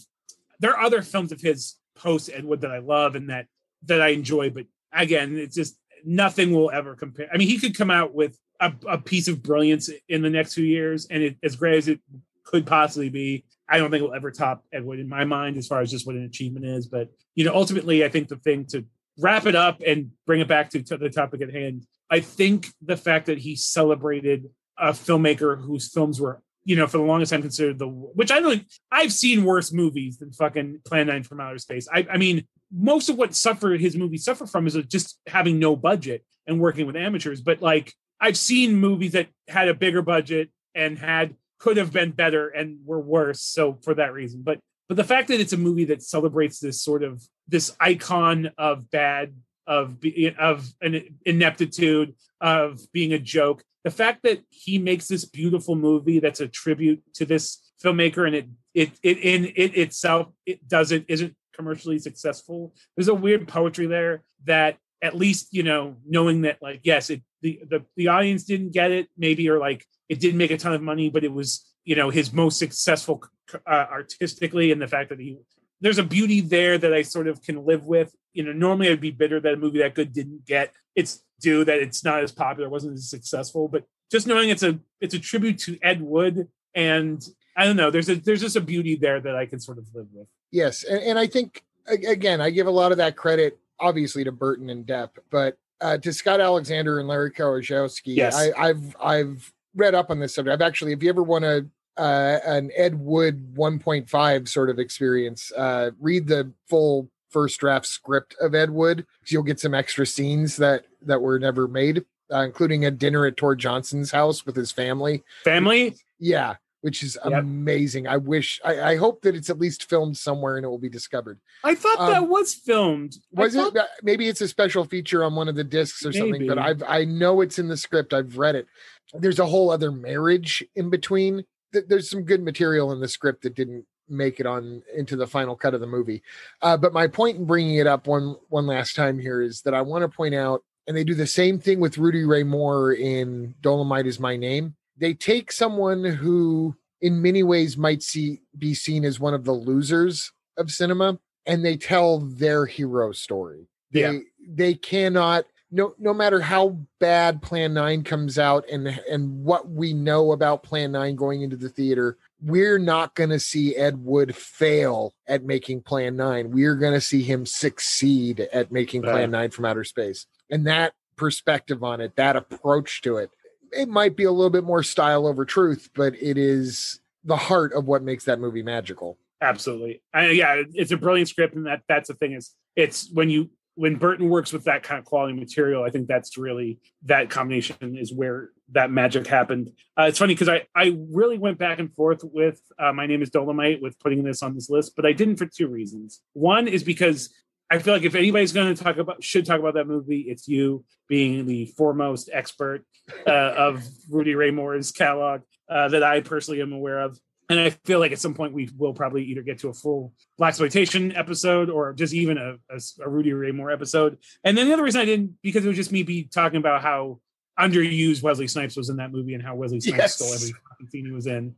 There are other films of his post Ed Wood that I love and that that I enjoy, but again, it's just nothing will ever compare. I mean, he could come out with a, a piece of brilliance in the next few years, and it, as great as it could possibly be, I don't think it will ever top Ed Wood in my mind as far as just what an achievement is. But you know, ultimately, I think the thing to wrap it up and bring it back to, to the topic at hand, I think the fact that he celebrated a filmmaker whose films were, you know, for the longest time considered the which I don't I've seen worse movies than fucking Plan 9 from Outer Space. I, I mean, most of what suffered his movies suffer from is just having no budget and working with amateurs. But like I've seen movies that had a bigger budget and had could have been better and were worse. So for that reason, but but the fact that it's a movie that celebrates this sort of this icon of bad of of an ineptitude of being a joke the fact that he makes this beautiful movie that's a tribute to this filmmaker and it it, it in it itself it doesn't isn't commercially successful there's a weird poetry there that at least you know knowing that like yes it the the, the audience didn't get it maybe or like it didn't make a ton of money but it was you know his most successful uh, artistically and the fact that he there's a beauty there that I sort of can live with. You know, normally I'd be bitter that a movie that good didn't get its due, that it's not as popular, wasn't as successful. But just knowing it's a it's a tribute to Ed Wood, and I don't know, there's a there's just a beauty there that I can sort of live with. Yes, and, and I think again, I give a lot of that credit, obviously, to Burton and Depp, but uh, to Scott Alexander and Larry Karaszewski. Yes. I, I've I've read up on this subject. I've actually, if you ever want to uh, an Ed Wood 1.5 sort of experience, uh, read the full first draft script of Ed Wood. You'll get some extra scenes that that were never made, uh, including a dinner at Tor Johnson's house with his family. Family, Yeah, which is Yep. amazing. I wish, I, I hope that it's at least filmed somewhere and it will be discovered. I thought Um, that was filmed. Was thought- it? Maybe it's a special feature on one of the discs or something. But I've I know it's in the script. I've read it. There's a whole other marriage in between. Th- There's some good material in the script that didn't make it on into the final cut of the movie. Uh, but my point in bringing it up one one last time here is that I want to point out, and they do the same thing with Rudy Ray Moore in Dolomite is My Name. They take someone who, in many ways, might see be seen as one of the losers of cinema, and they tell their hero story. They Yeah. they cannot no no matter how bad Plan 9 comes out and and what we know about Plan 9 going into the theater, we're not going to see Ed Wood fail at making Plan 9. We're going to see him succeed at making Plan 9 from outer space. And that perspective on it, that approach to it, it might be a little bit more style over truth, but it is the heart of what makes that movie magical. absolutely. I, yeah it's a brilliant script and that that's the thing is it's when you when burton works with that kind of quality material i think that's really that combination is where that magic happened. Uh, it's funny because i i really went back and forth with uh, my name is dolomite with putting this on this list but i didn't for two reasons. One is because I feel like if anybody's going to talk about should talk about that movie, it's you being the foremost expert uh, of Rudy Ray Moore's catalog uh, that I personally am aware of. And I feel like at some point we will probably either get to a full blaxploitation episode or just even a, a, a Rudy Ray Moore episode. And then the other reason I didn't because it was just me be talking about how underused Wesley Snipes was in that movie and how Wesley Snipes Yes. stole every fucking scene he was in.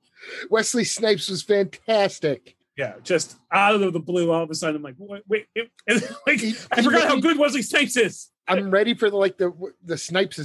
Wesley Snipes was fantastic. Yeah, just out of the blue, all of a sudden I'm like, wait, wait, it, like I forgot how good Wesley Snipes is. I'm ready for the like the the Snipes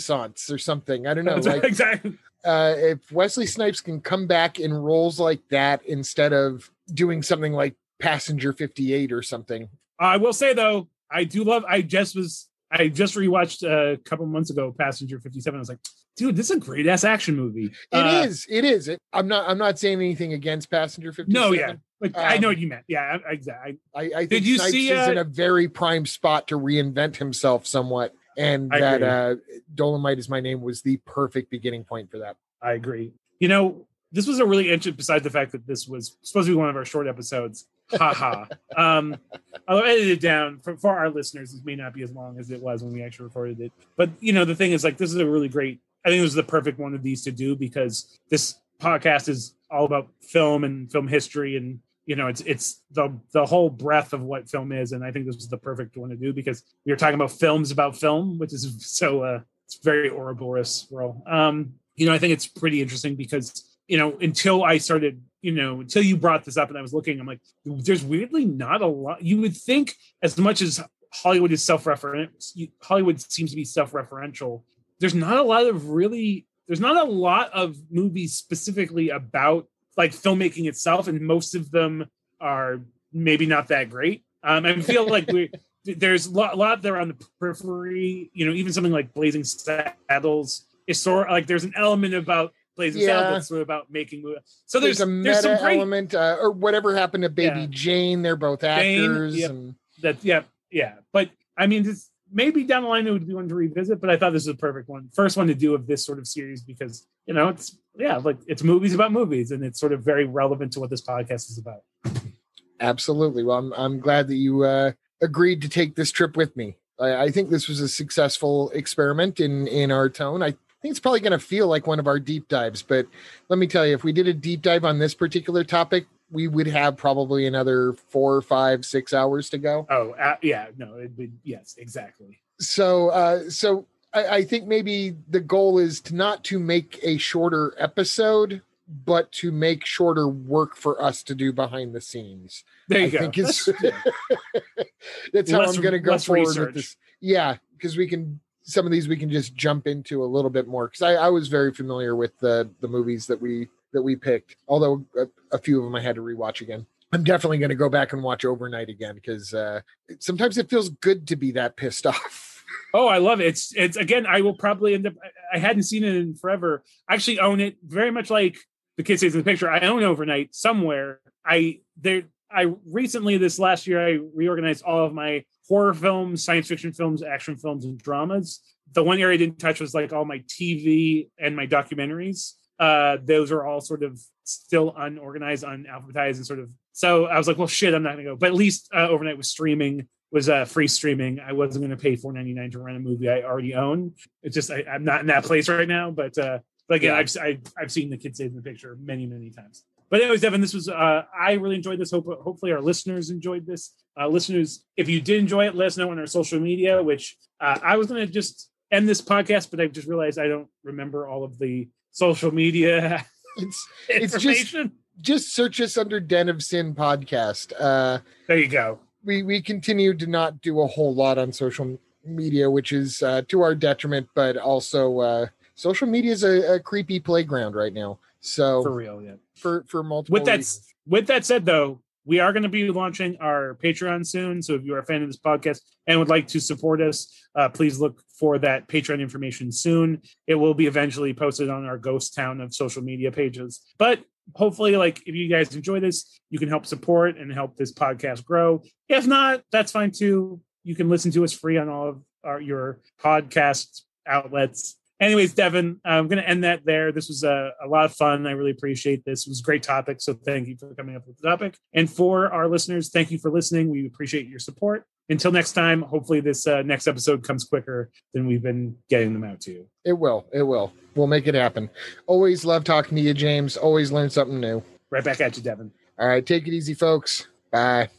or something. I don't know. Like exactly. uh, if Wesley Snipes can come back in roles like that instead of doing something like Passenger 58 or something. I will say though, I do love. I just was I just rewatched uh, a couple months ago Passenger 57. I was like, dude, this is a great ass action movie. It uh, is. It is. It, I'm not. I'm not saying anything against Passenger 57. No, yeah. Like, um, I know um, what you meant. Yeah, exactly. I, I, I think Did you Snipes see, uh, is in a very prime spot to reinvent himself somewhat, and I that uh, Dolomite is my name was the perfect beginning point for that. I agree. You know, this was a really interesting. Besides the fact that this was supposed to be one of our short episodes, haha. um, I'll edit it down for, for our listeners. This may not be as long as it was when we actually recorded it, but you know, the thing is, like, this is a really great. I think it was the perfect one of these to do because this podcast is all about film and film history and you know it's it's the the whole breadth of what film is. And i think this was the perfect one to do because we are talking about films about film which is so uh it's very ouroboros world. Um you know i think it's pretty interesting because you know until i started you know until you brought this up and i was looking i'm like there's weirdly not a lot. You would think as much as hollywood is self-referent hollywood seems to be self-referential there's not a lot of really there's not a lot of movies specifically about like filmmaking itself, and most of them are maybe not that great. Um, I feel like we there's a lot, a lot there on the periphery. You know, even something like Blazing Saddles is sort of like there's an element about Blazing yeah. Saddles that's about making movies. So there's, there's a meta there's great, element, uh, or whatever happened to Baby yeah. Jane. They're both actors, Jane, yep. and that yeah, yeah. But I mean, this maybe down the line it would be one to revisit, but I thought this was a perfect one, first one to do of this sort of series because you know it's yeah, like it's movies about movies, and it's sort of very relevant to what this podcast is about. Absolutely. Well, I'm I'm glad that you uh, agreed to take this trip with me. I, I think this was a successful experiment in in our tone. I think it's probably going to feel like one of our deep dives, but let me tell you, if we did a deep dive on this particular topic, we would have probably another four, five, six hours to go. Oh, uh, yeah, no, it would. Yes, exactly. So, uh, so I, I think maybe the goal is to not to make a shorter episode, but to make shorter work for us to do behind the scenes. There you I go. Think is, that's how less, I'm going to go forward research. with this. Yeah, because we can some of these we can just jump into a little bit more because I, I, was very familiar with the the movies that we that we picked, although a, a few of them I had to rewatch again. I'm definitely going to go back and watch Overnight again because uh, sometimes it feels good to be that pissed off. Oh, I love it. It's it's again. I will probably end up. I hadn't seen it in forever. I actually own it. Very much like the Kid Stays in the picture. I own Overnight somewhere. I there. I recently this last year I reorganized all of my horror films, science fiction films, action films, and dramas. The one area I didn't touch was like all my TV and my documentaries. Uh, those are all sort of still unorganized, unalphabetized, and sort of. So I was like, well, shit, I'm not gonna go. But at least uh, overnight was streaming was uh, free streaming. I wasn't going to pay four ninety nine to rent a movie I already own. It's just I, am not in that place right now. But uh, but again, yeah. I've, I've I've seen the kid save the picture many many times. But anyways, Devin, this was uh, I really enjoyed this. Hope hopefully our listeners enjoyed this. Uh, listeners, if you did enjoy it, let us know on our social media. Which uh, I was going to just end this podcast, but I just realized I don't remember all of the social media. It's it's just just search us under Den of Cin podcast. Uh, there you go we we continue to not do a whole lot on social media, which is uh, to our detriment, but also uh, social media is a, a, creepy playground right now. So for real, yeah. For for multiple. With that reasons. with that said, though, we are going to be launching our Patreon soon. So if you are a fan of this podcast and would like to support us, uh, please look for that Patreon information soon. It will be eventually posted on our Ghost Town of social media pages. But hopefully like if you guys enjoy this you can help support and help this podcast grow if not that's fine too you can listen to us free on all of our, your podcast outlets anyways devin i'm going to end that there. This was a, a lot of fun. I really appreciate this. It was a great topic so thank you for coming up with the topic. And for our listeners thank you for listening. We appreciate your support. Until next time hopefully this uh, next episode comes quicker than we've been getting them out to. You it will. It will. We'll make it happen. Always love talking to you james. Always learn something new. Right back at you devin. All right. Take it easy folks. Bye